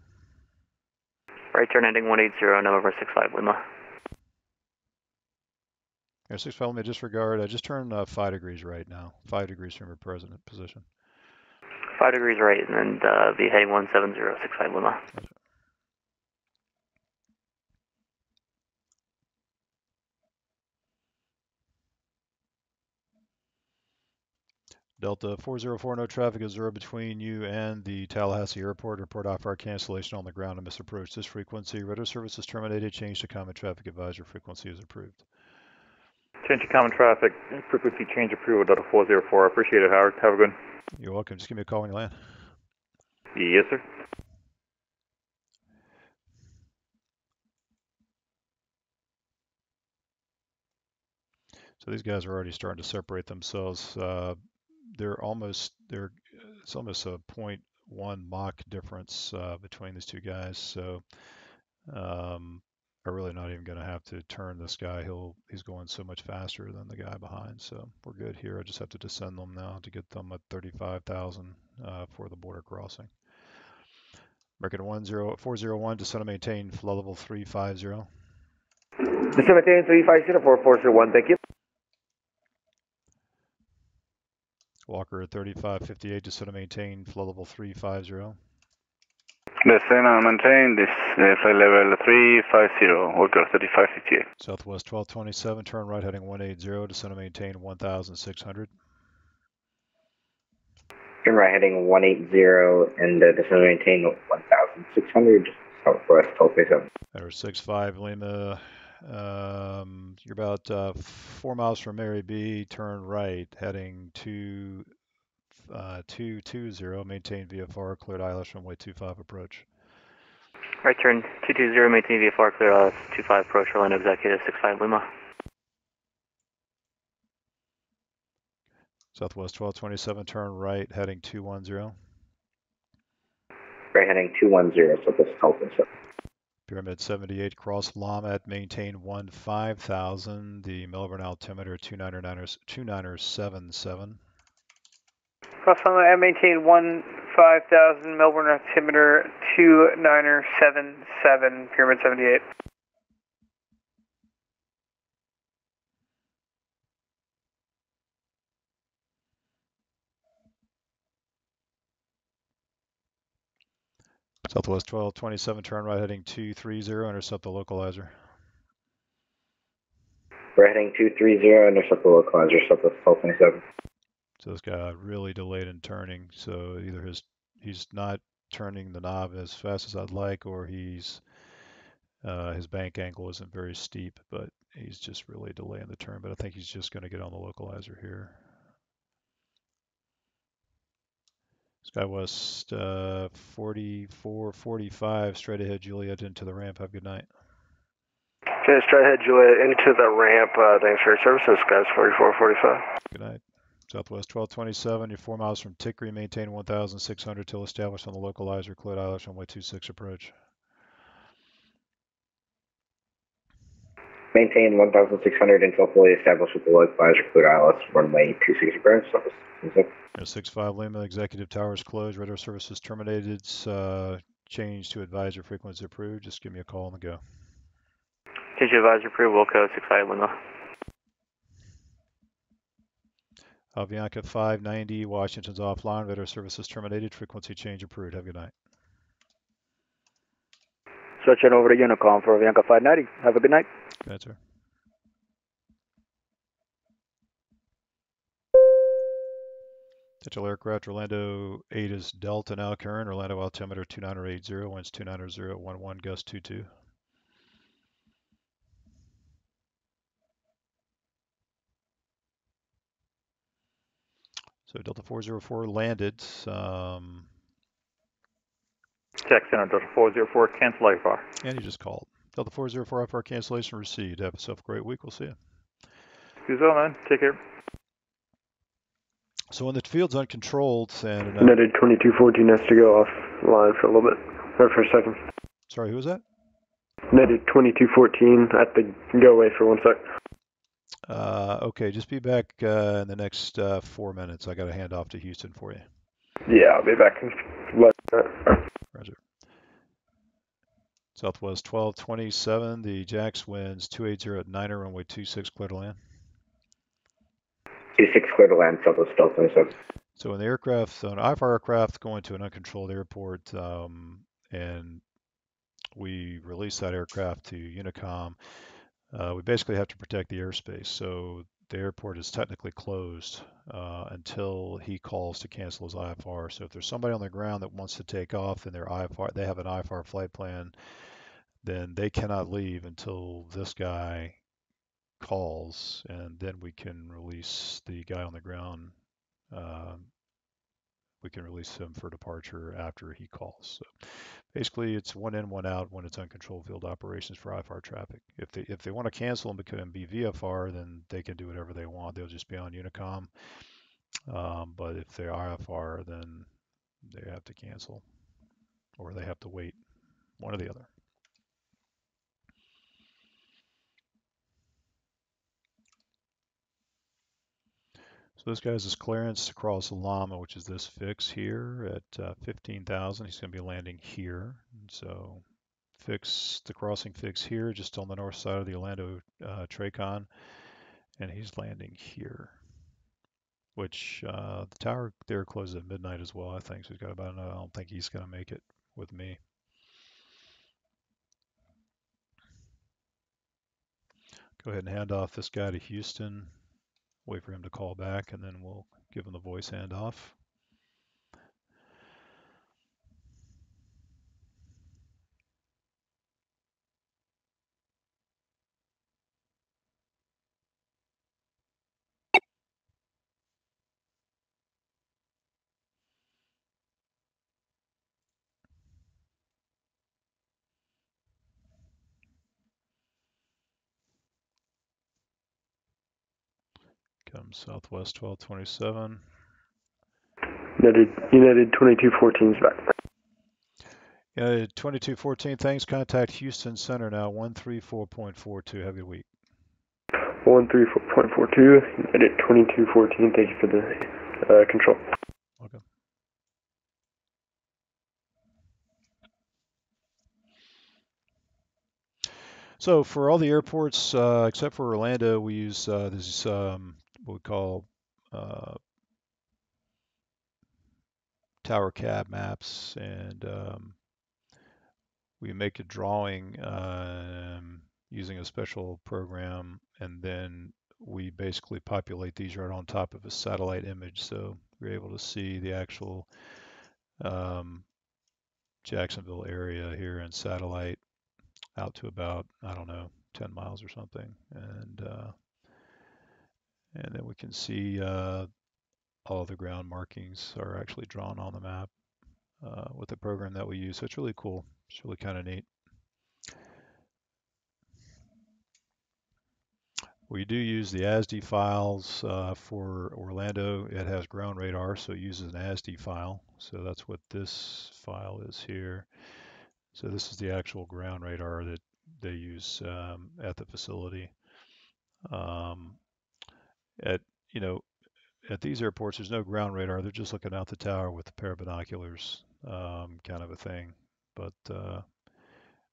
Right turn heading 180, November 65 Lima. Yeah, 65 Lima, disregard. I just turned uh, 5 degrees right now. 5 degrees from your present position. 5 degrees right, and then uh, be heading 170, 65 Lima. Delta 404, no traffic is zero between you and the Tallahassee Airport. Report off our cancellation on the ground and misapproach this frequency. Radar service is terminated. Change to common traffic advisor frequency is approved. Change to common traffic, frequency change approval, Delta 404. I Appreciate it, Howard. Have a good one. You're welcome. Just give me a call when you land. Yes, sir. So these guys are already starting to separate themselves. Uh, they're almost they're it's almost a 0.1 Mach difference uh, between these two guys. So um, I'm really not even going to have to turn this guy. He'll he's going so much faster than the guy behind. So we're good here. I just have to descend them now to get them at 35,000 uh, for the border crossing. American 10401, descend and maintain flow level 350. Descend maintain 350 for 401, thank you. Walker at 3558, descend and maintain flow level 350. Descend and maintain this uh, flight level 350, Walker 3558. Southwest 1227, turn right heading 180, descend and maintain 1600. Turn right heading 180 and uh, descend and maintain 1600, Southwest 1227. There 65 Lima. Um, you're about uh, four miles from Mary B. Turn right, heading to uh, 220. Maintain VFR, cleared ILS runway 25 approach. Right turn 220, maintain VFR, clear ILS 25 approach, Orlando Executive 65 Lima. Southwest 1227, turn right, heading 210. Right heading 210, Southwest 1227. Pyramid 78, cross Lamet, maintain 15,000. The Melbourne altimeter 29977. Cross Lamet, maintain 15,000. Melbourne altimeter 2977, Pyramid 78. Southwest 1227, turn right heading 230, intercept the localizer. We're heading 230, intercept the localizer, Southwest 1227. So this guy really delayed in turning, so either his he's not turning the knob as fast as I'd like, or he's uh, his bank angle isn't very steep, but he's just really delaying the turn. But I think he's just going to get on the localizer here. SkyWest uh, 44, 45, straight ahead Juliet into the ramp. Have a good night. Okay, straight ahead Juliet into the ramp. Uh, thanks for your services, guys. 44, 45. Good night. Southwest 1227, you're four miles from Tickery. Maintain 1,600 till established on the localizer. Cleared ILS runway 26 approach. Maintain 1,600 until fully established with the localizer. Cleared ILS runway 26 approach. Southwest 1227. 65 Lima, executive towers closed, radar services terminated, uh, change to advisor frequency approved. Just give me a call on the go. Change to advisor approved, Wilco 65 Lima. Avianca 590, Washington's offline, radar services terminated, frequency change approved. Have a good night. Switching over to Unicom for Avianca 590. Have a good night. Sir. Potential aircraft Orlando 8 is Delta now current. Orlando altimeter 2980, winds 290 at 11, gust 22. So Delta 404 landed. Um, Jax Center, Delta 404, cancel IFR. and you just called. Delta 404 IFR cancellation received. Have yourself a great week. We'll see you. Do so, man. Take care. So when the field's uncontrolled and uh, United 2214 has to go offline for a little bit, or for a second. sorry, who was that? United 2214 at the go away for one sec. Uh, okay, just be back uh, in the next uh, four minutes. I got to hand off to Houston for you. Yeah, I'll be back in less. Roger. Southwest 1227, the Jax winds 280 at Niner, runway 26, clear to land. 26 clear to land, Southwest 1227. So when the aircraft, so an IFR aircraft going to an uncontrolled airport, um, and we release that aircraft to Unicom, uh, we basically have to protect the airspace. So the airport is technically closed uh, until he calls to cancel his IFR. So if there's somebody on the ground that wants to take off and their IFR, they have an IFR flight plan, then they cannot leave until this guy calls, and then we can release the guy on the ground. Uh, we can release him for departure after he calls. So basically, it's one in, one out when it's uncontrolled field operations for IFR traffic. If they if they want to cancel and become be VFR, then they can do whatever they want. They'll just be on Unicom. Um, but if they're IFR, then they have to cancel, or they have to wait, one or the other. This guy's his clearance across cross Lama, which is this fix here at uh, 15,000. He's going to be landing here. And so fix the crossing fix here, just on the north side of the Orlando uh, Tracon, and he's landing here. Which uh, the tower there closes at midnight as well, I think. So he's got about. I don't think he's going to make it with me. Go ahead and hand off this guy to Houston wait for him to call back, and then we'll give him the voice handoff. Southwest 1227. United, United 2214 is back. United 2214, thanks. Contact Houston Center now, 134.42. Have a good week. 134.42, United 2214, thank you for the uh, control. Okay. So for all the airports, uh, except for Orlando, we use uh, this um, we call uh, tower cab maps, and um, we make a drawing um, using a special program, and then we basically populate these right on top of a satellite image, so we're able to see the actual um, Jacksonville area here in satellite out to about I don't know 10 miles or something, and uh, and then we can see uh, all the ground markings are actually drawn on the map uh, with the program that we use. So it's really cool. It's really kind of neat. We do use the ASD files uh, for Orlando. It has ground radar, so it uses an ASD file. So that's what this file is here. So this is the actual ground radar that they use um, at the facility. Um, at you know at these airports there's no ground radar they're just looking out the tower with a pair of binoculars um, kind of a thing. But uh,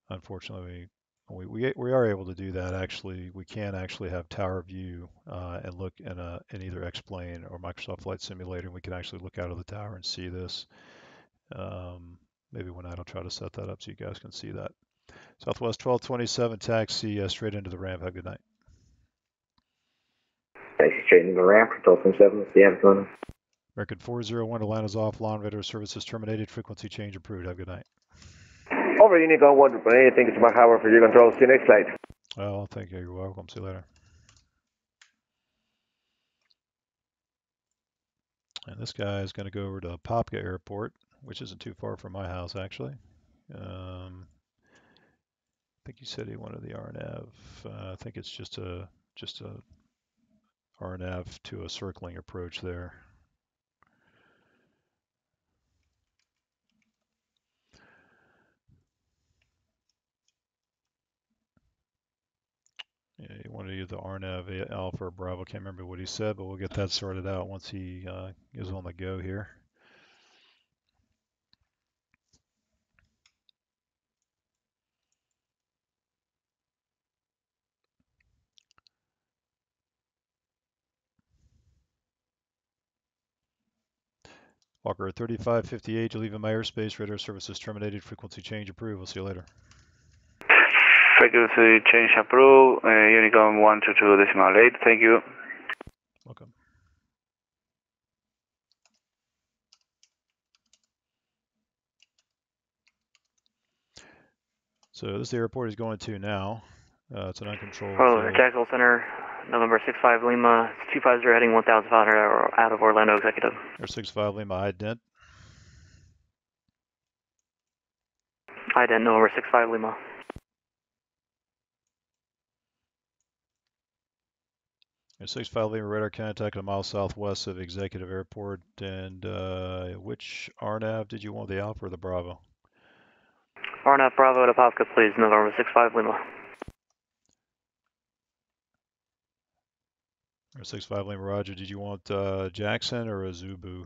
unfortunately we, we, we are able to do that. Actually we can actually have tower view uh, and look in a in either X-plane or Microsoft Flight Simulator and we can actually look out of the tower and see this. Um, maybe one night I'll try to set that up so you guys can see that. Southwest 1227 taxi uh, straight into the ramp. Have a good night Taxi straight into the ramp for Dolphin 7. What's the have going on? Record 401, Atlanta's off. Lawn radar services terminated. Frequency change approved. Have a good night. Over Unicom 1 Thank you so much, Howard, for your control. See you next flight. Well, thank you. You're welcome. See you later. And this guy is going to go over to Popka Airport, which isn't too far from my house, actually. Um, I think you said he wanted the RNAV. Uh, I think it's just a just a RNAV to a circling approach there. Yeah, he wanted to use the RNAV alpha or bravo. Can't remember what he said, but we'll get that sorted out once he uh, is on the go here. Walker 3558, you're leaving my airspace. Radar services terminated. Frequency change approved. We'll see you later. Frequency change approved. Uh, Unicom 122 decimal 8. Thank you. Welcome. So this is the airport he's going to now. Uh, it's an uncontrolled. Oh, uh, Jacksonville Center, November 65 Lima, 250 heading 1500 out of Orlando Executive. Air 65 Lima ident. Ident November 65 Lima. Air 65 Lima radar contact a mile southwest of Executive Airport. And uh, which RNAV did you want, the Alpha or the Bravo? RNAV Bravo to Pavka, please, November 65 Lima. Air 65 Lima Roger, did you want uh, Jackson or a Zubu?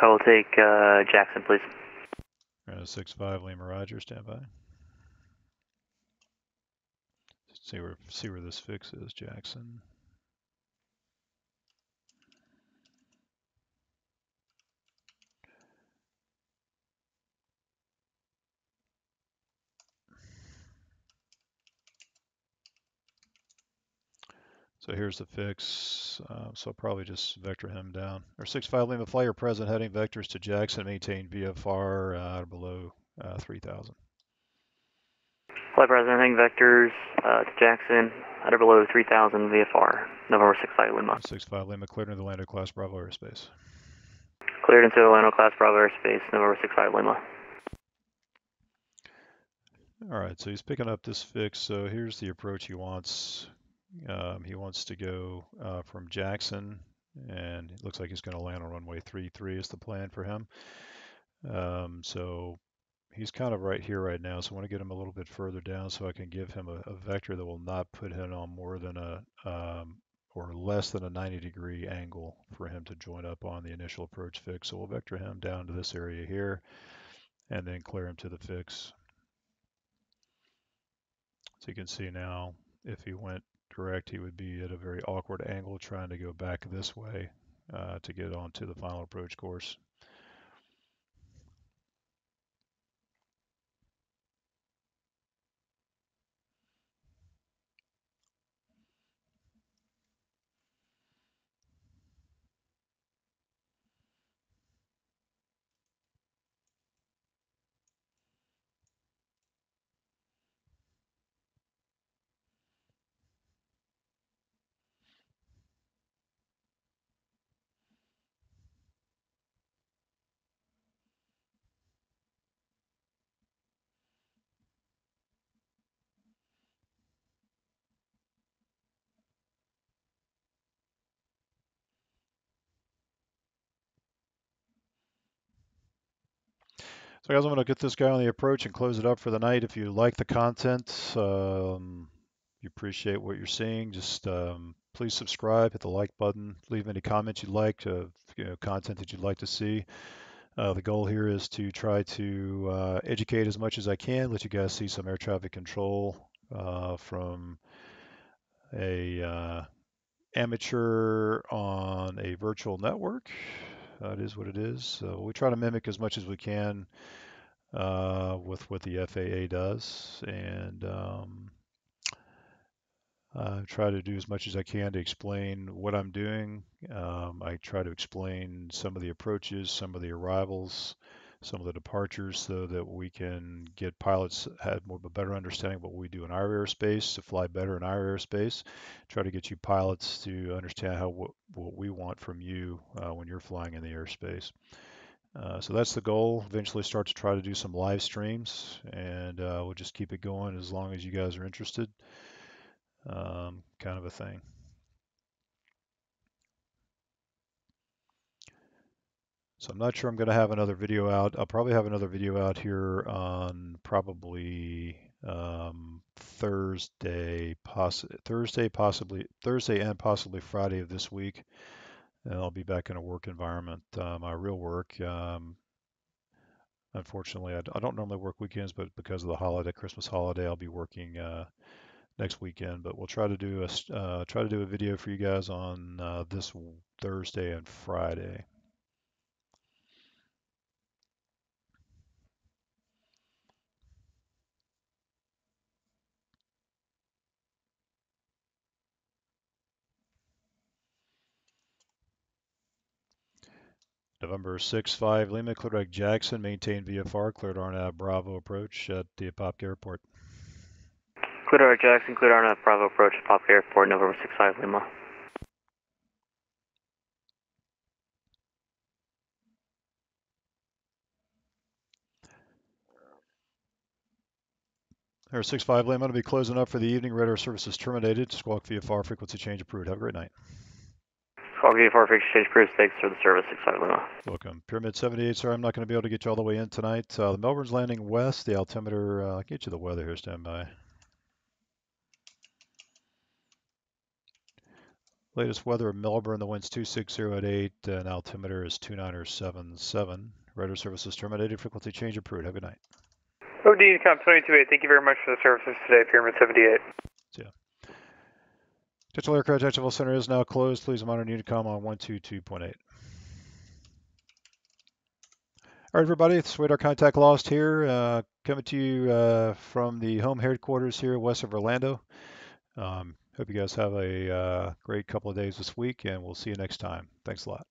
I will take uh, Jackson, please. Six five Lima Roger, stand by. See where see where this fix is, Jackson. So here's the fix. Uh, so I'll probably just vector him down. Or 65 Lima Flyer present heading vectors to Jackson, maintain VFR uh, below uh, 3000. Flight President heading vectors uh, to Jackson at or below 3000 VFR, November 65 Lima. 65 Lima cleared into the Orlando class Bravo airspace. Cleared into Orlando class Bravo airspace, November 65 Lima. All right, so he's picking up this fix. So here's the approach he wants. Um, he wants to go uh, from Jackson, and it looks like he's going to land on runway 33 is the plan for him. Um, so he's kind of right here right now, so I want to get him a little bit further down so I can give him a, a vector that will not put him on more than a um, or less than a 90 degree angle for him to join up on the initial approach fix. So we'll vector him down to this area here and then clear him to the fix. So you can see now if he went direct, he would be at a very awkward angle trying to go back this way uh, to get onto the final approach course. So guys, I'm going to get this guy on the approach and close it up for the night. If you like the content, um, you appreciate what you're seeing, just um, please subscribe, hit the like button, leave any comments you'd like, uh, you know, content that you'd like to see. Uh, the goal here is to try to uh, educate as much as I can, let you guys see some air traffic control uh, from a uh, amateur on a virtual network. Uh, it is what it is. So we try to mimic as much as we can uh, with what the FAA does, and um, I try to do as much as I can to explain what I'm doing. Um, I try to explain some of the approaches, some of the arrivals, some of the departures, so that we can get pilots have more of a better understanding of what we do in our airspace to fly better in our airspace. Try to get you pilots to understand how what, what we want from you uh, when you're flying in the airspace. Uh, so that's the goal. Eventually, start to try to do some live streams, and uh, we'll just keep it going as long as you guys are interested. Um, kind of a thing. So I'm not sure I'm going to have another video out. I'll probably have another video out here on probably um, Thursday, poss- Thursday, possibly Thursday and possibly Friday of this week. And I'll be back in a work environment, uh, my real work. Um, unfortunately, I, I, don't normally work weekends, but because of the holiday, Christmas holiday, I'll be working uh, next weekend. But we'll try to do a uh, try to do a video for you guys on uh, this Thursday and Friday. November 6-5 Lima, Clear Jackson, maintain VFR, cleared RNAV Bravo approach at the Apopka Airport. Clear Jackson, cleared RNAV Bravo approach at Apopka Airport, November 6-5 Lima. Air 6-5 Lima, going to be closing up for the evening. Radar services terminated. Squawk VFR frequency change approved. Have a great night. Squawk VFR frequency change approved. Thanks for the service, 6-5 Lima. Welcome. Pyramid 78, sir. I'm not going to be able to get you all the way in tonight. Uh, the Melbourne's landing west. The altimeter, uh, I'll get you the weather here, stand by. Latest weather in Melbourne, the wind's 260 at 8, and altimeter is 2977. Radar services terminated. Frequency change approved. Have a good night. OD Unicom 228, thank you very much for the services today, Pyramid 78. Digital Aircraft Tactical Center is now closed. Please monitor Unicom on 122.8. All right, everybody, it's radar contact lost here. Uh, coming to you uh, from the home headquarters here west of Orlando. Um, hope you guys have a uh, great couple of days this week, and we'll see you next time. Thanks a lot.